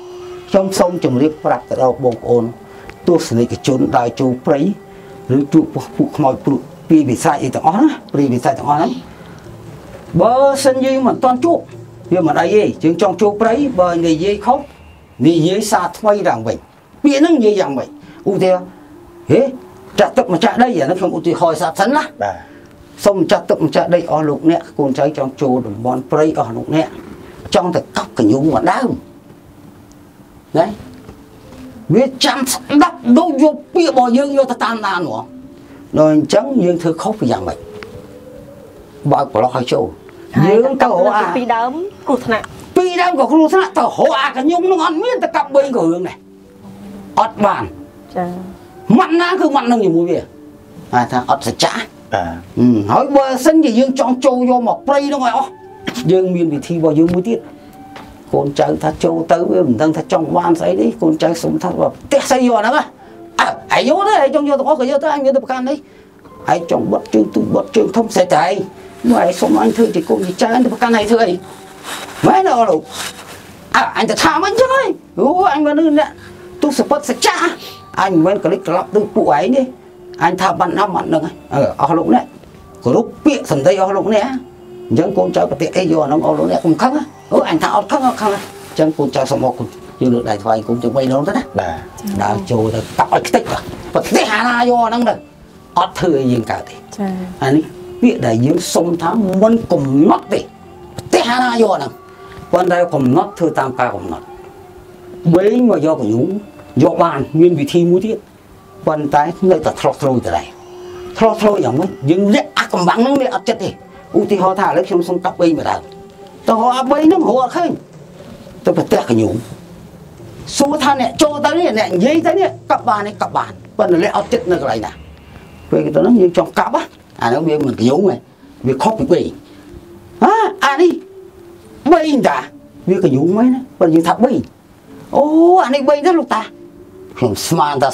ខ្ញុំសូមជម្រាបប្រាប់ទៅដល់បងប្អូនទស្សនិកជនដើរចូលព្រៃឬជួបពួកខ្មោចព្រួពីវិស័យអីទាំងអស់ណាព្រីវិស័យទាំងអស់ហ្នឹងបើសិនយើងមិនទាន់ជួបយើងមិនអីទេយើងចង់ចូលព្រៃបើនិយាយខុស និយាយសារថ្មីឡើងវិញពាក្យហ្នឹងនិយាយយ៉ាងម៉េចឧទាហរណ៍ហេចាក់ទឹកម្ចាស់ដីអានេះខ្ញុំឧទាហរណ៍សាប់សិនណាបាទសូមចាត់ទឹកម្ចាស់ដីអស់លោកអ្នកកូនចៅចង់ចូលតំបន់ព្រៃអស់លោកអ្នកចង់ទៅកប់កញ្ញូមកដើមណាវាចាំស្ដាប់ដូចយកពាក្យរបស់យើងយកទៅតាមដានហ្មងដល់អញ្ចឹងយើងធ្វើខុសពីយ៉ាងម៉េចបើកប្រឡោះឲ្យចូលយើងទៅរកអាពីដើមគ្រោះថ្នាក់ ពីដើមក៏គ្រូថ្នាក់ទៅរកអាកញ្ញូនឹងអត់មានទៅកាប់បីក៏រឿងដែរអត់បានចាម៉ាត់ណាគឺម៉ាត់នឹងជាមួយវាហៅថាអត់សច្ចៈបាទហឹមហើយបើសិនជាយើងចង់ចូលយកមកព្រៃនោះឲ្យអស់យើងមានវិធីរបស់យើងមួយទៀតកូនចៅថាចូលទៅវាមិនដឹងថាចង់បានស្អីទេកូនចៅសុំថាបើផ្ទះស្អីយកអាហ្នឹងណាអើអាយយកទៅឯងចង់យកទាំងអស់ក៏យកទៅអញមានទៅប្រកាន់នេះឯងចង់បត់ជើងទូបត់ជើងធំស្អីតែឯងមកឯងសុំអញធ្វើជាកូនជាចៅទៅប្រកាន់ឯងធ្វើអី មែនទេអូលោកអើអញទៅថាមិនចឹងហើយអូអញមិននឹងអ្នកទុសពិតសច្ចាអញមិនមែនកលិចក្លាប់ដូចពួកឯងទេអញថាបានណាស់បាននឹងហើយអើអស់លោកអ្នកគោរពពាក្យសម្ដីអស់លោកអ្នកអញ្ចឹងកូនចៅប្រទេសអីយកអាហ្នឹងអស់លោកអ្នកកុំខឹងណាអូអញថាអត់ខឹងអត់ខឹងណាអញ្ចឹងកូនចៅសុំមកគុំយើងលើកដៃថ្វាយគុំទាំងបីនោះទៅណាបាទដើរចូលទៅកាប់ឲ្យខ្ទេចបាទប្រទេសអាណាយកអាហ្នឹងទៅអត់ធ្វើឲ្យយើងកើតទេចាអានេះពាក្យដែលយើងសុំថាមិនកំណត់ទេប្រ ទេសអាណាយកហ្នឹងប៉ុន្តែកំណត់ធ្វើតាមការកំណត់វែងមកយកកញ្ញូយកបានមានវិធីមួយទៀតប៉ុន្តែនៅតែធ្លោះធ្លោយទៅដែរធ្លោះធ្លោយយ៉ាងម៉េចយើងលាក់អាកំបាំងហ្នឹងលាក់អត់ចិត្តទេឧទាហរណ៍ថាឥឡូវខ្ញុំសុំកាប់វែងមកដើមទៅរកអាវែងហ្នឹងរកអត់ឃើញទៅប្រទេសកញ្ញូសួរថាអ្នកចូលទៅនេះអ្នកនិយាយទៅនេះកាប់បានទេកាប់បានប៉ុន្តែលាក់អត់ចិត្តនៅកន្លែងណាពេលទៅហ្នឹងយើងចង់កាប់ណាអាហ្នឹងវាមិនកញ្ញុងទេវាខុសពីបី អាអានេះបីតាវាកញ្ញុងមែនណាប៉ុន្តែយើងថាបីអូអានេះបីទៅលោកតាខ្ញុំស្មានថា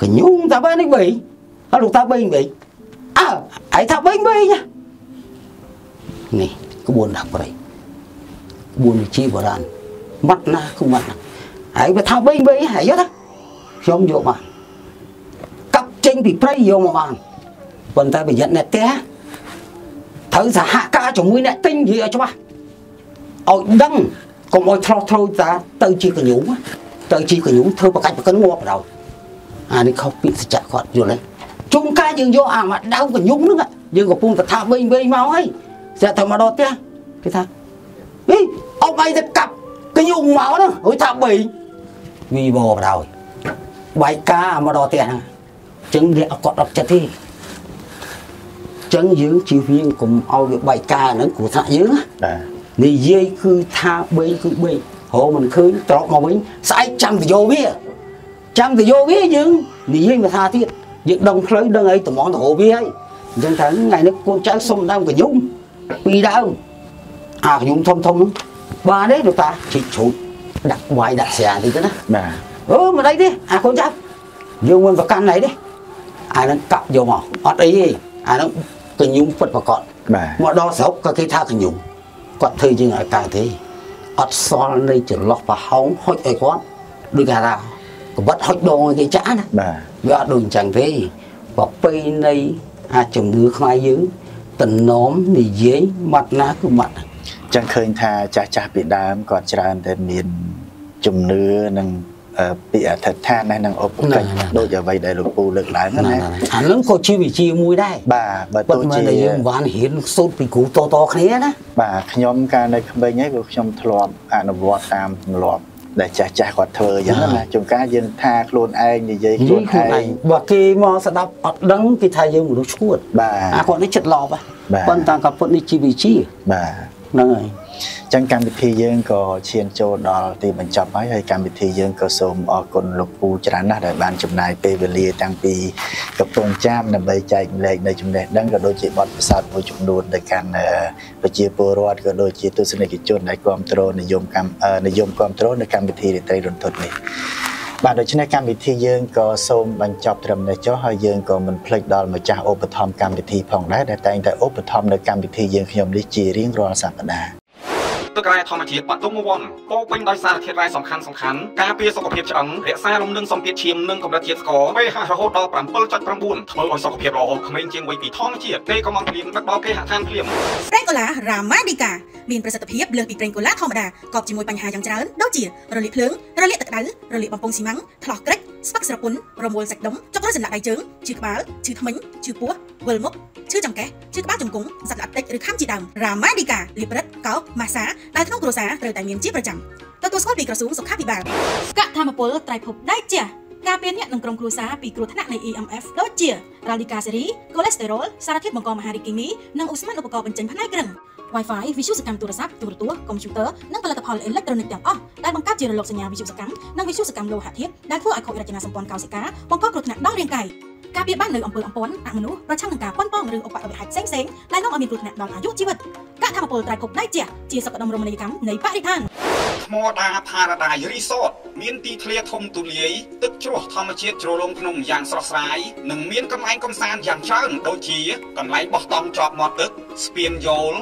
កញ្ញុងតាបើនេះបីហើយលោកតាបីបីអើឯងថាបីបីណានេះក្បួនដាក់ប្រៃក្បួនវិជាបុរាណម៉ាត់ណាគឺម៉ាត់ណាឯងបើថាបីបីហើយយកទៅខ្ញុំយកមកកាប់ចេញពីព្រៃយកមកបានប៉ុន្តែប្រយ័ត្នអ្នកផ្ទះ ត្រូវសហការជាមួយអ្នកទិញនិយាយឲ្យច្បាស់ឲ្យដឹងកុំឲ្យឆ្លោះឆ្លោយតាទៅជាកញ្ញូទៅជាកញ្ញូធ្វើប្រកាច់ប្រកិនងាប់ដល់អានេះខុសពីសច្ចៈគាត់យល់ទេចជួនកាលយើងយកអាមកដៅកញ្ញុងហ្នឹងយើងកំពុងតែថាវិញវិញមកហើយស្រាប់តែមកដល់ផ្ទះគេថាហីអត់បាយទៅកាប់កញ្ញុងមកហ្នឹងហួយថាបីវីវបដ ாய் បាយការមកដល់ផ្ទះហ្នឹងចឹងវាអត់គាត់អត់ចិត្តទេ ចឹងយើងជៀសវាងកុំឲ្យវាបែកការហ្នឹងគ្រូថ្នាក់យើងណាបាទនិយាយគឺថាបីគឺបីហៅមិនឃើញត្រកមកវិញស្អែកចាំទៅយកវាចាំទៅយកវាយើងនិយាយមកថាទៀតយើងដឹងផ្លូវដឹងអីតំងទៅរកវាហើយអញ្ចឹងថាថ្ងៃនេះកូនចៅសុំដើមកញ្ញុំពីរដើមអាកញ្ញុំធំធំហ្នឹងបានទេលោកតាជីកជ្រូកដាក់វាយដាក់ស្រាតិចទៅណាបាទអឺមិនអីទេអាកូនចៅយើងមិនប្រកាន់អីទេអាហ្នឹងកាប់យកមកអត់អីទេអាហ្នឹង កញ្ញុំពិតប្រកបបាទមកដល់ស្រុកក៏គេថាកញ្ញុំគាត់ធ្វើយើងឲ្យកើតទេអត់សល់នៃចន្លោះប្រហោងហុចឲ្យគាត់ដូចគេថាកបិតហុចដងឲ្យគេចាក់ណាបាទវាអត់ដូចអញ្ចឹងទេប្រពៃនៃអាចជំនឿខ្មែរយើងតំណមនិយាយម៉ាត់ណាគឺម៉ាត់ណាចឹងឃើញថាចាស់ចាស់ពីដើមគាត់ច្រើនតែមានជំនឿនិងអឺ ពាក្យអធិដ្ឋានដែរនឹងឧបកិច្ចដូចអ្វីដែលលោកពូលើកឡើងហ្នឹងណាអានឹងក៏ជាវិជាមួយដែរបាទបើពិតទោះមែជានតែយើងមិនបានរៀនសូត្រពីគ្រូតតគ្នាណាបាទខ្ញុំកាលនៅក្មេងហ្នឹងក៏ខ្ញុំធ្លាប់អនុវត្តតាមទម្លាប់ដែលចាស់ចាស់គាត់ធ្វើអញ្ចឹងណាជួនកាលយើងថាខ្លួនឯងនិយាយនិខ្លួនយាយខ្លួនឯឯងងបើគេមកស្ដាប់អត់ដឹងគេថាយើងមនុស្សឈួតបាទអាគាត់នេះចិត្តឡប់ហ៎បាទប៉ុន្តែក៏ពុតនេះជីវិជាបាទហ្នឹងហើយ ចឹងកម្មវិធីយើងក៏ឈានចូលដល់ទីបញ្ចប់ហើយហើយកម្មវិធីយើងក៏សូមអរគុណលោកពូច្រើនណាស់ដែលបានចំណាយពេលវេលាតាំងពីកំពង់ចាមដើម្បីចែកម្លែកនៅចំណេះដឹងក៏ដូចជាបទពិសោធន៍មួយចំនួនទៅកាន់អឺប្រជាពលរដ្ឋក៏ដូចជាទស្សនិកជនដែលគ្រប់គ្រងនិយមកម្មអឺនិយមគ្រប់គ្រងនៅកម្មវិធីរាត្រីរន្ធត់នេះបាទដូច្នេះកម្មវិធីយើងក៏សូមបញ្ចប់ត្រឹមនេះចុះហើយយើងក៏មិនភ្លេចដល់ម្ចាស់ឧបត្ថម្ភកម្មវិធីផងដែរដែលតែងតែឧបត្ថម្ភនៅកម្មវិធីយើងខ្ញុំនេះជារៀងរាល់សប្តាហ៍ ទឹករ៉ែធម្មជាតិបាត់ទុំវ័នពោពេញដោយសារធាតុរ៉ែសំខាន់សំខាន់ការពារសុខភាពឆ្អឹងរក្សាលំនឹងសម្ពាធឈាមនិងកម្រិតជាតិស្ករ pH រហូតដល់7.9ធ្វើឲ្យសុខភាពល្អក្មេងជាងវ័យពីធម្មជាតិពេលក៏មកព្រៀងដឹកដល់គេហដ្ឋានព្រាមប្រេងកូឡារ៉ាម៉ាឌីកាមានប្រសិទ្ធភាពលើសពីប្រេងកូឡាធម្មតាកប់ជាមួយបញ្ហាយ៉ាងច្រើនដូចជារលាកភ្លើងរលាកទឹកក្តៅរលាកបំពង់ស៊ីម៉ាំងថ្លោះក្រិចស្ពឹកស្រពុនរមួលសាច់ដុំចុករសន្លាក់ដៃជើងឈឺក្បាលឈឺធ្មេញឈឺពោះវិលមុខ ឈឺចង្កេះឈឺក្បាលជង្គង់សត្វល្អិតតិចឬខាំជាដើមរ៉ាម៉ាឌីកាលាបរឹតកោបម៉ាសាដែលក្នុងគ្រួសារត្រូវតែមានជាប្រចាំទទួលស្គាល់ពីក្រសួងសុខាភិបាលកថាមពលត្រៃភពដៃជះការពារអ្នកនិងក្រុមគ្រួសារពីគ្រោះថ្នាក់នៃ EMF ដូចជា Radical Series Cholesterol សារធាតុបង្កមហារីកគីមីនិងឧស្ម័នឧបករណ៍បញ្ចេញផ្នែកគ្រឹង Wi-Fi វិទ្យុសកម្មទូរស័ព្ទទូរទស្សន៍កុំព្យូទ័រនិងផលិតផលអេឡិចត្រូនិកទាំងអស់ដែលបង្កើតជារលកសញ្ញាវិទ្យុសកម្មនិងវិទ្យុសកម្មលោហៈធាតុដែលធ្វើឲ្យខូចរចនាសម្ព័ន្ធកោសិកាបង្កគ្រោះថ្នាក់ដល់រាងកាយ ការពារបាននៅអំពើអំព័ន្ធអមនុស្សប្រឆាំងនឹងការប៉ុនប៉ងឬឧបទ្រវហេតុផ្សេងៗដែលនាំឲ្យមានគ្រោះថ្នាក់ដល់អាយុជីវិតកថាមពលត្រៃភពដៃជះជាសក្តិរមនីយកម្មនៃបរិស្ថានថ្មដាផារ៉ាដៃរីសតមានទីធ្លាធំទូលាយទឹកជ្រោះធម្មជាតិជ្រលងក្នុងយ៉ាងស្រស់ស្រាយនិងមានកន្លែងកំសាន្តយ៉ាងច្រើនដូចជាកន្លែងបោះតង់ជាប់មាត់ទឹកស្ពានយោល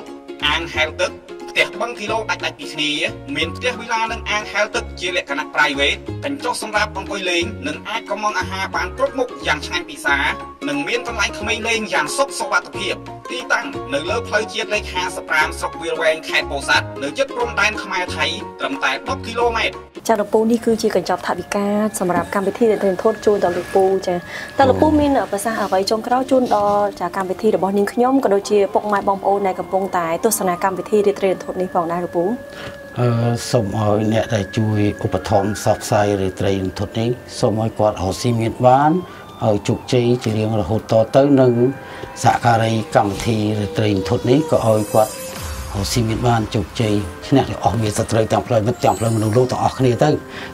អាងហែលទឹក ផ្ទះបឹងគីឡូដាច់ដាច់ពីគ្នាមានផ្ទះវិឡានិងអាងហែលទឹកជាលក្ខណៈ private កញ្ចុះសម្រាប់អង្គុយលេងនិងអាចកុម្ម៉ង់អាហារបានគ្រប់មុខយ៉ាងឆ្ងាញ់ពិសានិងមានកន្លែងក្មេងលេងយ៉ាងសុខសុវត្ថិភាពទីតាំងនៅលើផ្លូវជាតិលេខ55ស្រុកវាលវែងខេត្តពោធិ៍សាត់នៅជិតព្រំដែនខ្មែរថៃត្រឹមតែ10គីឡូម៉ែត្រចាលោកពូនេះគឺជាកញ្ចប់ថវិកាសម្រាប់កម្មវិធីដែលទិញធូតជូនដល់លោកពូចាតើលោកពូមានប្រសាសន៍អ្វីចុងក្រោយជូនដល់ចាកម្មវិធីរបស់នាងខ្ញុំក៏ដូចជាពុកម៉ែបងប្អូនដែលកំពុងតែទស្សនាកម្មវិធីរាត្រីរន្ធត់នេះផងដែរលោកពូអឺសូមឲ្យអ្នកដែលជួយឧបត្ថម្ភផ្សព្វផ្សាយរាត្រីរន្ធត់នេះសូមឲ្យគាត់រកស៊ីមានបានឲ្យជោគជ័យជារៀងរហូតតទៅនិងសហការីកម្មវិធីរាត្រីរន្ធត់នេះក៏ឲ្យគាត់ រកស៊ីមានបានជោគជ័យឈ្នះទាំងអស់មានសត្រូវទាំងផ្លូវមិត្តទាំងផ្លូវមនុស្សលោកទាំងអស់គ្នាទៅ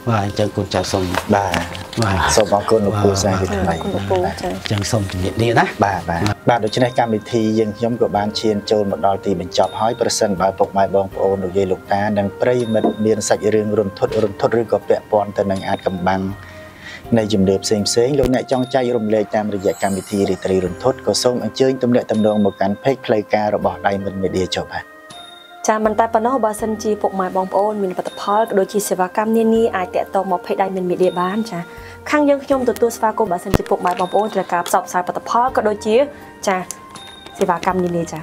បាទអញ្ចឹងគុណចាស់សូមបាទបាទសូមអរគុណលោកពូសាជាថ្មីអរគុណលោកពូចាអញ្ចឹងសូមជំរាបលាណាបាទបាទបាទដូច្នេះកម្មវិធីយើងខ្ញុំក៏បានឈានចូលមកដល់ទីបញ្ចប់ហើយប្រសិនបើពុកម៉ែបងប្អូនលោកយាយលោកតានិងប្រិយមិត្តមានសាច់រឿងរន្ធត់រន្ធត់ឬក៏ពាក់ព័ន្ធទៅនឹងអាចកំបាំងនៃជំនឿផ្សេងផ្សេងៗលោកអ្នកចង់ចែករំលែកតាមរយៈកម្មវិធីរីត្រីរន្ធត់ក៏សូមអញ្ជើញទំនាក់ទំនងមកកាន់ page ផ្លូវការរបស់ Diamond Media ចុះបាទ ចាមិនតែប៉ុណ្ណោះបើសិនជាពុកម៉ែបងប្អូនមានផលិតផលក៏ដូចជាសេវាកម្មនានាអាចតាក់ទងមកភេទដៃមានមីឌាបានចាខាងយើងខ្ញុំទទួលស្វាគមន៍បើសិនជាពុកម៉ែបងប្អូនត្រូវការផ្សព្វផ្សាយផលិតផលក៏ដូចជាចាសេវាកម្មនានាចា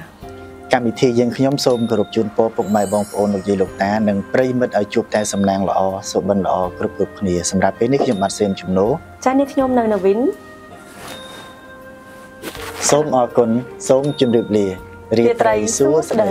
កម្មវិធីយើងខ្ញុំសូមគោរពជូនពរពុកម៉ែបងប្អូនលោកយាយលោកតានិងប្រិយមិត្តឲ្យជួបតែសំណាងល្អសុបិនល្អគ្រប់គ្រប់គ្នាសម្រាប់ពេលនេះខ្ញុំបាទសេមជំនោចានេះខ្ញុំនៅនវិនសូមអរគុណសូមជម្រាបលារាត្រីសួស្តី